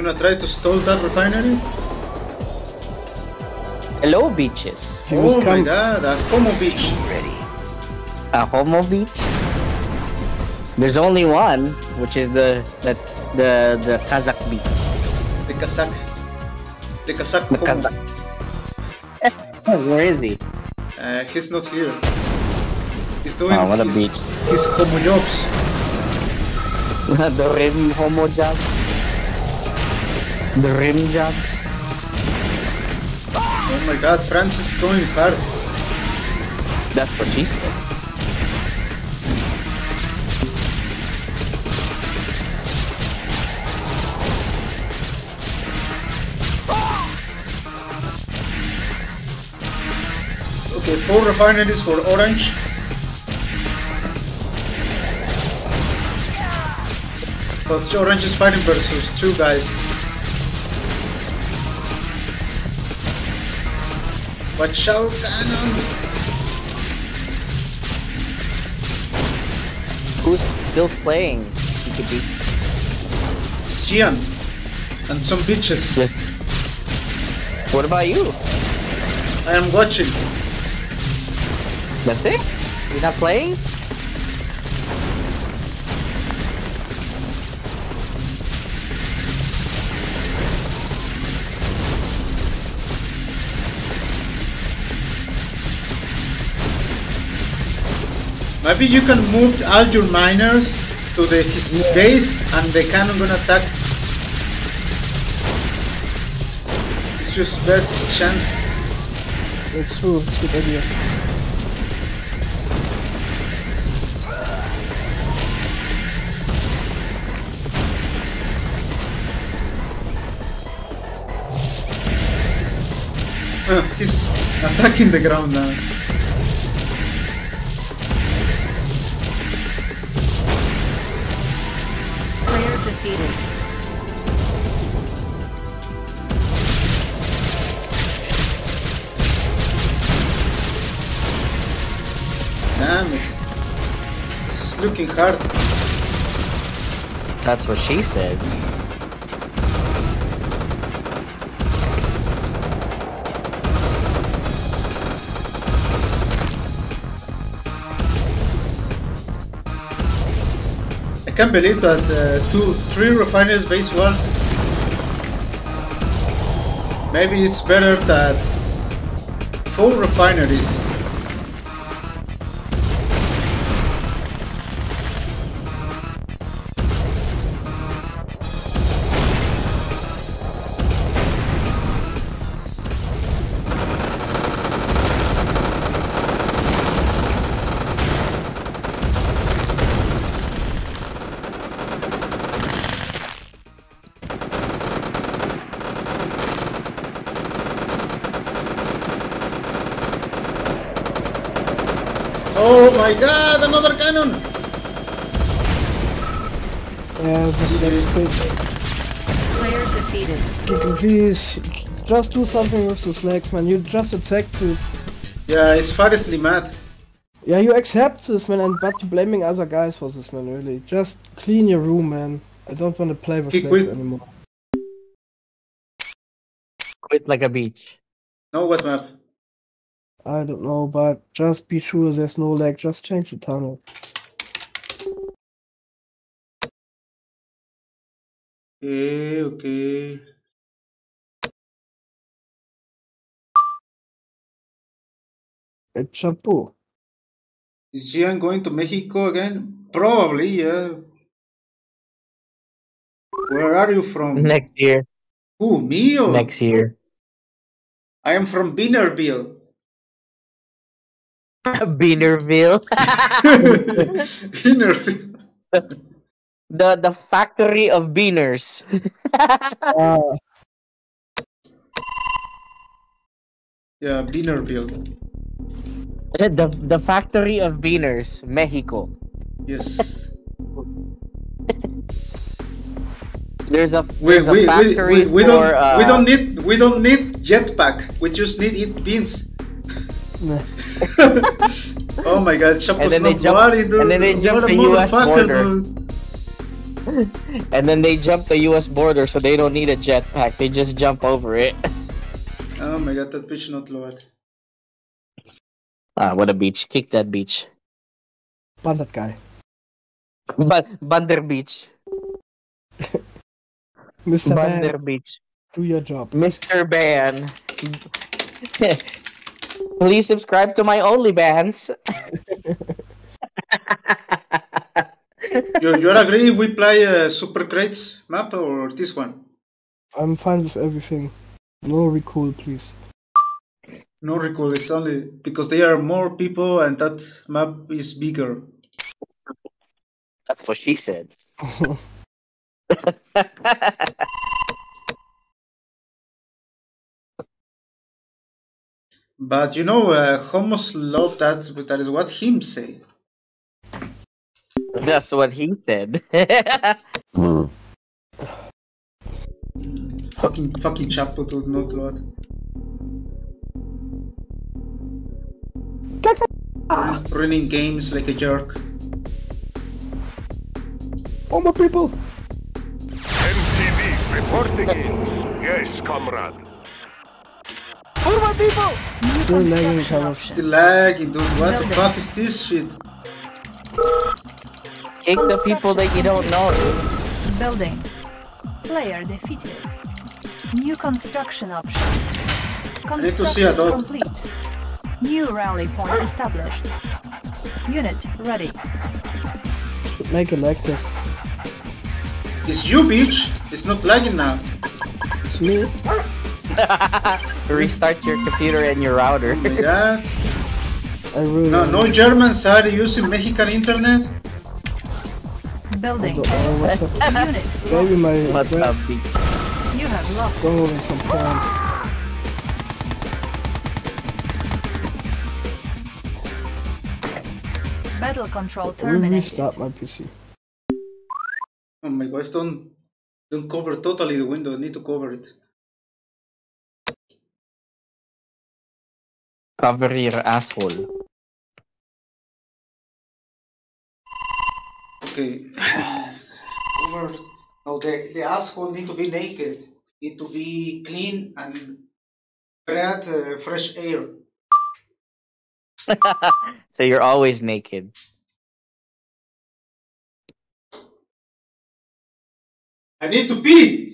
Gonna try to stall that refinery? Hello, beaches. He oh my coming. god, a homo beach. A homo beach? There's only one, which is the the the, the Kazakh beach. The Kazakh. The Kazakh The homo. Kazakh. Where is he? Uh, he's not here. He's doing Oh, what a his, beach. his homo jobs. the rim homo jobs. The rim jobs. Oh my god, France is going hard. That's what she said. Okay, four refineries for orange. But orange is fighting versus two guys. Watch out, cannon! Who's still playing? PKB? It's Gian. And some bitches. Yes. What about you? I am watching. That's it? You're not playing? Maybe you can move all your miners to the his base and the cannon gonna attack. It's just best chance. It's true, it's a good idea. Uh, he's attacking the ground now. Hard. That's what she said. I can't believe that uh, two, three refineries base one. Maybe it's better that four refineries. Just do something with the flaks, man. You just attacked it. Yeah, it's seriously mad. Yeah, you accept this, man, and but you're blaming other guys for this, man, really. Just clean your room, man. I don't want to play with Kick flags with- anymore. Quit like a beach. No, what map? I don't know, but just be sure there's no lag. Just change the tunnel. Okay, okay. It's shampoo. Is Gian going to Mexico again? Probably, yeah. Where are you from? Next year. Who, me or? Next year. I am from Beanerville. Beanerville. Beanerville. the the factory of beaners. Ah, Yeah, Beanerville. The the factory of beaners, Mexico. Yes. There's a We, there's a we, we, factory we, we for don't uh, we don't need we don't need jetpack. We just need eat beans. oh my god, Chapo's And then they not jump- worried, dude. and then they jump the US border. dude. and then they jump the U.S. border, so they don't need a jetpack. They just jump over it. Oh my god, that bitch not load. Ah, what a beach! Kick that beach. Ban that guy. But Bander Beach. Mr. Bander Man, Beach. do your job. Mr. Ban. Please subscribe to my OnlyBans. You, you agree we play uh, Super Crates map or this one? I'm fine with everything. No recall, please. No recall, it's only because there are more people and that map is bigger. That's what she said. But you know, uh, homos love that. That is what him say. That's what he said. Fucking fucking Chapo to not what. Ah. Running games like a jerk. Oh my people! MCV reporting in. Yes, comrade. For my people! Still lagging cover. Still lagging, dude. What the fuck is this shit? Kick the people that you don't know. dude. Building. Player defeated. New construction options. need to see a Construction dog. complete. New rally point established. Unit ready. Should make it like this. It's you, bitch. It's not lagging now. It's me. Restart your computer and your router. Oh my god. Really No, no Germans are using Mexican internet. Building. don't what's up. Unit. Maybe my What's up, friends You have lost. downloading some points. Battle control I will terminated. restart my PC. Oh my gosh, don't don't cover totally the window. I need to cover it. Cover your asshole. Okay. cover. No, the the asshole need to be naked. Need to be clean and breathe uh, fresh air. so you're always naked. I need to pee.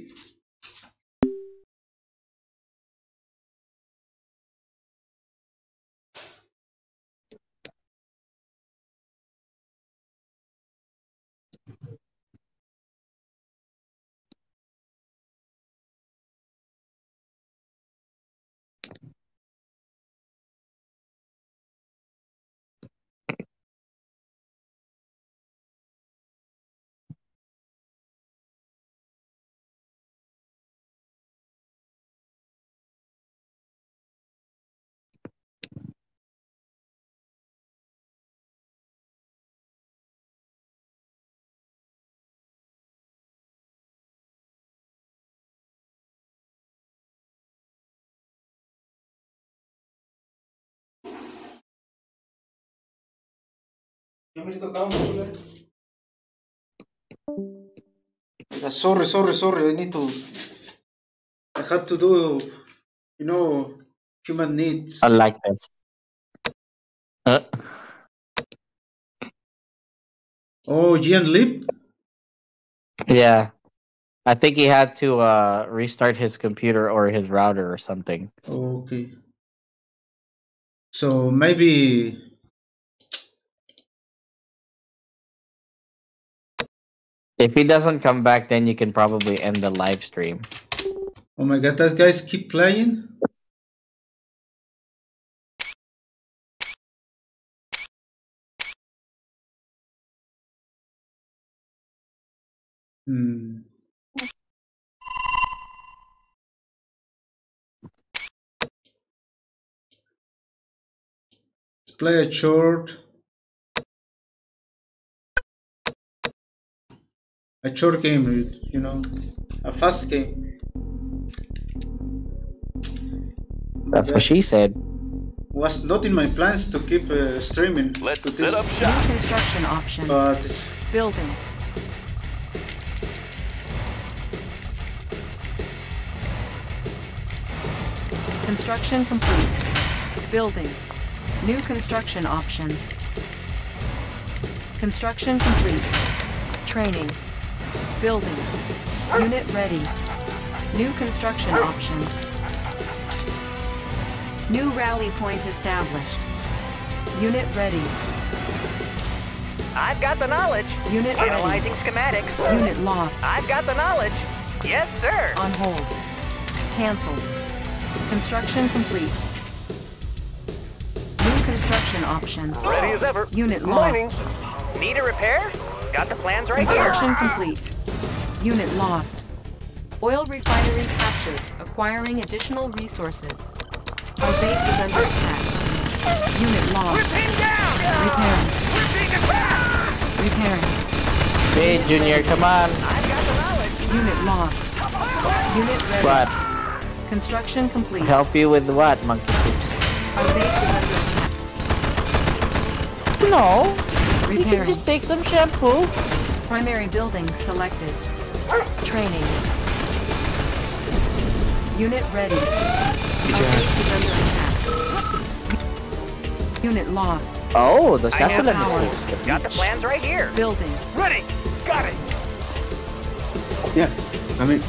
Ya me tocaba mucho, eh. Yeah, sorry, sorry, sorry. I need to. I had to do, you know, human needs. I like this. Uh, Oh, Gian Lip? yeah. I think he had to uh, restart his computer or his router or something. Okay. So maybe. If he doesn't come back, then you can probably end the live stream. Oh my god, that guys keep playing? Hmm. Play a short. A short game, you know, a fast game. That's what she said. Was not in my plans to keep uh, streaming. Let's to set this, up New shop. construction options. but Building. Construction complete. Building. New construction options. Construction complete. Training. Building. Unit ready. New construction options. New rally point established. Unit ready. I've got the knowledge. Unit ready. Analyzing schematics. Unit lost. I've got the knowledge. Yes, sir. On hold. Cancelled. Construction complete. New construction options. Ready as ever. Unit Mining. Need a repair? Got the plans right Construction here. complete. Unit lost. Oil refinery captured. Acquiring additional resources. Our base is under attack. Unit lost. We're pinned down! Repairing. Repairing. Hey, Junior, come on. I've got the knowledge. Unit lost. Unit ready. What? Construction complete. Help you with what, monkey poops? Our base is under attack. No. You Repairing. can just take some shampoo. Primary building selected. Training. Unit ready. Our base is under attack. Unit lost. Oh, the I have Shasala. Got the plans right here. Building. Ready. Got it. Yeah, I mean,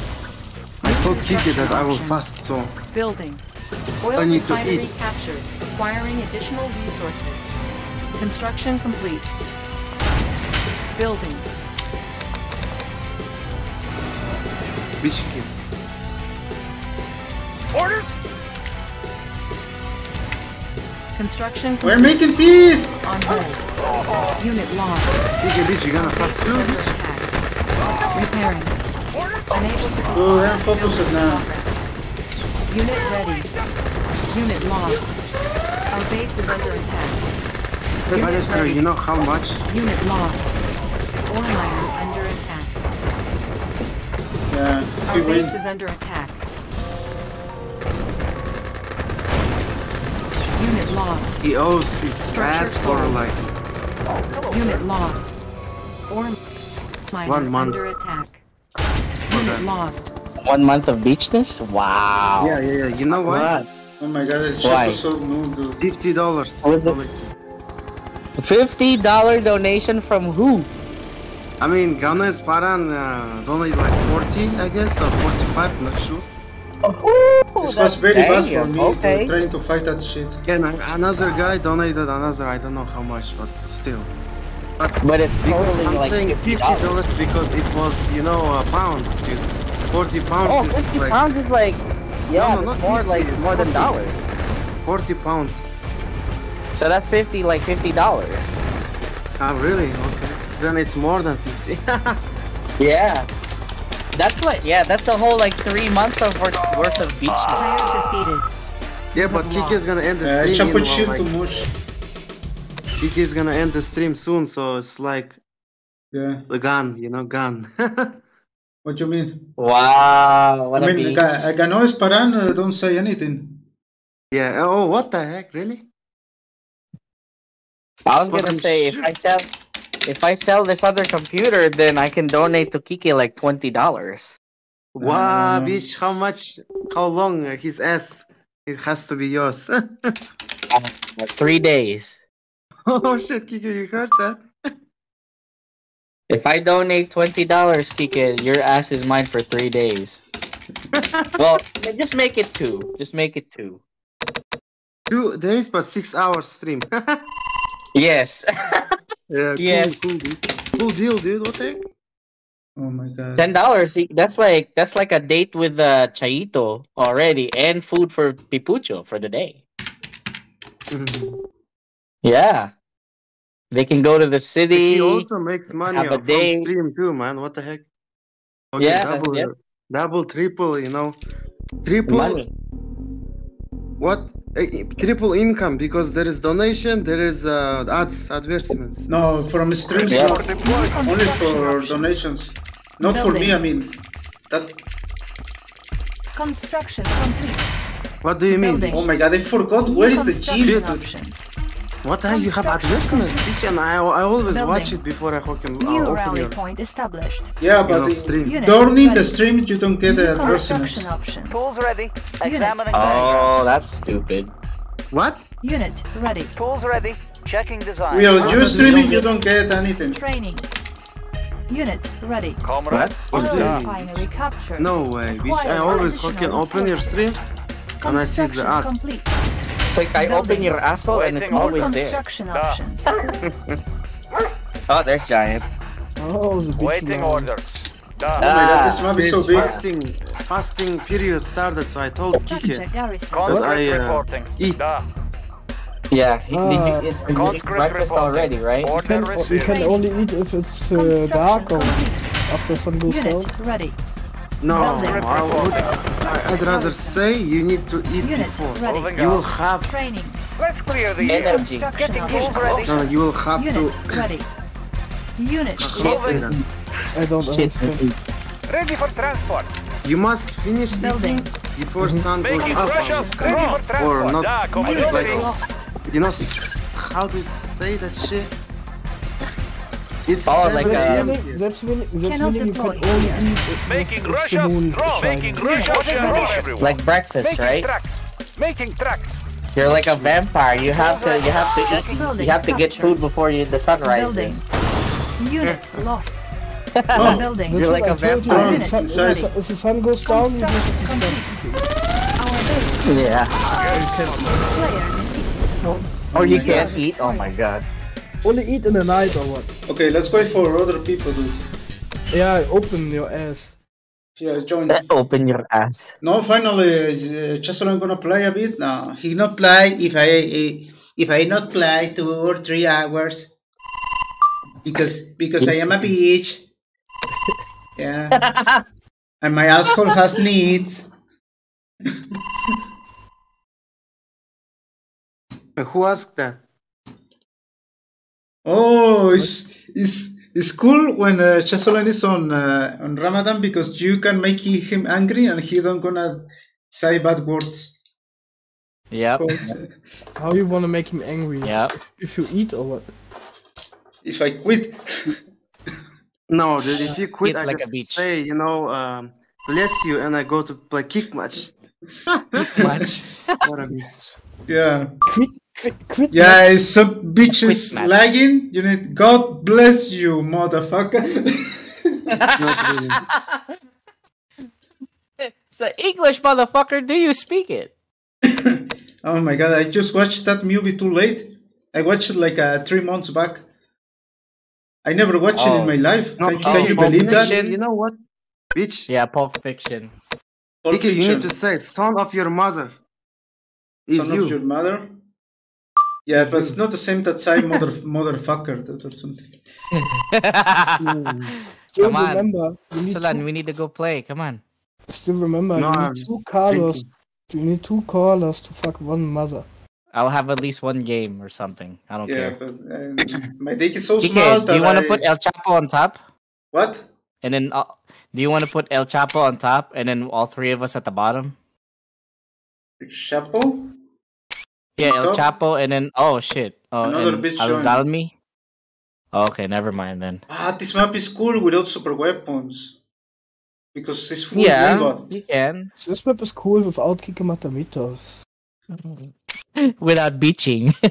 I told Kiki that I will fast, so Building. Oil I need to refinery eat. captured. Acquiring additional resources. Construction complete. Building. Bitch kid. Orders? Construction We're complete. making this! On hold. Unit lost. Kiki, bitch, you gonna fast too? Under. Repairing. Unable to Go comply. ahead and focus it now. Unit ready. Unit lost. Our base is under attack. Hey, Unit Bannister, ready. you know how much? Unit lost. Ore miner under attack. Yeah, Our he base is under attack. Unit lost. He owes his Structure ass for sold. like Unit lost. Ore miner One month. under attack. Unit lost. One month of beachness? Wow. Yeah, yeah, yeah. You know what? Oh my god, it's Why? so no. Fifty dollars. With the- Fifty dollar donation from who? I mean, Ganes Paran uh, donate like forty, I guess, or forty-five. Not sure. Oh, This was very bad for me okay. to trying to fight that shit. Again, another guy donated another. I don't know how much, but still. But, But it's because totally I'm like saying fifty $50. because it was, you know, uh, pounds, dude. Forty pounds Oh, is 50 like pounds is like, yeah, no, it's more 50, like more than dollars. forty pounds. So that's fifty, like fifty dollars. Ah, really? Okay. Then it's more than fifty. Yeah. That's like, yeah, that's a whole like three months of worth, worth of beach Player defeated. yeah, but Kiki is gonna end the Uh, stream. jump in, and shield too much. Kiki is gonna end the stream soon, so it's like Yeah. the gun, you know, gun. What you mean? Wow, what I a mean, I can always Esparan uh, don't say anything. yeah. Oh, what the heck? Really? I was But gonna I'm say if sure- I sell if I sell this other computer, then I can donate to Kiki like twenty dollars. Wow, Um, bitch! How much? How long uh, his ass? It has to be yours. Three days. oh shit, Kiki, you heard that? If I donate twenty dollars, Kiki, your ass is mine for three days. well, just make it two. Just make it two. Two days, but six hours stream. Yes. Yeah. Cool, Yes. Cool, dude. cool deal, dude. What the heck? Oh my god. Ten dollars. That's like that's like a date with uh, Chaito already, and food for Pipucho for the day. Yeah, they can go to the city. He also makes money have a from day. stream too, man. What the heck? Okay, Yeah, double, yep. double, triple. You know, triple. Money. What? Triple income because there is donation, there is uh, ads, advertisements. No, from streams, Yeah. not only for donations. Not for me, I mean. That. Construction complete. What do you mean? Building. Oh my god, I forgot. New Where is the construction cheese? options. What the heck? You have advertisements, bitch, and I, I always Building. watch it before I fucking uh, New open rally your. point established. Yeah, You but know, in- stream. Unit during the stream you don't get the New advertisements. construction options. Tools ready. Unit. Examining Oh, that's stupid. What? Unit ready. Tools ready. Checking design. We are How you does it streaming, you don't get anything. Training. Unit ready. Comrades. What do Oil you mean? refinery captured. No way, bitch. I always additional fucking open your stream and I see the Construction ad. complete. It's like I open your asshole and it's always there. construction options. Oh, there's giant. Oh, the bitch Waiting now. orders. Oh my god, this map is so big. fasting, fasting period started, so I told Kike Structure garrison. Conscript I, uh, reporting. eat. Da. Yeah, he, Ah. did you, is, you eat Conscript breakfast reporting. already, right? You can, you can only eat if it's uh, dark or after sun goes down. Ready. No, I would, I- I'd rather say you need to eat Unit before. ready. You will have Training. Let's clear the. Energy. Getting no, you will have Unit to. ready. Unit Moving. I don't understand. Ready for transport. You must finish Building. eating before mm-hmm. sun goes up. Ready for Or not. Yeah, Like, you know, how to say that shit? It's Oh, seven like, That's a.m. meaning, that's meaning, that's Cannot meaning you can only eat it Making Russia strong. Making Russia strong. Like breakfast, Making right? tracks. Making tracks. You're like a vampire. You have to you have to eat, Building you have to get food before you, the sun Building. rises. Unit lost. Oh, Building. You're what like I a told you. vampire. When sun- when the ready. As the sun goes down, you Construction have to stop. complete. Our base. Yeah. Player defeated. Or oh, you can't eat. Oh my god. Only eat in the night or what? Okay, let's wait for other people, dude. Yeah, open your ass. Yeah, join. Open your ass. No, finally, uh, Chesterland gonna play a bit. now. he not play if I if I not play two or three hours because because I am a bitch. Yeah, and my asshole has needs. Who asked that? Oh, it's it's it's cool when uh, Chesterland is on uh, on Ramadan because you can make he- him angry and he don't gonna say bad words. Yep. How you wanna make him angry? Yeah. If, if you eat or what? If I quit. No, dude, if you quit, Eat I like a just say, you know, um, bless you, and I go to play kick match. Much. What I mean. Yeah. Quit, quit, quit. Yeah, match. if some bitches lagging, you need God bless you, motherfucker. Not really. It's an English motherfucker. Do you speak it? oh my god, I just watched that movie too late. I watched it like uh, three months back. I never watched it Oh. in my life. No, can oh, can you Pulp believe that? You know what? Bitch, Yeah, Pulp Fiction. Pulp Vicky, you need to say, son of your mother. Is Son you. of your mother. Yeah, but it's not the same that say mother motherfucker dude, or something. Still Come on. remember, you need Solan, two, we need to go play. Come on. still remember, No, you I'm need two colors. drinking. You need two callers to fuck one mother. I'll have at least one game or something. I don't Yeah, care. but uh, my dick is so DK, small do you want I... to put El Chapo on top? What? And then, uh, do you want to put El Chapo on top and then all three of us at the bottom? Chapo? Yeah, El Chapo and then, oh shit. Oh, Another and bitch Al. Zalmi? Oh, okay, never mind then. Ah, this map is cool without super weapons. Because it's full Yeah, aimbot. you can. This map is cool without Kikematamitos. Without beaching.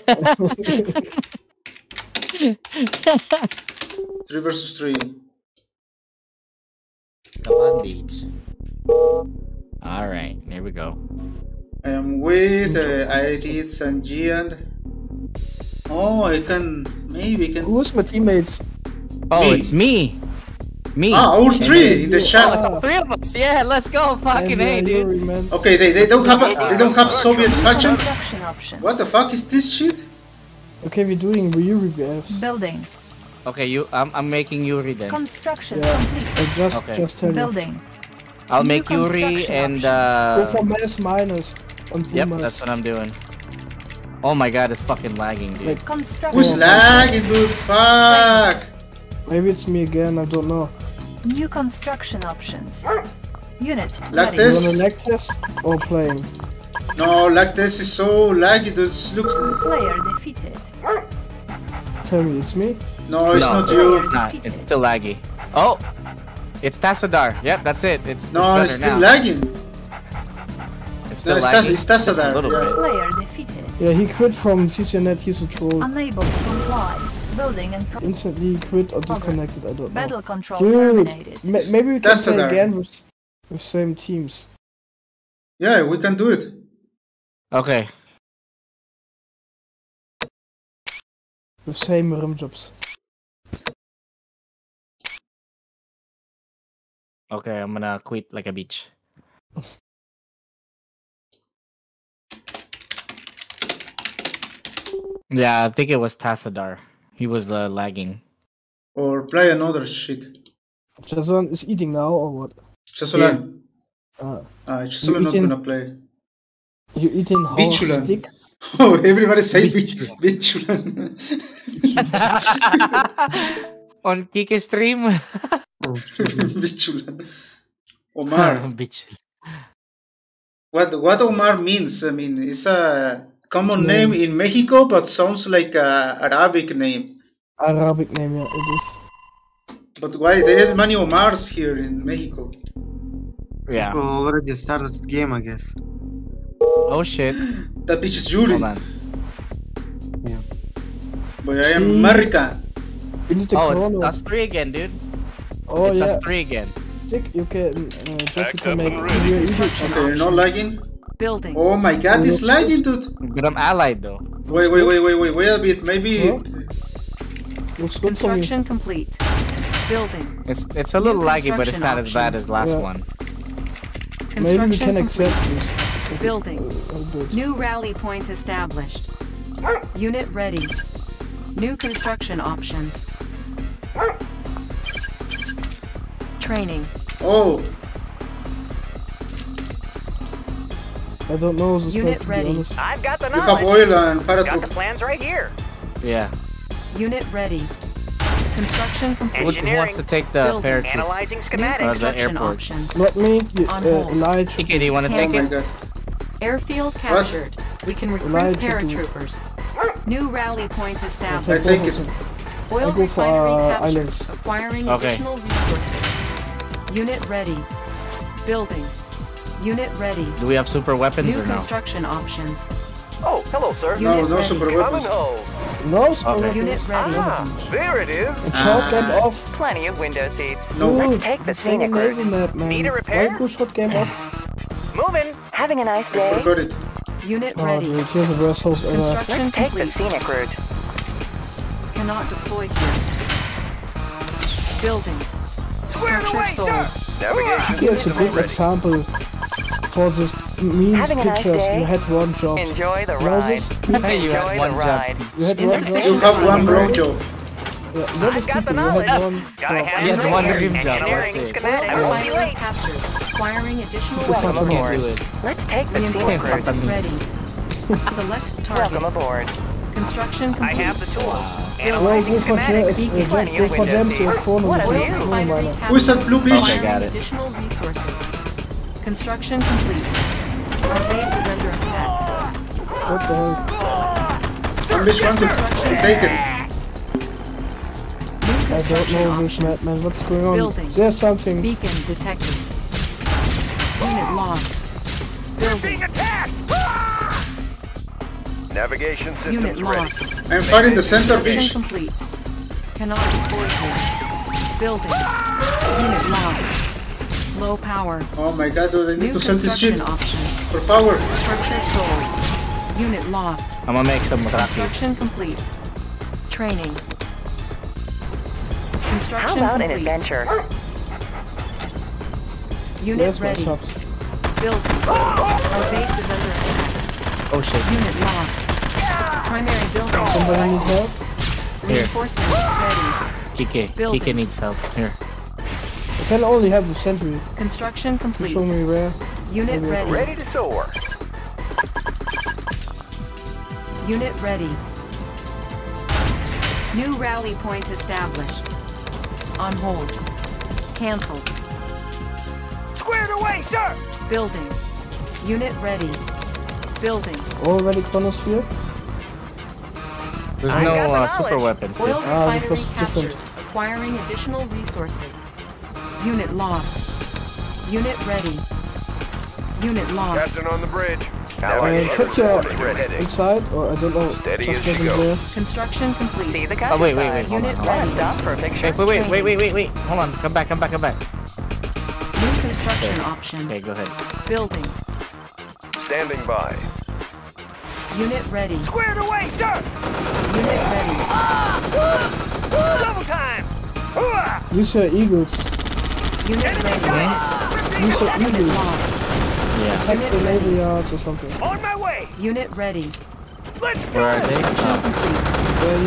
Three versus three. Come on, beach. Alright, here we go. I am with uh, IIT Sanjian. Oh, I can maybe can. Who's my teammates? Oh, Me. it's me. Me. Ah, all three in the chat. are. Three of us. Yeah, let's go. Fucking A, And, uh, dude. Yuri, man. Okay, they, they don't have a, they don't have Soviet faction. Construction options. What the fuck is this shit? Okay, we're doing Yuri BFs. Building. Okay, you. I'm. I'm making Yuri then. Construction Yeah. complete. I just Okay. just tell you. Building. I'll New make Yuri construction and Go uh. for mass minus on Yep, that's what I'm doing. Oh my god, it's fucking lagging, dude. Like, Who's lagging, dude? Fuck! maybe it's me again. I don't know. New construction options. Unit Like ready. You this? wanna leg test or playing? No, like this is so laggy, dude. It looks. Player defeated. Tell me, it's me. No, it's No, not you. It's not. It's still laggy. Oh, it's Tassadar. Yep, that's it. It's No, it's, it's still now. lagging. It's still No, it's laggy. Tas- it's Tassadar, Just a little yeah. bit. Player defeated. Yeah, he quit from CnCNet. He's a troll. Unable to comply. Building and Instantly quit or disconnected. I don't know. battle control Dude, terminated. ma- maybe we can That's play the- again with with same teams. Yeah, we can do it. Okay. With same rim jobs. Okay, I'm gonna quit like a beach. yeah, I think it was Tassadar. He was uh, lagging. Or play another shit. Jason is eating now or what? Chesolan. Uh, Ah, Chesolan not eating- gonna play. you eating horse Bichulan. sticks? Oh, everybody say Bich- Bichulan. On Kike stream. Bichulan. Omar. Bitch. What what Omar means? I mean, it's a common name name. in Mexico, but sounds like a Arabic name. Arabic name, yeah, it is. But why there is many Omars here in Mexico? Yeah. People already started the game, I guess. Oh shit. That bitch is Yuri. Hold on. Yeah. But I am See? American. You need the Oh, it's chrono. us three again, dude. Oh it's yeah, us three again. Stick, you can uh, just Back can make and video ready. edits. Okay, you're not lagging. Building. Oh my god, it's lagging, dude. But I'm allied though. Wait, wait, wait, wait, wait, wait a bit. Maybe. Huh? Looks good. Construction complete. Building. It's it's a little laggy, but it's construction not as bad as last Yeah. one. Maybe we can accept this. Building. Uh, New rally point established. Unit ready. New construction options. Training. Oh, I don't know this Unit one, to be ready. honest. I've got the you have knowledge. oil and Got the plans right here. Yeah. Unit ready. Construction Who, complete. who wants to take the Building. paratroop? Analyzing New Or schematics. the airport. options. Not me, you, On uh, hold. Elijah. Kike, do you want to Oh take it? Airfield captured. We can recruit Elijah, dude. paratroopers. New rally point I established. take both it. Oil I go for, refinery uh, captured. islands. Acquiring Okay. additional resources. Unit ready. Building. Unit ready. Do we have super weapons New or no? construction options. Oh, hello, sir. No, Unit no ready. super Coming weapons. home. No, super Okay. weapons. Unit ready. Ah, there it is. It's short game Ah. off. Plenty of window seats. No. Let's take the it's like a scenic route. Map, man. Need a repair? go short game off? Moving. Having a nice I day. forgot it. Unit Oh, ready. dude, here's the worst host ever. Construction Let's take the scenic route. Cannot deploy here. Building. Squared Structure away, sold. sir. Navigation Here's a good ready. example for this memes Having a nice pictures. You had one job. Enjoy the You ride. Hey, you had one the job. ride. You had one job. You have one funds. blowjob. Yeah, that is I got the. You had one job. have You it had one dream job, Engineering that's it. schematics. Oil I'll be refinery late. captured. Acquiring additional weapons. horse. Do it. Let's take the scenic route. ready. Select Welcome target. aboard. Construction I have the tools. Well, Analyzing go for schematics. Uh, just go for Gems or seats. Chrono. What a Chrono view. Chrono Refinery Miner. Who is that blue captured. bitch? Okay, got it. Additional resources. Construction complete. Our base is under attack. What the hell? I'm just going to, to take it. I don't know this map, man. What's going on? Building. There's something. Beacon detected. Unit lost. They're being attacked! Ah! Navigation Unit systems ready. lost. I'm fighting the center Construction bitch. complete. Cannot deploy here. Building. Unit lost. Low power. Oh my god, dude, I need New to sell this shit construction options. for power. Structure sold. Unit lost. I'm gonna make some copies. Construction complete. Training. How Construction about an adventure? Unit There's ready. subs. Building. Our base is under attack. Oh shit. Unit lost. Primary building. Somebody need help? Here. Reinforcements ready. Kike. Building. Kike needs help. Here. I can only have a sentry. Construction To complete. show me where. Unit Maybe. ready. Ready to soar. Unit ready. New rally point established. On hold. Cancelled. Squared away, sir. Building. Unit ready. Building. Already Chronosphere? There's I no uh, super weapons. Oil Ah, that refinery was captured. different. Acquiring additional resources. Unit lost. Unit ready. Unit lost. Captain on the bridge. Uh, Navigation put your ready. inside, or I don't know. Steady just as you go. there. Construction complete. See the Oh wait, wait, wait. Hold. Unit Hold Wanna on. ready. stop for a picture? Wait, wait, wait, wait, wait, wait, wait. Hold on. Come back. Come back. Come back. New construction options. Okay, go ahead. Building. Standing by. Unit ready. Squared away, sir. Unit ready. Ah! Double time. Hooah! Use your eagles. Unit ready. Use your Unit eagles. lost. Yeah. Attack the naval yards or something. On my way. Unit ready. Let's Where are they? Construction Oh. complete. Where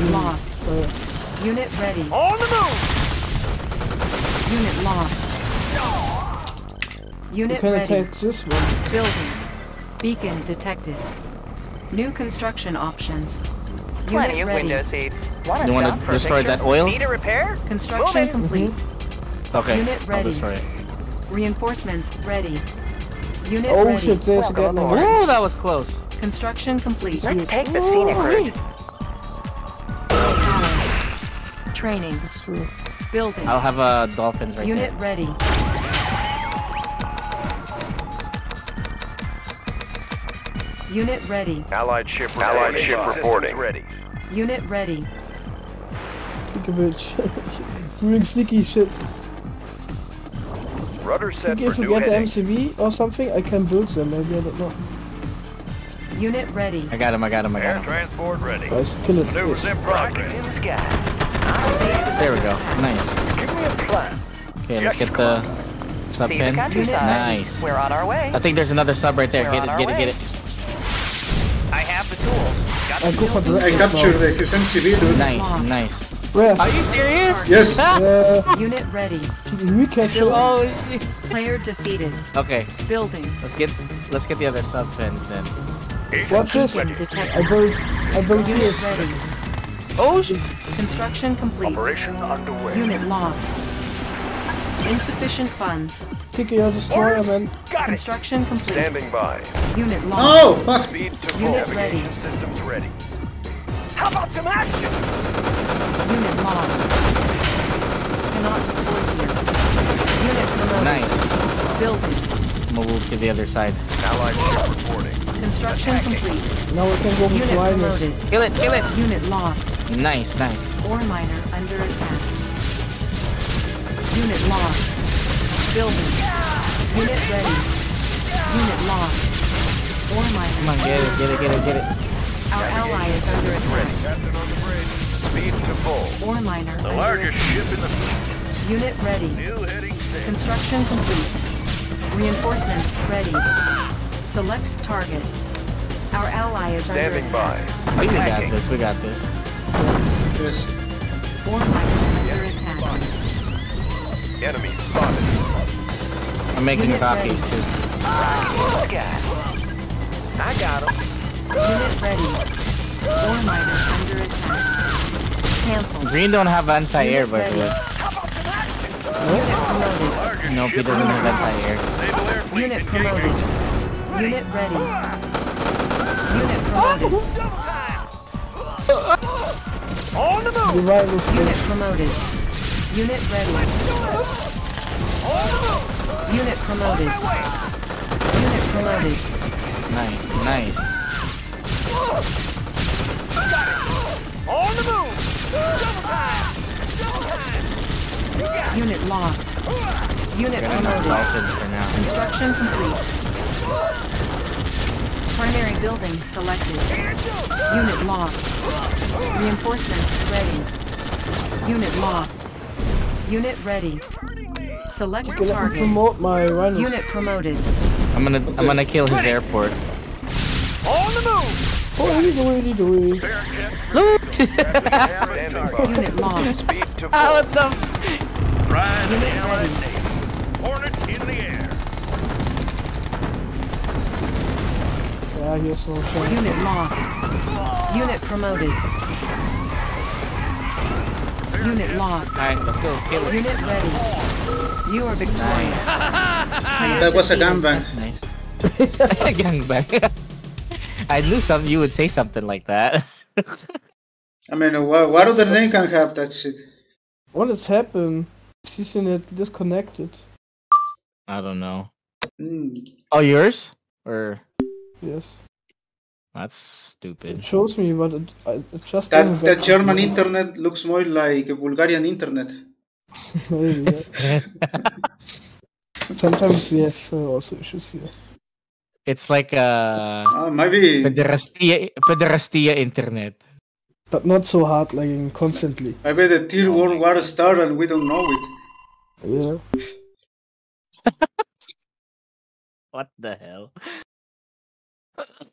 Unit lost. uh, Unit ready. On the move. Unit lost. You Unit can ready. attack this one. Building. Beacon detected. New construction options. Plenty Unit of ready. window seats. Want You wanna stop for a destroy picture? that oil? Need a repair? Construction Moving. complete. Okay. Unit I'll ready. destroy it. Reinforcements ready. Unit Oh ready. shit, there's a Welcome Gatling. aboard. Ooh, that was close. Construction complete. Let's take the scenic route. Training. That's true. Building. I'll have uh, dolphins right Unit there. ready. Unit ready. Allied ship reporting. Allied ship reporting. Ready. Unit ready. Kikovic. Doing sneaky shit. Rudder set Think if for we new get the heading. MCV or something, I can build them. Maybe I don't know. Unit ready. I got him, I got him, I Air got him. transport ready. Guys, kill it. Maneuvers Yes. in progress. In the sky. There we go. Nice. Give me a plan. Okay, let's get the sub See pin. countryside. Nice. We're on our way. I think there's another sub right there. We're Get it, our get it, get it. I have the tools. Got I the go for the I captured the, his MCV, dude. Nice, nice. Where? Are you serious? Yes. Uh, Unit ready. we capture. Oh shit. Player defeated. Okay, Building. let's get let's get the other sub pens then. Watch this. Beacon detected. I built. I built here. Unit ready. Oh shit. Construction complete. Operation underway. Unit lost. Insufficient funds. Kick your destroyer, man. Got it. Construction complete. Standing by. Unit lost. Oh, fuck. Speed to. Unit ready. Systems ready. How about some action? Unit lost. Cannot deploy here. Unit promoted. Nice. Building. Move to the other side. Allied ship reporting. Construction complete. Now we can go with Unit liners. promoted. Kill it, kill it. Unit lost. Nice, nice. Ore miner under attack. Unit lost. Building. Unit ready. Unit lost. Ore miner. Come on, get it, get it, get it, get it. Our ally is under attack. Captain on the bridge. Speed to full. Ore miner The largest attack. ship in the fleet. Unit ready. New heading state. Construction complete. Reinforcements ready. Select target. Our ally is under Standing by. attack. We got this, we got this. Yes. Ore miner under attack. Enemy spotted. I'm making Unit copies ready. too. Sky. I got him. Unit ready. Ore miner under attack. Cancel. Green don't have anti-air, by the way. Unit Nope, he doesn't in have the anti-air. Naval Air Fleet Unit promoted. Unit ready. Unit promoted. On the move. Revive this Unit promoted. Unit ready. Unit promoted. Unit promoted. Nice, nice. On the move. Double time. Double time. Unit lost. Unit We're gonna have promoted. for now. Construction complete. Primary building selected. Unit lost. Reinforcements ready. Unit lost. Unit ready. Select Okay, let me target. promote my rhinos. Unit promoted. I'm gonna I'm gonna kill his airport. On the move. Oh, we do it, we do it. Standing by. Unit lost. Speed to Oh, the Rise the Unit Allied ready. Navy. Hornet in the air. Yeah, here's no chance. Unit lost. Unit promoted. Unit lost. Alright, let's go. Kill it. Unit ready. You are victorious. Player That was a gangbang. Nice. Gangbang. I knew some you would say something like that. I mean, why, what other name can have that shit? What has happened? She's in it disconnected. I don't know. Hmm. Oh, yours? Or Yes. that's stupid. It stupid. shows me, but it, it just That, went that back. German internet looks more like a Bulgarian internet. Sometimes we have uh, also issues here. It's like a Uh, maybe Federastia Federastia internet. But not so hard, like in constantly. maybe the tier world war started and we don't know it. Yeah. What the hell?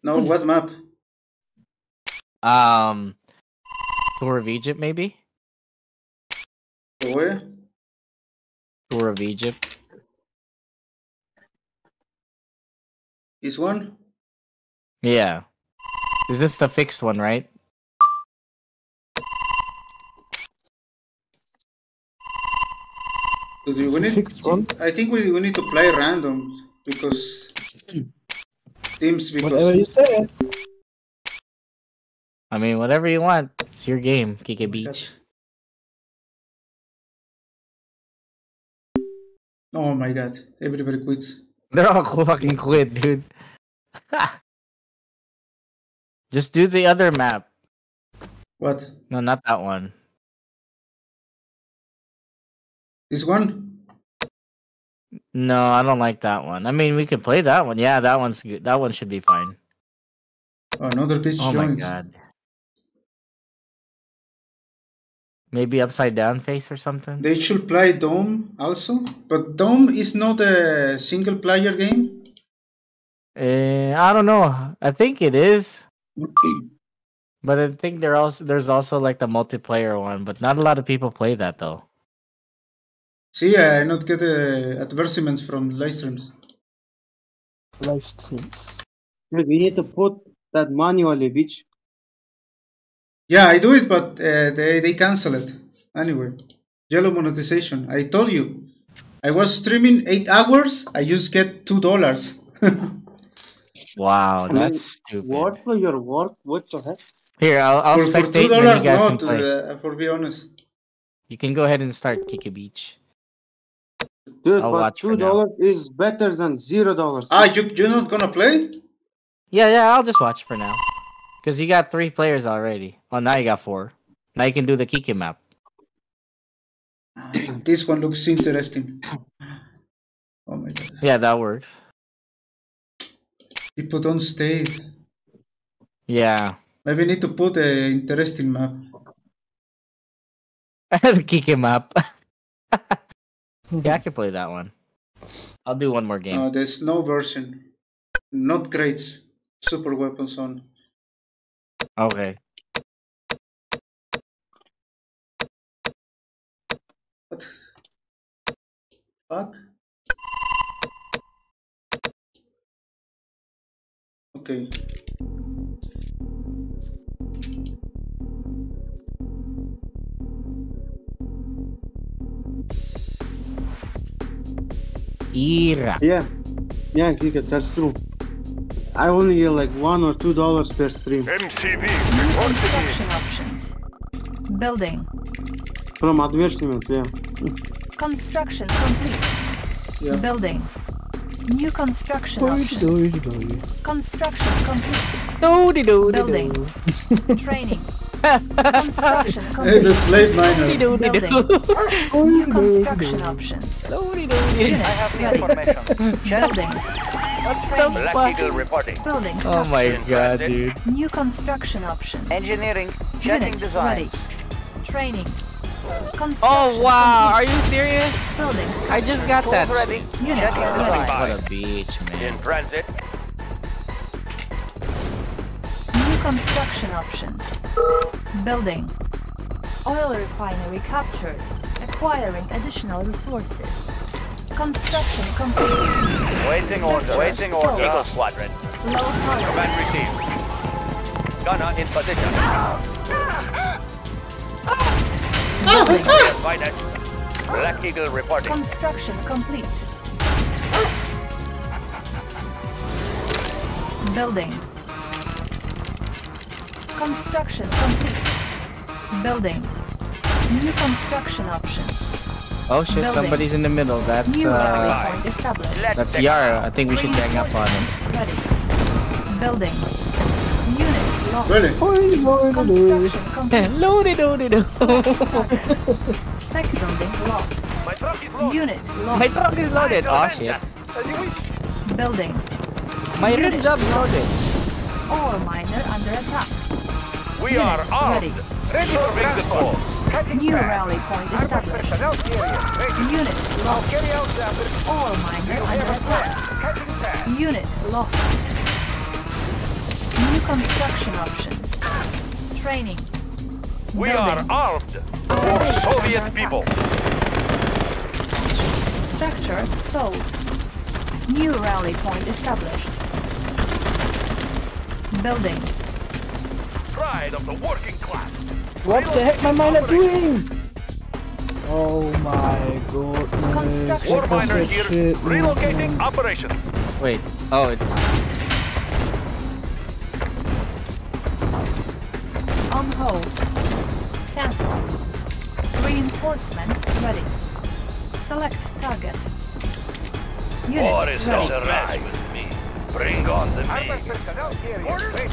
No, what map? Um Tour of Egypt maybe? Where? Tour of Egypt. This one? Yeah. Is this the fixed one, right? So do we need, I think we, we need to play random because teams because Whatever you say. I mean, whatever you want. It's your game, Kike Beach. oh my god, everybody quits. They're all fucking quit, dude. Just do the other map. What? No, not that one. This one? No, I don't like that one. I mean, we could play that one. Yeah, that one's good. That one should be fine. Oh, another bitch Oh my god. Maybe upside down face or something. They should play Dome also, but Dome is not a single player game. Eh, I don't know. I think it is. But I think there also there's also like the multiplayer one, but not a lot of people play that though. See, I not get uh, advertisements from live streams. Live streams. Dude, we need to put that manually, bitch. Yeah, I do it, but uh, they they cancel it anyway. Yellow monetization. I told you, I was streaming eight hours. I just get two dollars. Wow, I mean, that's stupid. What for your work? What the heck? Here, I'll, I'll for, for spectate two dollars. you guys can not play. uh, for be honest. You can go ahead and start Kiki Beach. Dude, I'll but watch two dollars is better than zero dollars. Ah, you you're not gonna play? Yeah, yeah, I'll just watch for now. Because you got three players already. Well, now you got four. Now you can do the Kiki map. This one looks interesting. Oh my god! Yeah, that works. People don't stay. Yeah. Maybe need to put a interesting map. i the Kiki map. yeah, I can play that one. I'll do one more game. No, there's no version. Not great. Super weapons on. Ah, okay. What? Fuck. Okay. Ira. Yeah, yeah, Giga, that's true. I only get like one or two dollars per stream MCV, Construction options. Building. from advertisements. Yeah. Construction complete. Yeah. Building. New construction Doody options. doody doody. Construction complete. Doody doody Building. Training. Construction complete. Hey, the slave miner. Building. New construction options. Unit I have the information. Building. Training. Black Eagle reporting. Building. Oh my god, dude. New construction options. Engineering. Checking Unit design. ready. Training. Oh wow, are you serious? Building. I just got Tools that. ready. Unit Checking ready. design. What a beach, man. In man. transit. New construction options. Building. Oil refinery captured. Acquiring additional resources. Construction complete. Waiting order. Waiting Sold. order. Eagle Squadron. Low power. Command received. Gunner in position. Building. Black Eagle reporting. Construction complete. Building. Construction complete. Building. New construction options. Oh shit, Building. somebody's in the middle. That's uh that's Yara. I think we should gang up on him. Ready. Building. Unit lost. Really? Doody doody doody. Construction complete. Loady doody do. Tech building lost. My truck is loaded. Unit My lost. truck is loaded. Oh shit. As you wish. Building. My Unit rim job lost. loaded. Ore miner under attack. We Unit are armed. ready. Ready to make call. New rally point established. Personnel carrier. Ready. Unit lost. Carry out the operation. Miner under attack. Unit lost. New construction options. Training. We are armed for Soviet people. Structure sold. New rally point established. Building. Pride of the working class. What the heck am I doing? Oh my goodness. War What was miner that here. shit? Mm. Relocating operation. Wait. Oh, it's On hold. Cancel. Reinforcements ready. Select target. Unit War is ready. not a match with me. Bring on the meat. Orders?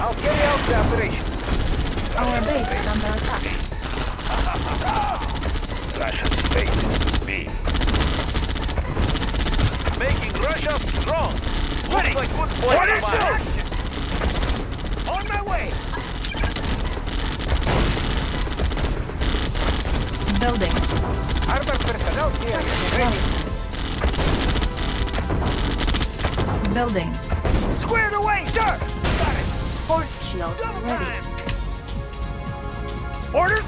I'll carry out the operation. Our base is under attack. Russia's fate is me. Making Russia strong. Looks like good play Orders for to mine. action. On my way. Building. Armored personnel carrier ready. Building. Squared away, sir. Got it. Force shield ready. Orders?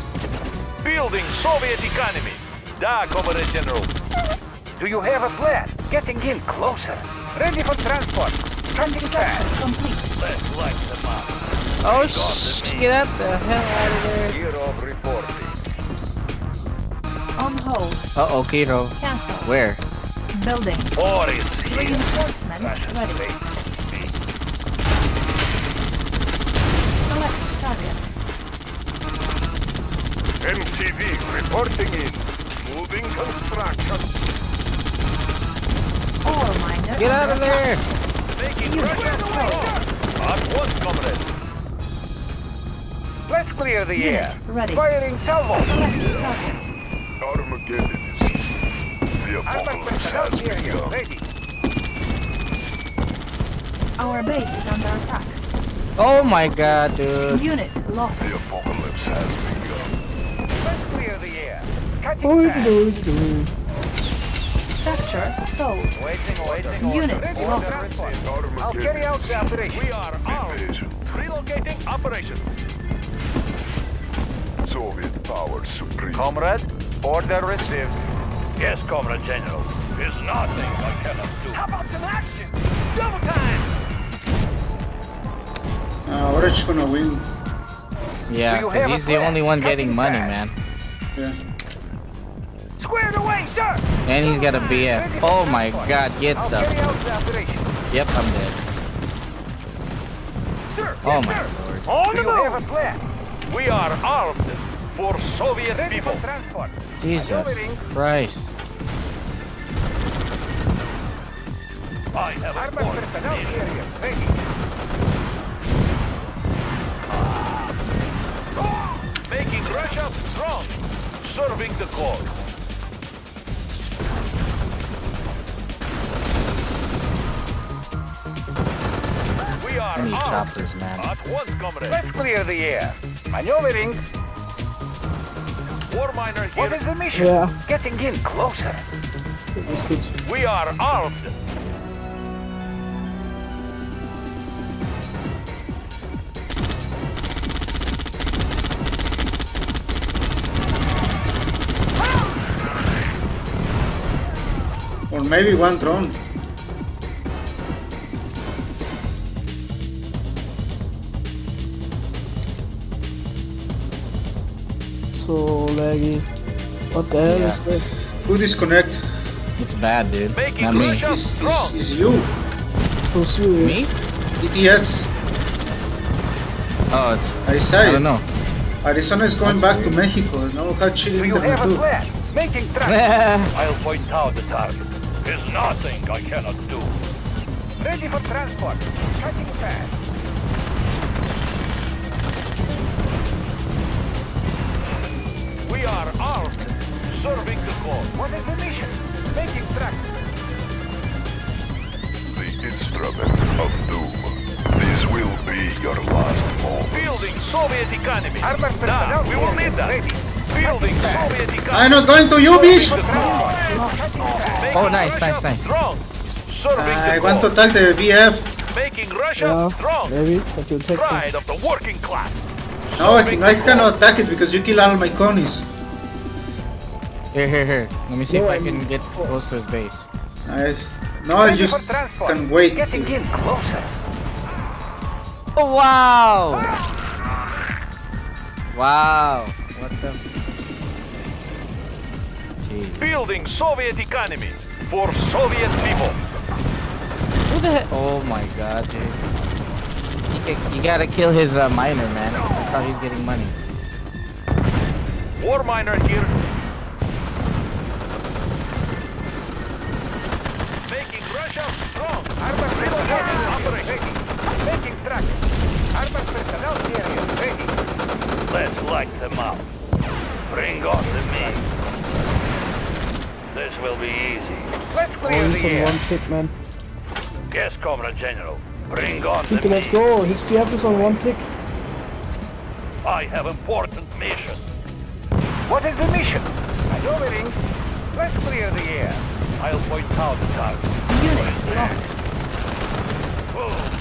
Building Soviet economy. Da, Comrade General. Do you have a plan? Getting in closer. Ready for transport. Cutting fast. Complete. Let's light them up. Oh, sh- get out the hell out of there. Hero reporting. On hold. Uh oh, Kiro. Cancel. Where? Building. War is here. Reinforcements ready. fate is me. Select target. MCV reporting in. Moving construction. Ore miner Get out of there! Making Unit Russia sold. strong. At once, comrade. Let's clear the Unit air. ready. Firing salvo. Select target. Armageddon is. The apocalypse has begun. ready. Our base is under attack. Oh my god, dude. Unit lost. The apocalypse has begun. Oy, fast. oy, oy. Structure sold. Waiting, waiting. Unit Ready lost. transport. I'll carry out the operation. We are armed. Invasion. Relocating operation. Soviet power supreme. Comrade, order received. Yes, Comrade General. There's nothing I cannot do. How about some action? Double time. Uh, Orange gonna win. Yeah, because he's the plan? only one getting money, man. Yeah. Squared away, sir. And he's got a BF. Oh my god, get the. carry out the operation. Yep, I'm dead. Sir, Oh yes, my sir. lord. On the Do you have a plan? We are armed for Soviet Ready people. for transport. Jesus Christ. I have a Armored personnel carrier. Making Russia strong. Serving the cause. We are I need armed. choppers, man. At once, comrade. Let's clear the air. Maneuvering. War miner What here. is the mission? Yeah. Getting in closer. It was good. We are armed. Or maybe one drone. So laggy. What the hell Yeah. is that? Who disconnect? It's bad, dude. Making Not me. Russia Is, strong. is, is you. So serious. Me? ETS. Oh, it's. I I say don't know. Arizona is going That's back to Mexico. You know how Do chilling you they're have a do. plan? Making track. I'll point out the target. There's nothing I cannot do. Ready for transport. Cutting fast. We are armed. Serving the cause. What is the mission? Making track. The instrument of doom. This will be your last moment. Building Soviet economy. Armored Da, personnel we will need that. ready. Building Soviet economy. I'm not going to you, bitch! For transport. Cutting fast. Oh, nice, nice, nice. Strong. Serving I the want to cause. attack the VF. Making Russia Yeah, strong. maybe, but you take them. Pride of the working class. No, I, Serving I cannot attack it because you kill all my conies. Here, here, here. Let me see No, if I I can mean- get close to his base. I no, I just can wait. Getting in closer. Oh, wow! Wow! What the? Jeez. Building Soviet economy for Soviet people. Who the heck? Oh my god, dude. You, you gotta kill his uh, miner, man. That's how he's getting money. War miner here. Making strong. Armor relocating operation. Making track. Armor personnel carrier ready. Let's light them up. Bring on the meat. This will be easy. Let's Oh, clear he's the air. one tick, man. Yes, Comrade General. Bring on the Kike, let's go. His PF is on one tick. I have important mission. What is the mission? Maneuvering. Let's clear the air. I'll point out the target. Unit lost.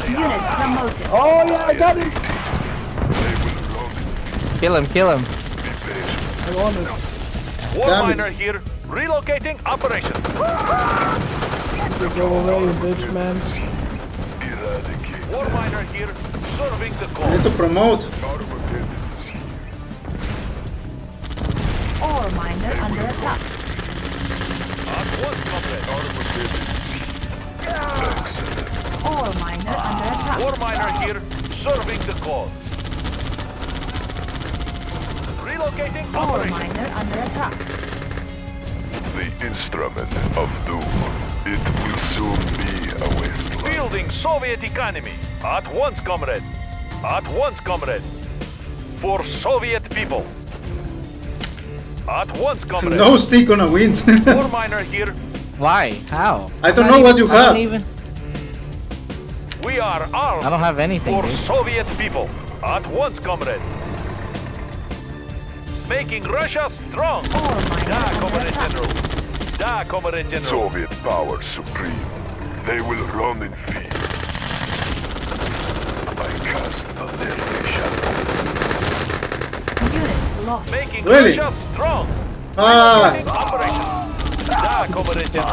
Unit promoted. Oh yeah, I got it. Kill him, kill him. I want it. War Damn it. miner here. Relocating operation. You go away, bitch, man. War miner here. Serving the call. need to promote. Ore miner under attack. At once, comrade. Ore miner under attack. War miner here. Serving the cause. Relocating Ore operation. miner under attack. The instrument of doom. It will soon be a wasteland. Building Soviet economy. At once, comrade. At once, comrade. For Soviet people. At once, comrade. No stick on a win. War miner here. Why? How? I don't I'm know what you I have. Don't even. We are armed I don't have anything. for dude. Soviet people. At once, comrade. Making Russia strong. Da, comrade general. Da, comrade general. Soviet power supreme. They will run in fear. I cast a detonation. Unit lost. Making Really? Russia strong. Ah, Operation. Da, comrade general.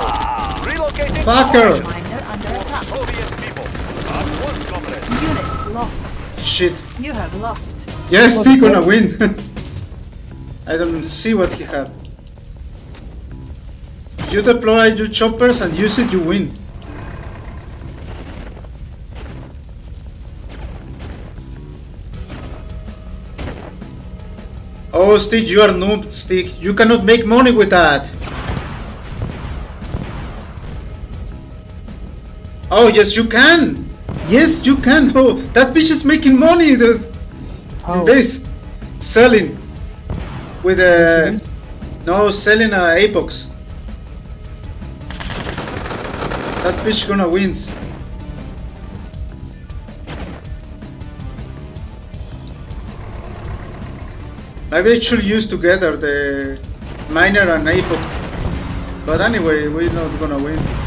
Relocating Fucker. under attack. Soviet people. At once, comrade. Unit lost. shit. You have lost. Yeah, stick on a win. I don't see what he had. You deploy your choppers and use it, you win. Oh, Stick, you are noob, Stick. You cannot make money with that. Oh, yes, you can. Yes, you can. Oh, that bitch is making money, dude. How? Selling with uh, a no selling uh, a apox. That bitch gonna win. Maybe they should use together the miner and apox. But anyway, we're not gonna win.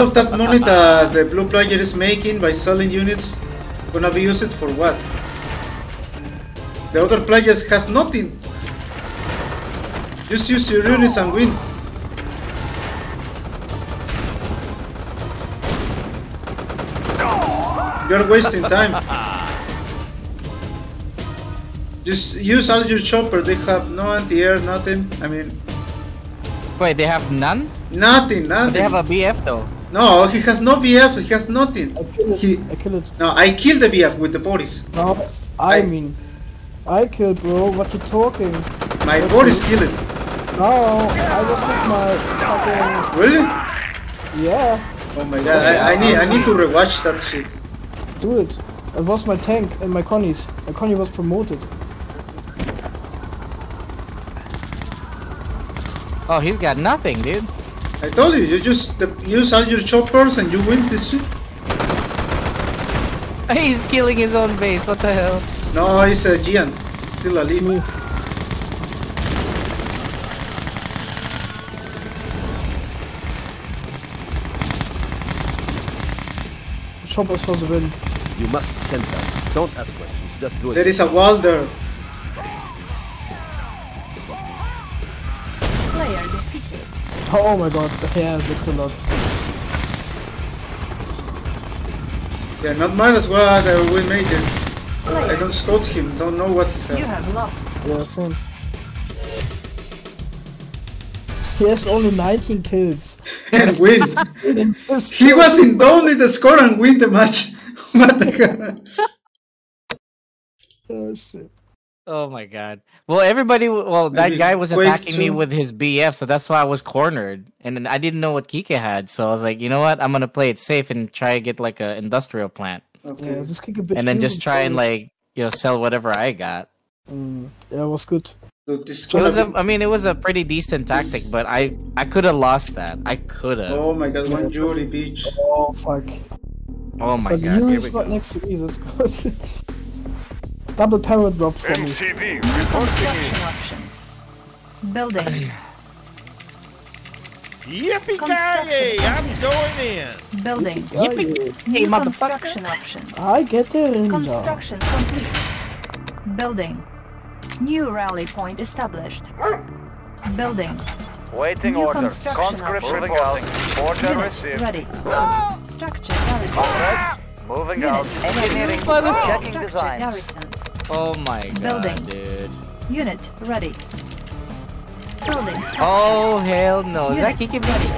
All of that money that uh, the blue player is making by selling units gonna be used for what? The other players has nothing. Just use your units and win. You're wasting time. Just use all your chopper. They have no anti-air, nothing. I mean, Wait, they have none? nothing, But nothing. they have a BF though. No, he has no BF. He has nothing. I killed it. He, I kill it. no, I killed the BF with the Boris. No, I, I- mean, I killed, bro. What you talking? My Boris killed it. No, I was with my fucking. Really? Yeah, Oh my god, I, I need I need to rewatch that shit. do it. It was my tank and my Connies. My Connie was promoted. Oh, he's got nothing, dude. I told you, you just use all your choppers and you win this shit. He's killing his own base. What the hell? No, he's a giant. Still alive. Choppers for the win. You must send them. Don't ask questions. Just do it. There is a wall there. Oh my god, yeah, that's a lot. Yeah, not mine as well. Uh, we made it. I don't scout him. Don't know what he has. You has. have lost. Yeah, same. He has only 19 kills. and win. he was in only the score and win the match. what the hell? Oh shit. Oh my god. Well, everybody. Well, that Maybe guy was Quake attacking me with his BF, so that's why I was cornered, and then I didn't know what Kike had, so I was like, you know what? I'm gonna play it safe and try to get like a industrial plant, Yeah, just kick a bit. and then just try and like you know sell whatever I got. Mm, yeah, it was good. Look, this It was a, I mean, it was a pretty decent tactic, but I I could have lost that. I could have. Oh my god, one jury, bitch. Oh fuck. Oh my but god. you Here is not go. next to me, that's good. Double power drop for me. MCV Construction options. Building. Yippee Construction I'm going in. Building. Yippee-ki-yay. New motherfucker. construction options. I get the ninja. Construction complete. Building. New rally point established. Building. Waiting New orders. construction Conscript options. reporting. Order Unit received. ready. Ah! Structure garrison. Comrades, moving Unit out. Engineering. Checking design. garrison. Oh my god, Building. dude. Unit ready. Building. Oh hell no! Is that Unit Kike ready. Oh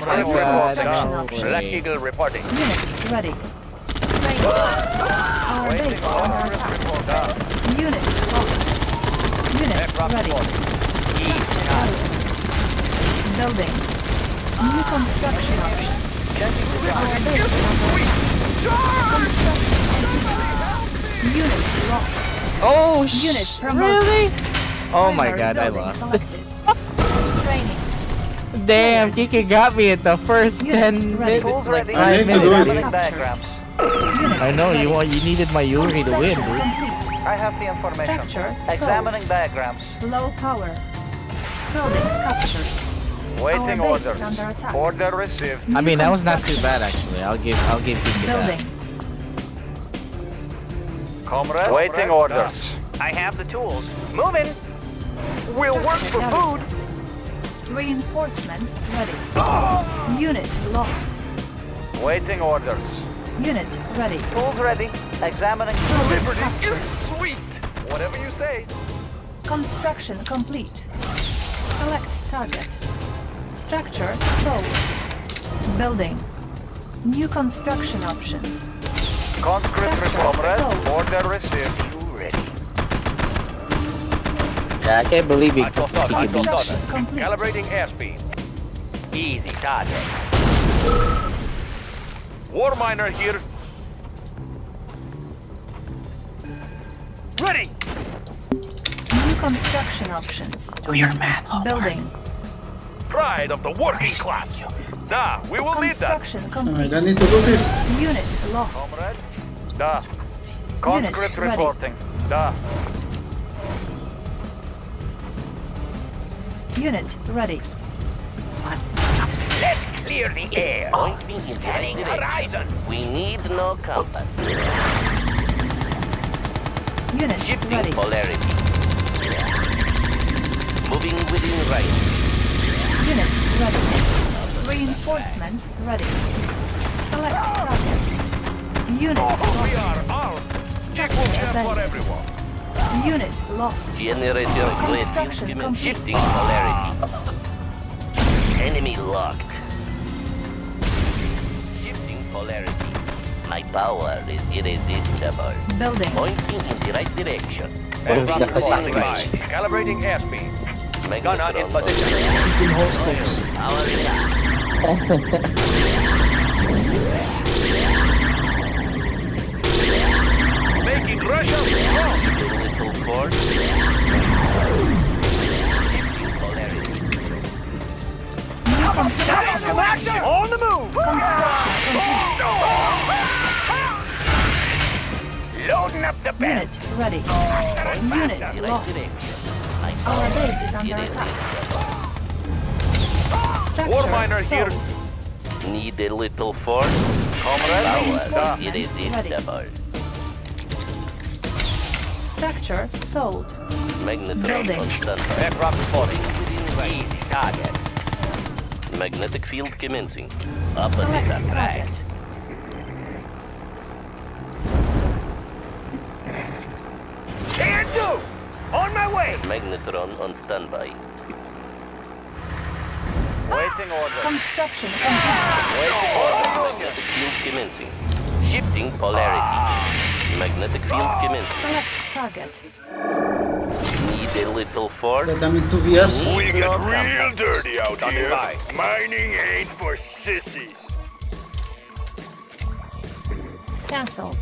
my Waiting orders. god, Construction no options. Black way. Eagle reporting. Unit ready. Training. Our base is under attack. Unit lost. Unit ready. reporting. Building. New construction options. Our base is under attack. Construction complete. Unit lost. Oh Unit promoted. really? Oh my god, I lost. selected. Training. Damn, Kike got me at the first Unit ten minutes, like ready. I need to do minutes. it. Examining diagrams. Unit I know you ready. want, you needed my Yuri to win, Construction dude. I have the information. Structure Examining diagrams. Low power. Building captured. Waiting orders. is under attack. Order received. I mean, that was not too bad actually. I'll give, I'll give Kike Building. that. Comrades. Waiting orders. I have the tools. Moving. We'll work for food. Reinforcements ready. Unit lost. Waiting orders. Unit ready. Tools ready. Examining. Building Liberty captured. is sweet. Whatever you say. Construction complete. Select target. Structure sold. Building. New construction options. Conscript Structure comrades. Order received. You ready? Yeah, I can't believe he I got that, I got Construction that. Calibrating airspeed. Easy target. War miner here. Ready! New construction options. Do your math. Building. Pride of the working class. Da, we will need that. Construction Alright, complete. I need to do this. Unit lost. Comrades. Da. Conscript reporting. Da. Unit ready. Let's clear the air. Pointing in Scanning horizon. We need no compass. Unit Shifting ready. polarity. Moving within right. Unit ready. Reinforcements ready. Select ah! target. Unit oh, We lost. are armed. Equal share for everyone. Unit lost. Generator ready. Construction Implement complete. shifting polarity. Enemy locked. Shifting polarity. My power is irresistible. Building. Pointing in the right direction. Aircraft Moving reporting within by. right. Calibrating airspeed. Gun on in Magnetron position. On the move! Loading up the ready. Unit lost. Our base is under attack. War miner here. Need a little force? Comrade, power. It is ready. Structure sold. Magnetron Building. Aircraft reporting. Easy target. Magnetic field commencing. Opposite Select target. Can do. On my way. Magnetron on standby. Waiting ah! order. Construction complete. Waiting order. Magnetic field commencing. Shifting polarity. Ah! Magnetic field commencing. Select target. Need a little force? But I'm in 2VFs. We get real dirty out here. Mining ain't for sissies. Cancelled.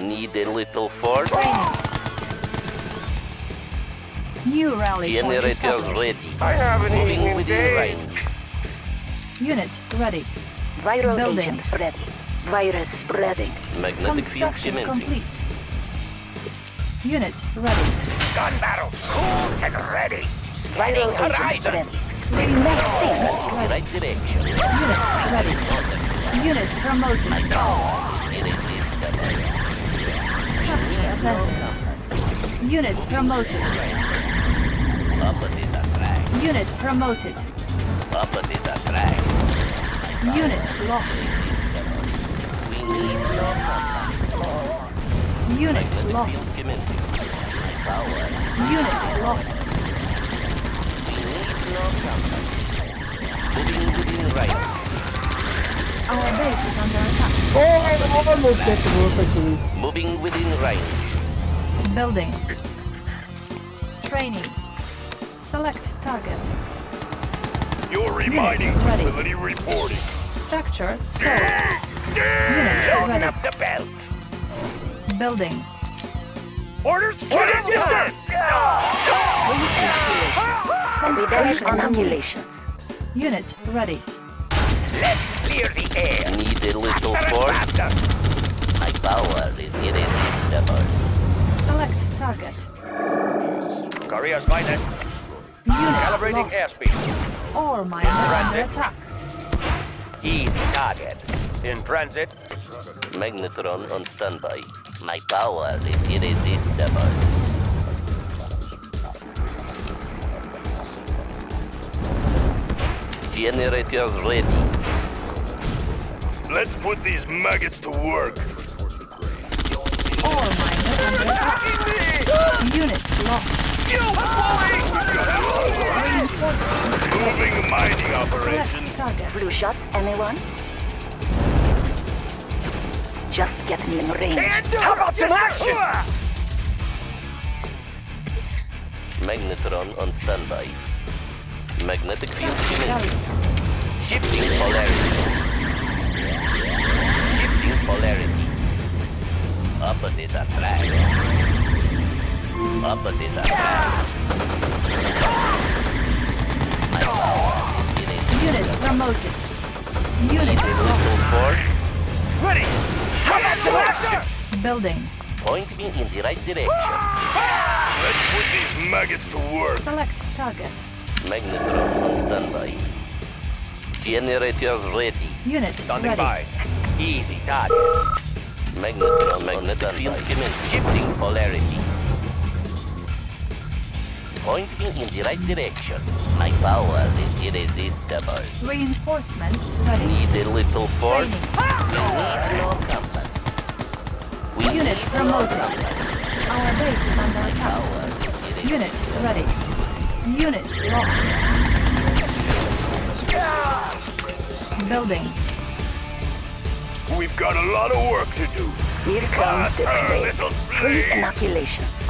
Need a little force? Training. New rally point Generators ready. I haven't Moving even within engaged. range. Unit ready. Viral Building. agent ready. Virus spreading. Magnetic field Construction commencing. complete. Unit ready. Gun barrel cool and ready. Viral Scanning agent horizon. ready. Smash things ready. Right direction. Unit ready. Unit promoted. Irresistible. Structure abandoned. Unit promoted. Unit promoted. Opposite track. Unit lost. We need. Unit lost. Unit lost. We need. Moving within range. Our base is under attack. Oh, I almost get the perfectly. Moving within range. Building. Training. Select target. Your remining ready. facility reporting. Structure sold. Unit Loading ready. up the belt. Building. Orders? Orders, yes, sir. Construction complete. Inoculations. Unit ready. Let's clear the air. Need a little force? faster. My power is irresistible. Select target. Korea's finest. Unit Calibrating lost. airspeed. Ore miner under Transit. attack. Easy target. In transit. Magnetron on standby. My power is irresistible. Generators ready. Let's put these maggots to work. Ore miner under attack. Unit lost. Reinforcements. Moving mining operation. Select target. Blue shots, anyone? Just get me in range. How about some action? Magnetron on standby. Magnetic field commencing. Shifting polarity. Shifting polarity. Opposite track. Opposite track. My power is irresistible. Unit promoted. Unit lost. Little. Ready. How about some action? Building. Point me in the right direction. Let's put these maggots to work. Select target. Magnetron on standby. Generators ready. Unit Standing ready. by. Easy target. Magnetron magnetic field commencing. Shifting polarity. Point me in the right direction. My power is irresistible. Reinforcements ready. Need a little force? Training. We need no compass. We Unit need promoted. no compass. Our base is under attack. Power is. Unit ready. Unit lost. Building. We've got a lot of work to do. Here comes the Faster, prey. little Free slave.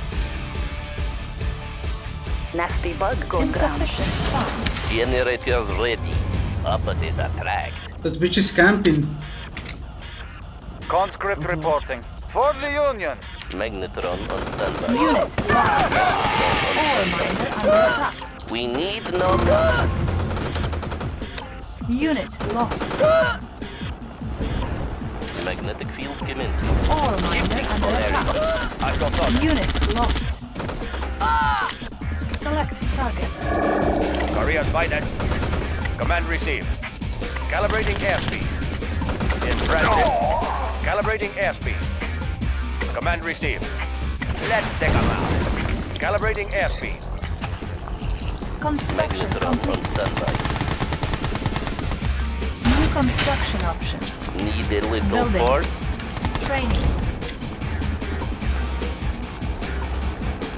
Inoculations. Nasty bug going ground. Insufficient funds. Generators ready. Opposite track. That bitch is camping. Conscript reporting. For the Union. Magnetron on standby. Unit lost. Magnetron on Ore miner under attack. We need no compass. Unit lost. Magnetic field commencing. Ore miner under attack. I've got thought. Unit lost. Ah! Select target. Korea's finest. Command received. Calibrating airspeed. In transit. Calibrating airspeed. Command received. Let's take them out. Calibrating airspeed. Construction complete. New construction options. Need a little Building. port. Training.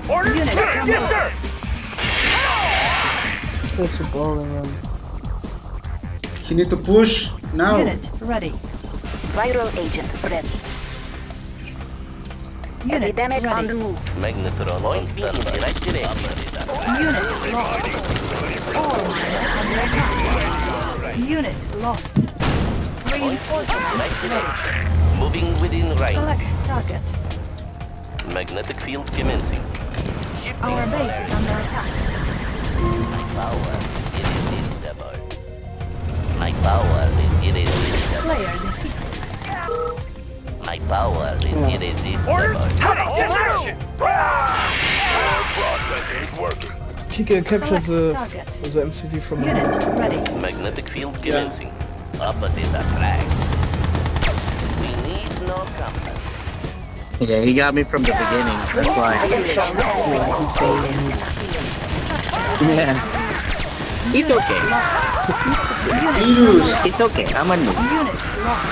Order, Unit sir. Yes, sir. That's a boring one. You need to push now. Unit ready. Viral agent ready. Unit Epidemic on ready. the move. Magnetron on standby. Right. Unit lost. Ore miner. Unit lost. Reinforcements ready. Moving within range. Select target. Magnetic field commencing. Our base is under attack. My power is irresistible. My power is irresistible. Player defeated. My power is Yeah. irresistible. Yes, Processing is working. Kika captures the, the MCV from Unit ready. Magnetic field commencing. Opposite attract. We need no compass. Yeah, he got me from the beginning. That's why. Yeah. It's okay. Virus. It's okay. I'm a noob. Unit lost.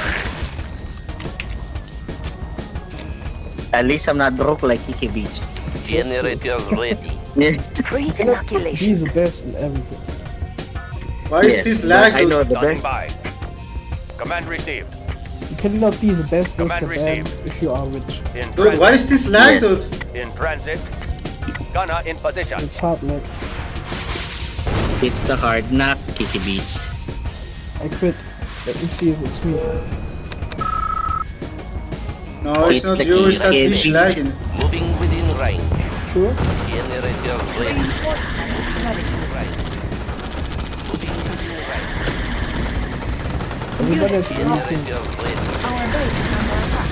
At least I'm not broke like Kiki Beach. Generators ready. Yeah. Free He's the best in everything. Why is Yes, this but lag? I know the best. by. Command received. You cannot be the best Command Mr. Band if you are rich. In Dude, transit. what is this lag, Yes. dude? In transit. Gunner in position. It's hard lag. It's the hard knock, Kiki Beach. I quit. Let me see if it's me. No, it's, It's not the you, it's key, that kid. fish lagging. Moving within range. Sure? Generators ready. Reinforcements ready. Right. Moving within. Everybody has anything. Our base is under attack.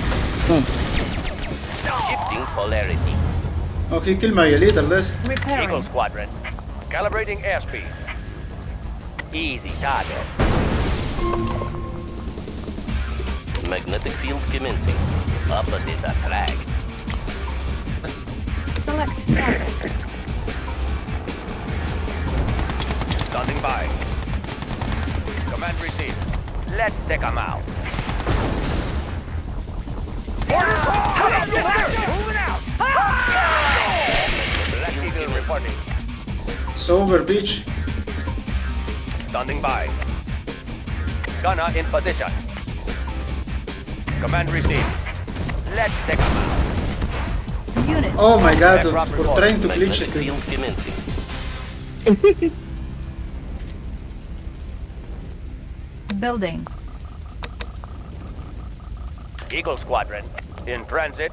Shifting polarity. Okay, kill Marielita, let's. Eagle Repairing. Squadron. Calibrating airspeed. Easy target. Magnetic field commencing. Opposite attract. Select target. Standing by. Command received. Let's take them out. Order! Yes, sir! Moving out! Black Eagle reporting. It's over, bitch. Standing by. Gunner in position. Command received. Let's take them out. Unit. Oh my god, dude. Aircraft We're trying to Magnetic glitch it. dude. field commencing. Building. Eagle Squadron. In transit.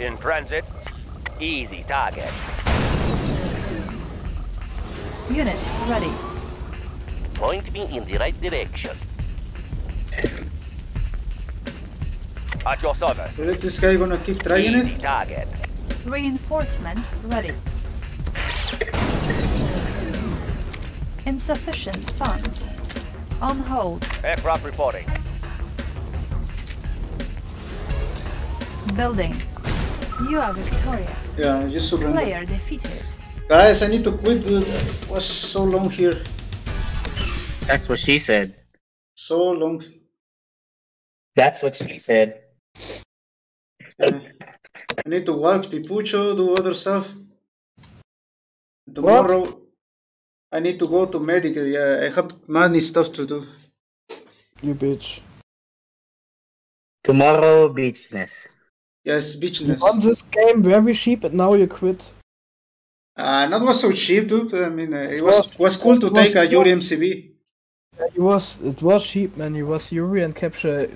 In transit. Easy target. Unit ready. Point me in the right direction. At your service. Let this guy gonna keep trying Easy it? target. Reinforcements ready. Insufficient funds. On hold. Aircraft reporting. Building. You are victorious. Yeah, I just surrender. Player defeated. Guys, I need to quit, dude. It was so long here. That's what she said. So long. That's what she said. I need to walk Pipucho, do other stuff. Tomorrow, I need to go to medical. Yeah, I have many stuff to do. You bitch. Tomorrow, beachness. Yes, You beachness. won this game very cheap and now you quit. Uh, not was so cheap, dude. I mean, uh, it was was cool to was take a cool. Yuri MCV. It was it was cheap man, it was Yuri and capture